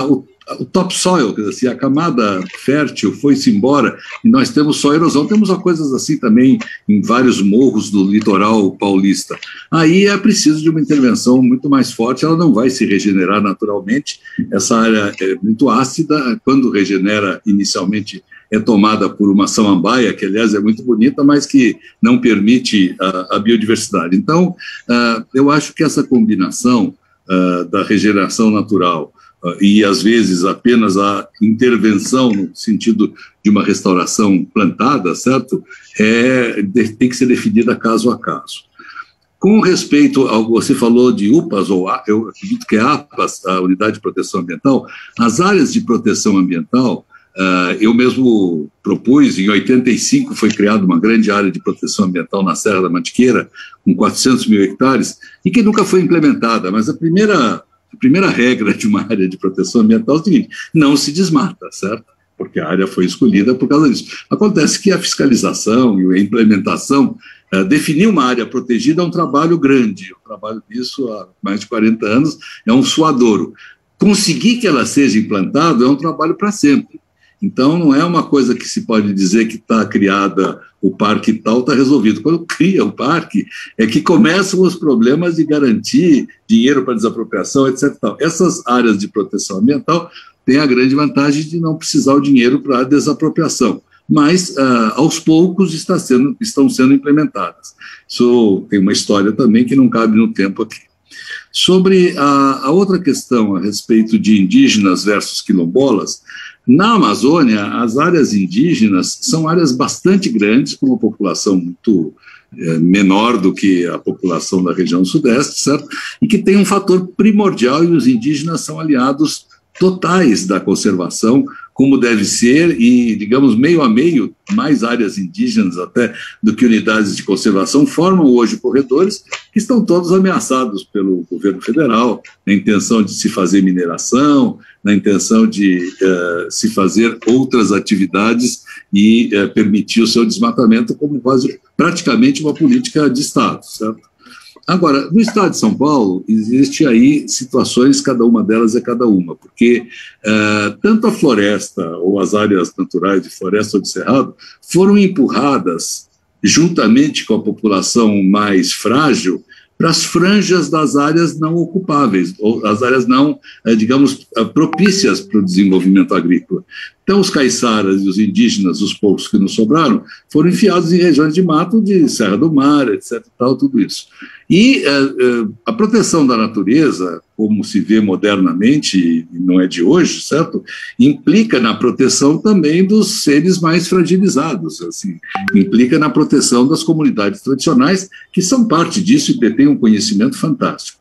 O, o topsoil, quer dizer, a camada fértil foi-se embora e nós temos só erosão. Temos coisas assim também em vários morros do litoral paulista. Aí é preciso de uma intervenção muito mais forte, ela não vai se regenerar naturalmente. Essa área é muito ácida, quando regenera inicialmente é tomada por uma samambaia, que aliás é muito bonita, mas que não permite a, a biodiversidade. Então, uh, eu acho que essa combinação uh, da regeneração natural e, às vezes, apenas a intervenção no sentido de uma restauração plantada, certo? É, tem que ser definida caso a caso. Com respeito ao você falou de UPAs, ou eu acredito que é APAS, a Unidade de Proteção Ambiental, as áreas de proteção ambiental, Uh, eu mesmo propus, em 85 foi criada uma grande área de proteção ambiental na Serra da Mantiqueira, com 400 mil hectares, e que nunca foi implementada, mas a primeira, a primeira regra de uma área de proteção ambiental é o seguinte, não se desmata, certo? Porque a área foi escolhida por causa disso. Acontece que a fiscalização e a implementação, uh, definir uma área protegida é um trabalho grande, eu trabalho nisso há mais de 40 anos, é um suadouro. Conseguir que ela seja implantada é um trabalho para sempre. Então, não é uma coisa que se pode dizer que está criada o parque tal, está resolvido. Quando cria o parque, é que começam os problemas de garantir dinheiro para desapropriação, etc. Tal. Essas áreas de proteção ambiental têm a grande vantagem de não precisar o dinheiro para a desapropriação. Mas, uh, aos poucos, está sendo, estão sendo implementadas. Isso tem uma história também que não cabe no tempo aqui. Sobre a, a outra questão a respeito de indígenas versus quilombolas, na Amazônia, as áreas indígenas são áreas bastante grandes, com uma população muito é, menor do que a população da região sudeste, certo? E que tem um fator primordial, e os indígenas são aliados totais da conservação, como deve ser, e, digamos, meio a meio, mais áreas indígenas até do que unidades de conservação, formam hoje corredores que estão todos ameaçados pelo governo federal, na intenção de se fazer mineração, na intenção de uh, se fazer outras atividades e uh, permitir o seu desmatamento como quase praticamente uma política de Estado, certo? Agora, no estado de São Paulo, existe aí situações, cada uma delas é cada uma, porque uh, tanto a floresta ou as áreas naturais de floresta ou de cerrado foram empurradas juntamente com a população mais frágil para as franjas das áreas não ocupáveis, ou as áreas não, eh, digamos, eh, propícias para o desenvolvimento agrícola. Então, os caiçaras e os indígenas, os poucos que nos sobraram, foram enfiados em regiões de mato de Serra do Mar, etc., tal, tudo isso. E uh, uh, a proteção da natureza, como se vê modernamente, não é de hoje, certo? Implica na proteção também dos seres mais fragilizados, assim, implica na proteção das comunidades tradicionais, que são parte disso e têm um conhecimento fantástico.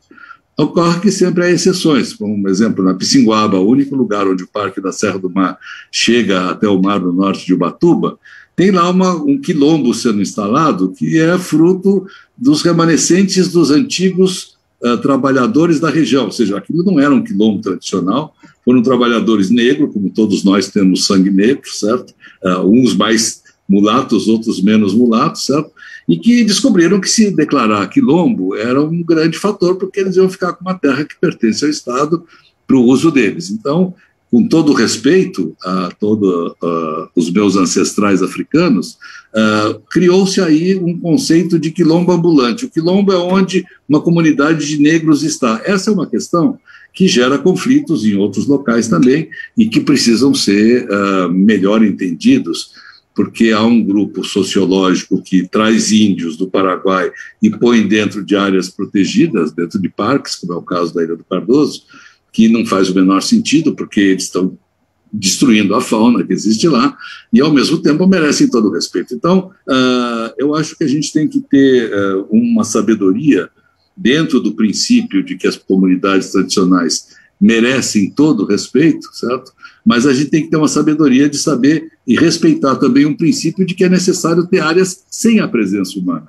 Ocorre que sempre há exceções, como, por exemplo, na Pissinguaba, o único lugar onde o Parque da Serra do Mar chega até o mar no norte de Ubatuba, tem lá uma, um quilombo sendo instalado que é fruto dos remanescentes dos antigos uh, trabalhadores da região, ou seja, aquilo não era um quilombo tradicional, foram trabalhadores negros, como todos nós temos sangue negro, certo? Uh, uns mais mulatos, outros menos mulatos, certo? E que descobriram que se declarar quilombo era um grande fator, porque eles iam ficar com uma terra que pertence ao Estado para o uso deles. Então, com todo respeito a todos os meus ancestrais africanos, criou-se aí um conceito de quilombo ambulante. O quilombo é onde uma comunidade de negros está. Essa é uma questão que gera conflitos em outros locais também e que precisam ser melhor entendidos, porque há um grupo sociológico que traz índios do Paraguai e põe dentro de áreas protegidas, dentro de parques, como é o caso da Ilha do Cardoso, que não faz o menor sentido, porque eles estão destruindo a fauna que existe lá, e ao mesmo tempo merecem todo o respeito. Então, uh, eu acho que a gente tem que ter uh, uma sabedoria dentro do princípio de que as comunidades tradicionais merecem todo o respeito, certo? Mas a gente tem que ter uma sabedoria de saber e respeitar também um princípio de que é necessário ter áreas sem a presença humana.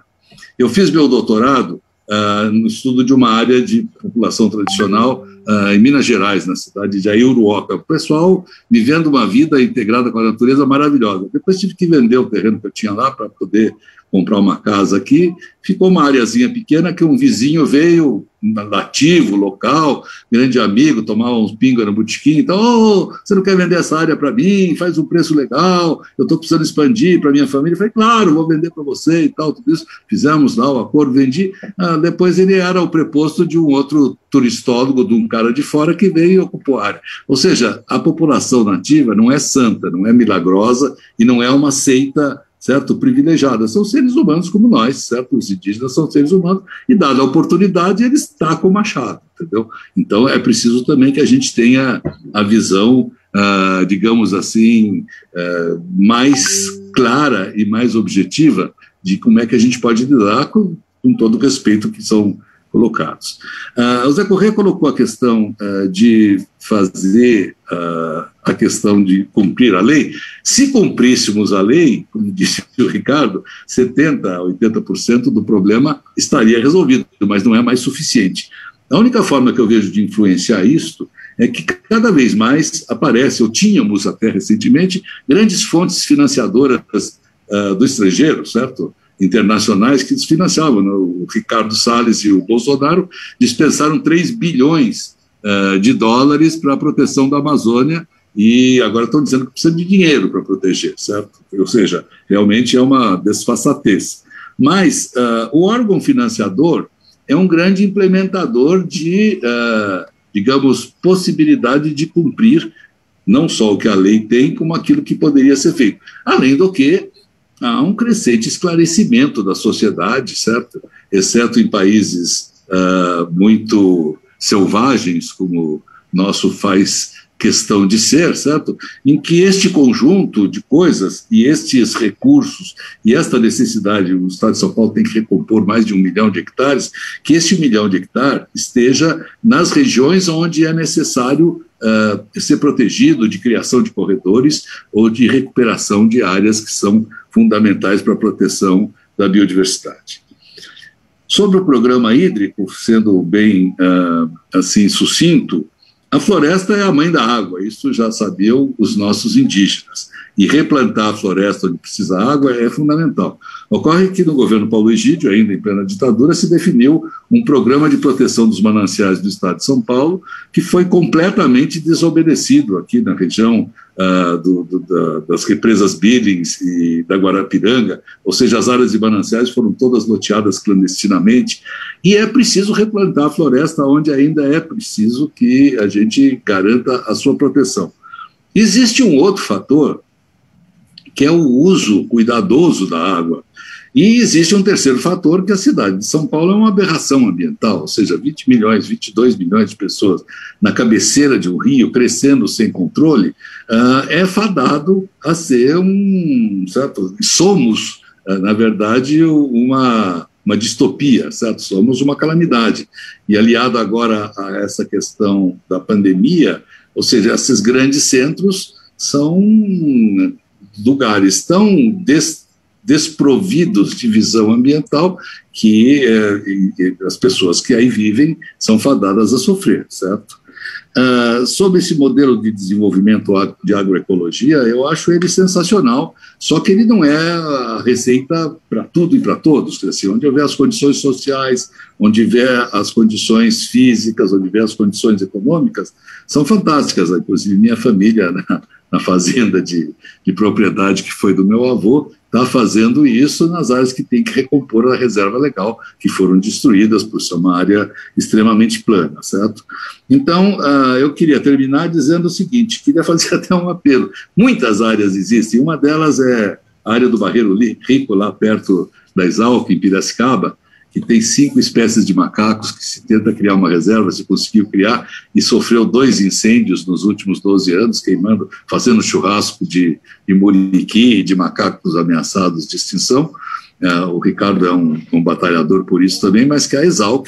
Eu fiz meu doutorado uh, no estudo de uma área de população tradicional uh, em Minas Gerais, na cidade de Aiuruoca. O pessoal vivendo uma vida integrada com a natureza maravilhosa. Depois tive que vender o terreno que eu tinha lá para poder comprar uma casa aqui, ficou uma areazinha pequena que um vizinho veio, nativo, local, grande amigo, tomava uns pingos no botequim, então, oh, você não quer vender essa área para mim? Faz um preço legal, eu estou precisando expandir para minha família. Eu falei, claro, vou vender para você e tal, tudo isso. Fizemos lá o acordo, vendi. Ah, depois ele era o preposto de um outro turistólogo, de um cara de fora que veio e ocupou a área. Ou seja, a população nativa não é santa, não é milagrosa e não é uma seita certo? Privilegiadas. São seres humanos como nós, certo? Os indígenas são seres humanos e, dada a oportunidade, eles tacam o machado, entendeu? Então, é preciso também que a gente tenha a visão, ah, digamos assim, ah, mais clara e mais objetiva de como é que a gente pode lidar com, com todo o respeito que são colocados. Uh, o Zé Corrêa colocou a questão uh, de fazer uh, a questão de cumprir a lei. Se cumpríssemos a lei, como disse o Ricardo, 70% a 80% do problema estaria resolvido, mas não é mais suficiente. A única forma que eu vejo de influenciar isto é que cada vez mais aparece, ou tínhamos até recentemente, grandes fontes financiadoras do estrangeiro, certo? Internacionais que financiavam. Né? O Ricardo Salles e o Bolsonaro dispensaram 3 bilhões uh, de dólares para a proteção da Amazônia e agora estão dizendo que precisa de dinheiro para proteger, certo? Ou seja, realmente é uma desfaçatez. Mas uh, o órgão financiador é um grande implementador de, uh, digamos, possibilidade de cumprir não só o que a lei tem, como aquilo que poderia ser feito. Além do que, há um crescente esclarecimento da sociedade, certo? Exceto em países uh, muito selvagens, como nosso faz questão de ser, certo? Em que este conjunto de coisas e estes recursos e esta necessidade, o Estado de São Paulo tem que recompor mais de um milhão de hectares, que este milhão de hectares esteja nas regiões onde é necessário uh, ser protegido de criação de corredores ou de recuperação de áreas que são fundamentais para a proteção da biodiversidade. Sobre o programa hídrico, sendo bem uh, assim sucinto, a floresta é a mãe da água, isso já sabiam os nossos indígenas. E replantar a floresta onde precisa água é fundamental. Ocorre que no governo Paulo Egídio, ainda em plena ditadura, se definiu um programa de proteção dos mananciais do estado de São Paulo, que foi completamente desobedecido aqui na região uh, do, do, da, das represas Billings e da Guarapiranga, ou seja, as áreas de mananciais foram todas loteadas clandestinamente, e é preciso replantar a floresta onde ainda é preciso que a gente garanta a sua proteção. Existe um outro fator, que é o uso cuidadoso da água. E existe um terceiro fator, que a cidade de São Paulo é uma aberração ambiental, ou seja, 20 milhões, 22 milhões de pessoas na cabeceira de um rio, crescendo sem controle, uh, é fadado a ser um. Certo? Somos, uh, na verdade, uma, uma distopia, certo? Somos uma calamidade. E aliado agora a essa questão da pandemia, ou seja, esses grandes centros são lugares tão des, desprovidos de visão ambiental que é, as pessoas que aí vivem são fadadas a sofrer, certo? Uh, sobre esse modelo de desenvolvimento de agroecologia, eu acho ele sensacional, só que ele não é a receita para tudo e para todos. Assim, onde houver as condições sociais, onde houver as condições físicas, onde houver as condições econômicas, são fantásticas. Inclusive, minha família, na, na fazenda de, de propriedade que foi do meu avô, está fazendo isso nas áreas que tem que recompor a reserva legal, que foram destruídas por ser uma área extremamente plana, certo? Então, uh, eu queria terminar dizendo o seguinte, queria fazer até um apelo. Muitas áreas existem, uma delas é a área do Barreiro Rico, lá perto da Exalc, em Piracicaba, que tem cinco espécies de macacos, que se tenta criar uma reserva, se conseguiu criar, e sofreu dois incêndios nos últimos 12 anos, queimando, fazendo churrasco de, de muriqui e de macacos ameaçados de extinção. É, o Ricardo é um, um, batalhador por isso também, mas que a Exalc,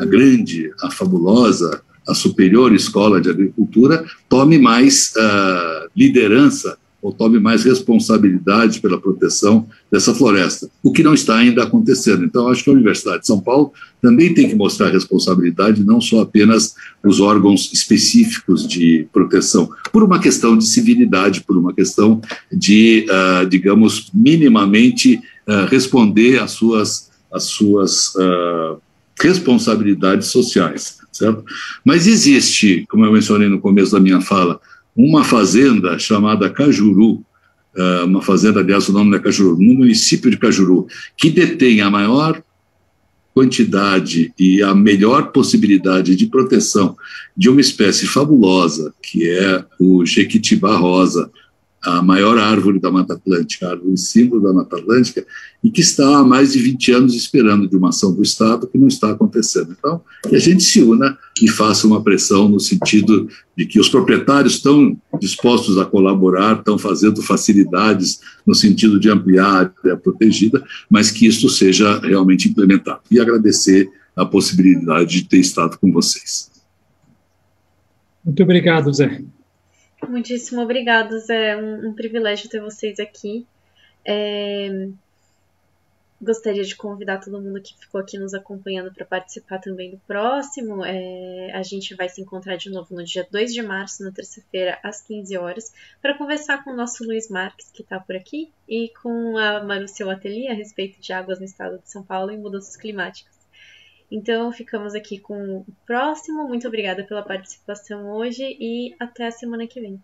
a grande, a fabulosa, a superior escola de agricultura, tome mais uh, liderança ou tome mais responsabilidade pela proteção dessa floresta, o que não está ainda acontecendo. Então, acho que a Universidade de São Paulo também tem que mostrar responsabilidade, não só apenas os órgãos específicos de proteção, por uma questão de civilidade, por uma questão de, uh, digamos, minimamente uh, responder às suas, às suas uh, responsabilidades sociais, certo? Mas existe, como eu mencionei no começo da minha fala, uma fazenda chamada Cajuru, eh, uma fazenda, aliás, o nome é Cajuru, no município de Cajuru, que detém a maior quantidade e a melhor possibilidade de proteção de uma espécie fabulosa, que é o jequitibá rosa, a maior árvore da Mata Atlântica, a árvore símbolo da Mata Atlântica, e que está há mais de 20 anos esperando de uma ação do Estado que não está acontecendo. Então, que a gente se una e faça uma pressão no sentido de que os proprietários estão dispostos a colaborar, estão fazendo facilidades no sentido de ampliar a área protegida, mas que isso seja realmente implementado. E agradecer a possibilidade de ter estado com vocês. Muito obrigado, Zé. Muitíssimo obrigada, Zé. Um, um privilégio ter vocês aqui. É... Gostaria de convidar todo mundo que ficou aqui nos acompanhando para participar também do próximo. É... A gente vai se encontrar de novo no dia 2 de março, na terça-feira, às 15 horas, para conversar com o nosso Luiz Marques, que está por aqui, e com a Marúcia Ateliê a respeito de águas no estado de São Paulo e mudanças climáticas. Então, ficamos aqui com o próximo. Muito obrigada pela participação hoje e até a semana que vem.